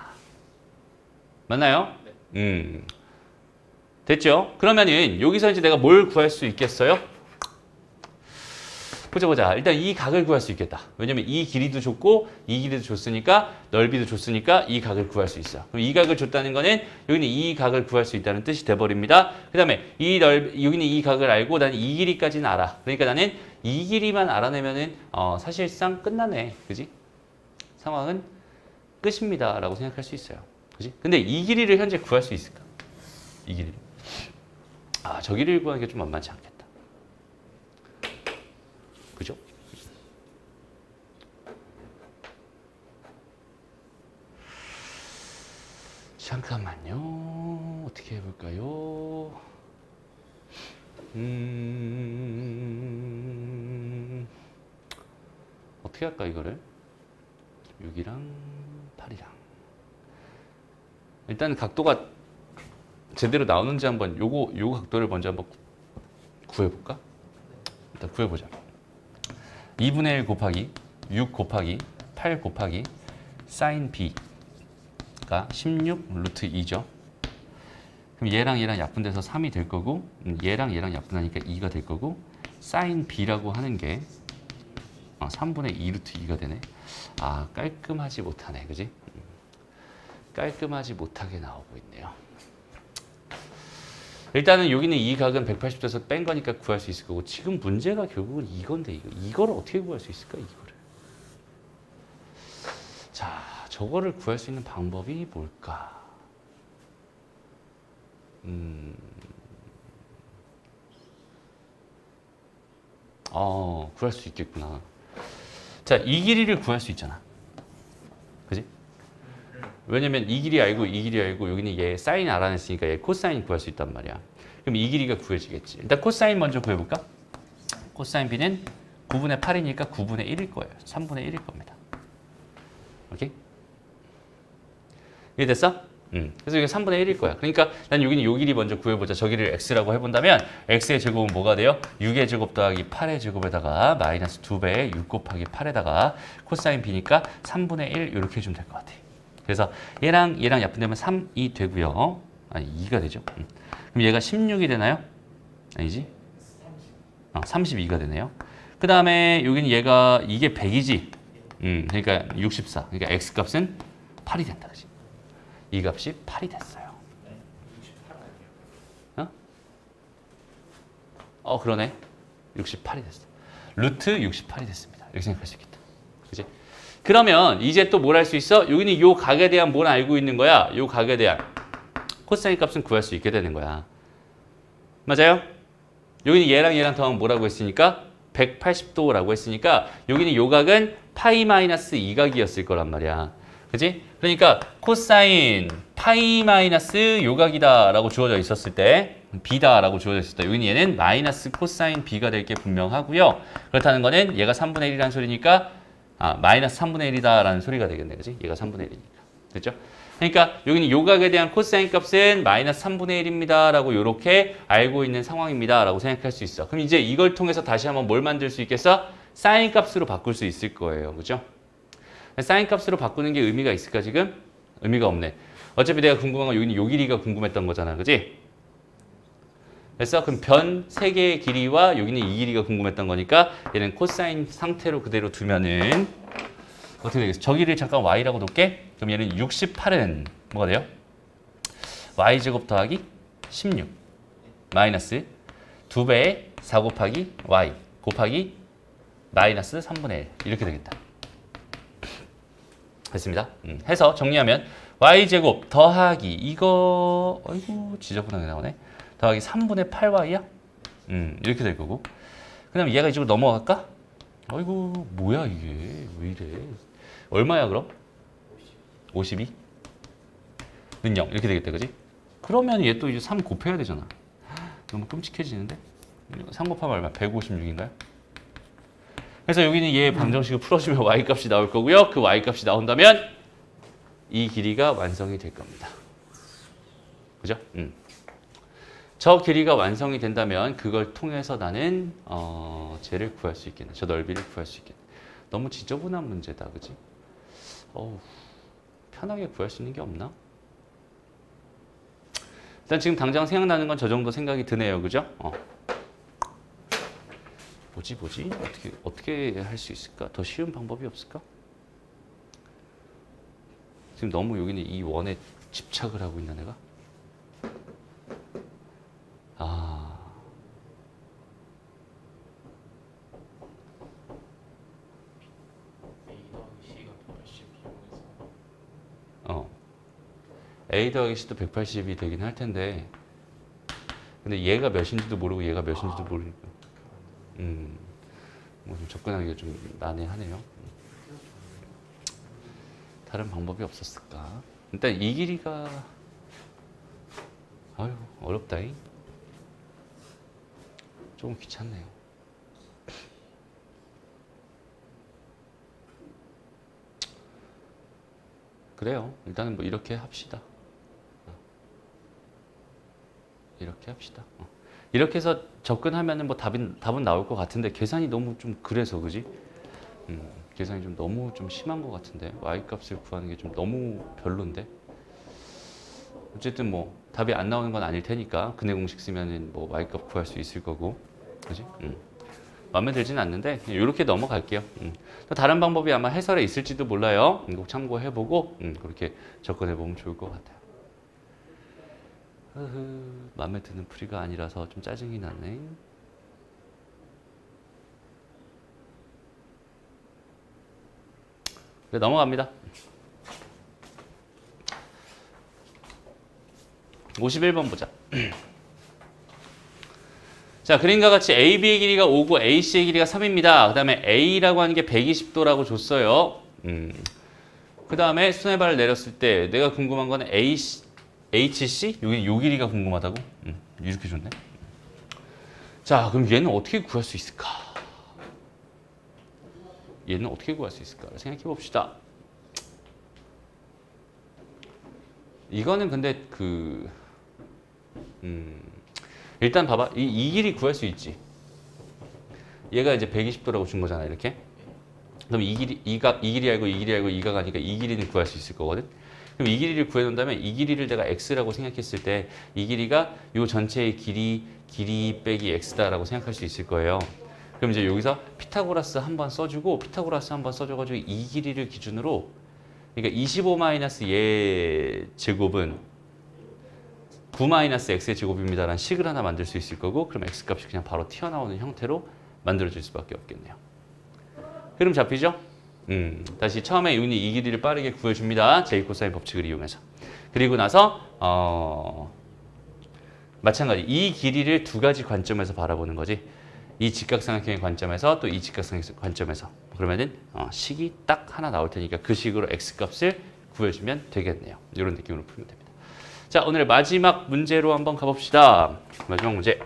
맞나요? 음. 됐죠? 그러면은 여기서 이제 내가 뭘 구할 수 있겠어요? 보자 보자. 일단 이 각을 구할 수 있겠다. 왜냐면 이 길이도 줬고 이 길이도 줬으니까 넓이도 줬으니까 이 각을 구할 수 있어. 그럼 이 각을 줬다는 거는 여기는 이 각을 구할 수 있다는 뜻이 돼 버립니다. 그 다음에 이 넓 여기는 이 각을 알고 나는 이 길이까지는 알아. 그러니까 나는 이 길이만 알아내면은 어, 사실상 끝나네. 그지? 상황은 끝입니다 라고 생각할 수 있어요. 그지? 근데 이 길이를 현재 구할 수 있을까? 이 길이를. 아, 저 길이를 구하는 게 좀 만만치 않겠다. 그죠? 잠깐만요. 어떻게 해볼까요? 음, 어떻게 할까, 이거를? 6이랑 8이랑. 일단 각도가 제대로 나오는지 한번 요거, 요 각도를 먼저 한번 구- 구해볼까? 일단 구해보자. 2분의 1 곱하기 6 곱하기 8 곱하기 사인 b가 16 루트 2죠. 그럼 얘랑 얘랑 약분돼서 3이 될 거고 음, 얘랑 얘랑 약분하니까 2가 될 거고 사인 b라고 하는 게 어, 3분의 2 루트 2가 되네. 아 깔끔하지 못하네, 그지? 음, 깔끔하지 못하게 나오고 있네요. 일단은 여기는 이 각은 180도에서 뺀 거니까 구할 수 있을 거고 지금 문제가 결국은 이건데 이거. 이거를 어떻게 구할 수 있을까 이거를. 자 저거를 구할 수 있는 방법이 뭘까? 음. 어 구할 수 있겠구나. 자 이 길이를 구할 수 있잖아 왜냐면 이 길이 알고 이 길이 알고 여기는 얘 사인 알아냈으니까 얘 코사인 구할 수 있단 말이야. 그럼 이 길이가 구해지겠지. 일단 코사인 먼저 구해볼까? 코사인 b는 9분의 8이니까 9분의 1일 거예요. 3분의 1일 겁니다. 오케이? 이해 됐어? 음. 그래서 이게 3분의 1일 거야. 그러니까 난 여기는 요 길이 먼저 구해보자. 저기를 x라고 해본다면 x의 제곱은 뭐가 돼요? 6의 제곱 더하기 8의 제곱에다가 마이너스 2배의 6 곱하기 8에다가 코사인 b니까 3분의 1 이렇게 해주면 될 것 같아. 그래서 얘랑 얘랑 약분되면 3이 되고요. 아니 2가 되죠. 음. 그럼 얘가 16이 되나요? 아니지? 어, 32가 되네요. 그 다음에 여기는 얘가 이게 100이지. 음, 그러니까 64. 그러니까 x 값은 8이 된다. 그지? 이 값이 8이 됐어요. 어? 어 그러네. 68이 됐어. 루트 68이 됐습니다. 이렇게 생각할 수 있겠다. 그러면 이제 또 뭘 할 수 있어? 여기는 요 각에 대한 뭘 알고 있는 거야? 요 각에 대한 코사인 값은 구할 수 있게 되는 거야. 맞아요? 여기는 얘랑 얘랑 더하면 뭐라고 했으니까 180도라고 했으니까 여기는 요 각은 파이 마이너스 2각이었을 거란 말이야. 그지? 그러니까 코사인 파이 마이너스 요각이다 라고 주어져 있었을 때 b다 라고 주어져 있을 때 여기는 얘는 마이너스 코사인 b가 될 게 분명하고요. 그렇다는 거는 얘가 3분의 1이라는 소리니까 아, 마이너스 3분의 1이다라는 소리가 되겠네. 그지? 얘가 3분의 1이니까. 됐죠? 그러니까 여기는 요각에 대한 코사인 값은 마이너스 3분의 1입니다. 라고 이렇게 알고 있는 상황입니다. 라고 생각할 수 있어. 그럼 이제 이걸 통해서 다시 한번 뭘 만들 수 있겠어? 사인 값으로 바꿀 수 있을 거예요. 그죠? 사인 값으로 바꾸는 게 의미가 있을까 지금? 의미가 없네. 어차피 내가 궁금한 건 여기는 요 길이가 궁금했던 거잖아. 그지? 됐어? 그럼 변 세 개의 길이와 여기는 이 길이가 궁금했던 거니까 얘는 코사인 상태로 그대로 두면은 어떻게 되겠어? 저기를 잠깐 y라고 놓을게. 그럼 얘는 68은 뭐가 돼요? y제곱 더하기 16 마이너스 2배의 4 곱하기 y 곱하기 마이너스 3분의 1 이렇게 되겠다. 됐습니다. 음, 해서 정리하면 y제곱 더하기 이거 아이고 지저분하게 나오네. 더하기 3분의 8y야? 음, 이렇게 될 거고. 그 다음 얘가 이쪽으로 넘어갈까? 아이고 뭐야 이게 왜 이래? 얼마야 그럼? 52? 는 0 이렇게 되겠다 그지? 그러면 얘 또 이제 3 곱해야 되잖아. 너무 끔찍해지는데? 3 곱하면 얼마? 156인가요? 그래서 여기는 얘 방정식을 풀어주면 y 값이 나올 거고요. 그 y 값이 나온다면 이 길이가 완성이 될 겁니다. 그죠? 음. 저 길이가 완성이 된다면 그걸 통해서 나는 어, 쟤를 구할 수 있겠네. 저 넓이를 구할 수 있겠네. 너무 지저분한 문제다. 그지? 어우, 편하게 구할 수 있는 게 없나? 일단 지금 당장 생각나는 건 저 정도 생각이 드네요. 그죠? 어. 뭐지 뭐지? 어떻게 어떻게 할 수 있을까? 더 쉬운 방법이 없을까? 지금 너무 여기는 이 원에 집착을 하고 있나 내가? 아. 어. A 더하기 C도 180이 되긴 할 텐데 근데 얘가 몇인지도 모르고 얘가 몇인지도 모르니까 음, 뭐 좀 접근하기가 좀 난해하네요. 다른 방법이 없었을까? 일단 이 길이가 아유 어렵다잉. 조금 귀찮네요. 그래요. 일단은 뭐 이렇게 합시다. 이렇게 합시다. 어. 이렇게 해서 접근하면은 뭐 답은 답은 나올 것 같은데 계산이 너무 좀 그래서 그지? 음, 계산이 좀 너무 좀 심한 것 같은데 y 값을 구하는 게 좀 너무 별론데. 어쨌든 뭐 답이 안 나오는 건 아닐 테니까 근해 공식 쓰면은 뭐 y 값 구할 수 있을 거고, 그지? 음. 마음에 들지는 않는데 이렇게 넘어갈게요. 음. 또 다른 방법이 아마 해설에 있을지도 몰라요. 꼭 참고해보고 음, 그렇게 접근해보면 좋을 것 같아요. 흐흐, 마음에 드는 풀이가 아니라서 좀 짜증이 나네. 네, 넘어갑니다. 51번 보자. 자, 그림과 같이 AB의 길이가 5고 AC의 길이가 3입니다. 그 다음에 A라고 하는 게 120도라고 줬어요. 음. 그 다음에 수뇌발을 내렸을 때 내가 궁금한 거는 AC, HC? 여기 요 길이가 궁금하다고? 음, 이렇게 줬네. 자, 그럼 얘는 어떻게 구할 수 있을까? 얘는 어떻게 구할 수 있을까? 생각해 봅시다. 이거는 근데 그, 음, 일단 봐봐. 이, 이 길이 구할 수 있지. 얘가 이제 120도라고 준 거잖아, 이렇게. 그럼 이 길이, 이 각, 이 길이 알고 이 길이 알고 이각 하니까 이 길이는 구할 수 있을 거거든. 그럼 이 길이를 구해놓는다면 이 길이를 내가 x라고 생각했을 때 이 길이가 이 전체의 길이 길이 빼기 x다라고 생각할 수 있을 거예요. 그럼 이제 여기서 피타고라스 한번 써주고 피타고라스 한번 써줘가지고 이 길이를 기준으로 그러니까 25 마이너스 얘 제곱은 9 마이너스 x의 제곱입니다라는 식을 하나 만들 수 있을 거고 그럼 x 값이 그냥 바로 튀어나오는 형태로 만들어질 수밖에 없겠네요. 흐름 잡히죠? 음, 다시 처음에 윤이 이 길이를 빠르게 구해줍니다. 제이 코사인 법칙을 이용해서. 그리고 나서 어, 마찬가지 이 길이를 두 가지 관점에서 바라보는 거지. 이 직각삼각형의 관점에서 또 이 직각삼각형 관점에서 그러면은 어, 식이 딱 하나 나올 테니까 그 식으로 x 값을 구해주면 되겠네요. 이런 느낌으로 풀면 됩니다. 자 오늘의 마지막 문제로 한번 가봅시다. 마지막 문제.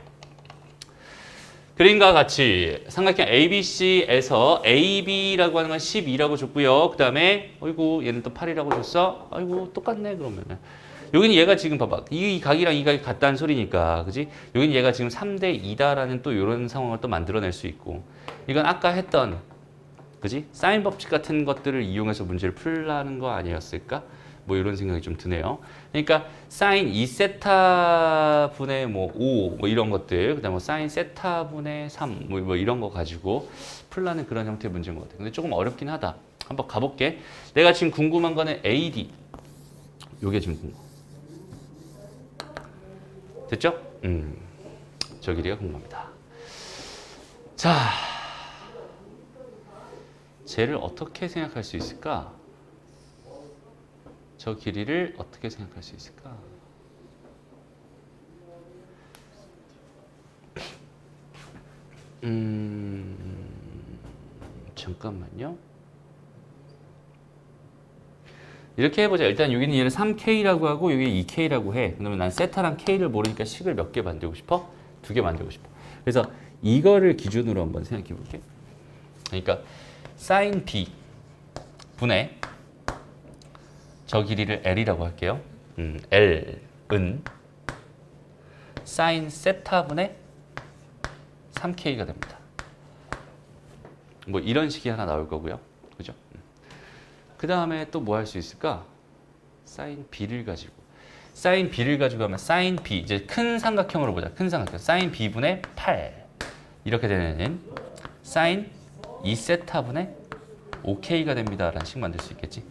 그림과 같이 삼각형 ABC에서 AB라고 하는 건 12라고 줬고요. 그 다음에 어이구 얘는 또 8이라고 줬어. 아이고 똑같네 그러면은. 여기는 얘가 지금 봐봐. 이 각이랑 이 각이 같다는 소리니까. 그지? 여기는 얘가 지금 3대 2다라는 또 이런 상황을 또 만들어낼 수 있고. 이건 아까 했던 그지? 사인 법칙 같은 것들을 이용해서 문제를 풀라는 거 아니었을까? 뭐 이런 생각이 좀 드네요. 그러니까 사인 2세타 분의 뭐 5, 뭐 이런 것들, 그다음에 뭐 사인 세타 분의 3, 뭐, 뭐 이런 거 가지고 풀라는 그런 형태의 문제인 것 같아요. 근데 조금 어렵긴 하다. 한번 가볼게. 내가 지금 궁금한 거는 AD. 요게 지금 궁금. 됐죠? 음, 저 길이가 궁금합니다. 자, 쟤를 어떻게 생각할 수 있을까? 저 길이를 어떻게 생각할 수 있을까? 음, 잠깐만요. 이렇게 해보자. 일단 여기는 얘를 3K라고 하고 여기 2K라고 해. 그러면 난 세타랑 K를 모르니까 식을 몇 개 만들고 싶어? 두 개 만들고 싶어. 그래서 이거를 기준으로 한번 생각해 볼게. 그러니까 sin B 분의 저 길이를 L이라고 할게요. 음, L은 sin 세타분의 3K가 됩니다. 뭐 이런 식이 하나 나올 거고요. 그죠? 그 다음에 또 뭐 할 수 있을까? sin B를 가지고 sin B를 가지고 하면 sin B 이제 큰 삼각형으로 보자. 큰 삼각형 sin B분의 8 이렇게 되는 sin 2세타분의 5K가 됩니다. 라는 식 만들 수 있겠지.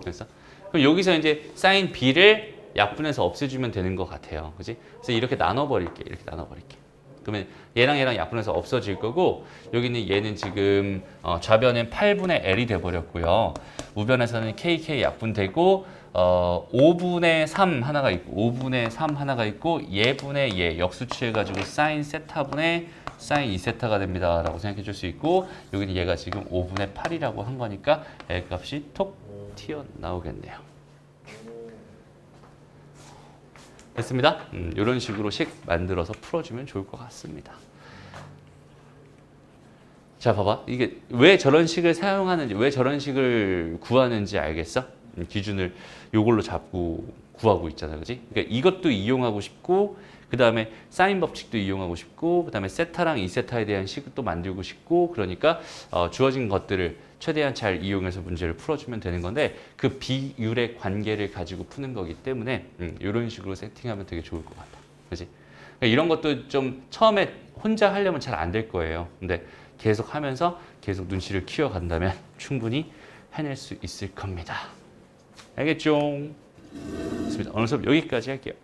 그래서 그럼 여기서 이제 sin b를 약분해서 없애주면 되는 것 같아요. 그지? 그래서 이렇게 나눠버릴게. 이렇게 나눠버릴게. 그러면 얘랑 얘랑 약분해서 없어질 거고 여기는 얘는 지금 어, 좌변은 8분의 L이 돼버렸고요. 우변에서는 KK 약분되고 어, 5분의 3 하나가 있고 5분의 3 하나가 있고 얘분의 얘 역수 취해가지고 사인 세타분의 사인 2세타가 됩니다. 라고 생각해 줄 수 있고 여기는 얘가 지금 5분의 8이라고 한 거니까 L 값이 톡 튀어나오겠네요. 됐습니다. 음, 이런 식으로 식 만들어서 풀어주면 좋을 것 같습니다. 자, 봐봐. 이게 왜 저런 식을 사용하는지, 왜 저런 식을 구하는지 알겠어? 음, 기준을 요걸로 잡고 구하고 있잖아, 그지? 그러니까 이것도 이용하고 싶고, 그 다음에 사인 법칙도 이용하고 싶고, 그 다음에 세타랑 이세타에 대한 식도 만들고 싶고, 그러니까 어, 주어진 것들을 최대한 잘 이용해서 문제를 풀어주면 되는 건데 그 비율의 관계를 가지고 푸는 거기 때문에 음, 이런 식으로 세팅하면 되게 좋을 것 같아. 그지? 그러니까 이런 것도 좀 처음에 혼자 하려면 잘 안 될 거예요. 근데 계속 하면서 계속 눈치를 키워간다면 충분히 해낼 수 있을 겁니다. 알겠죠? 좋습니다. 오늘 수업 여기까지 할게요.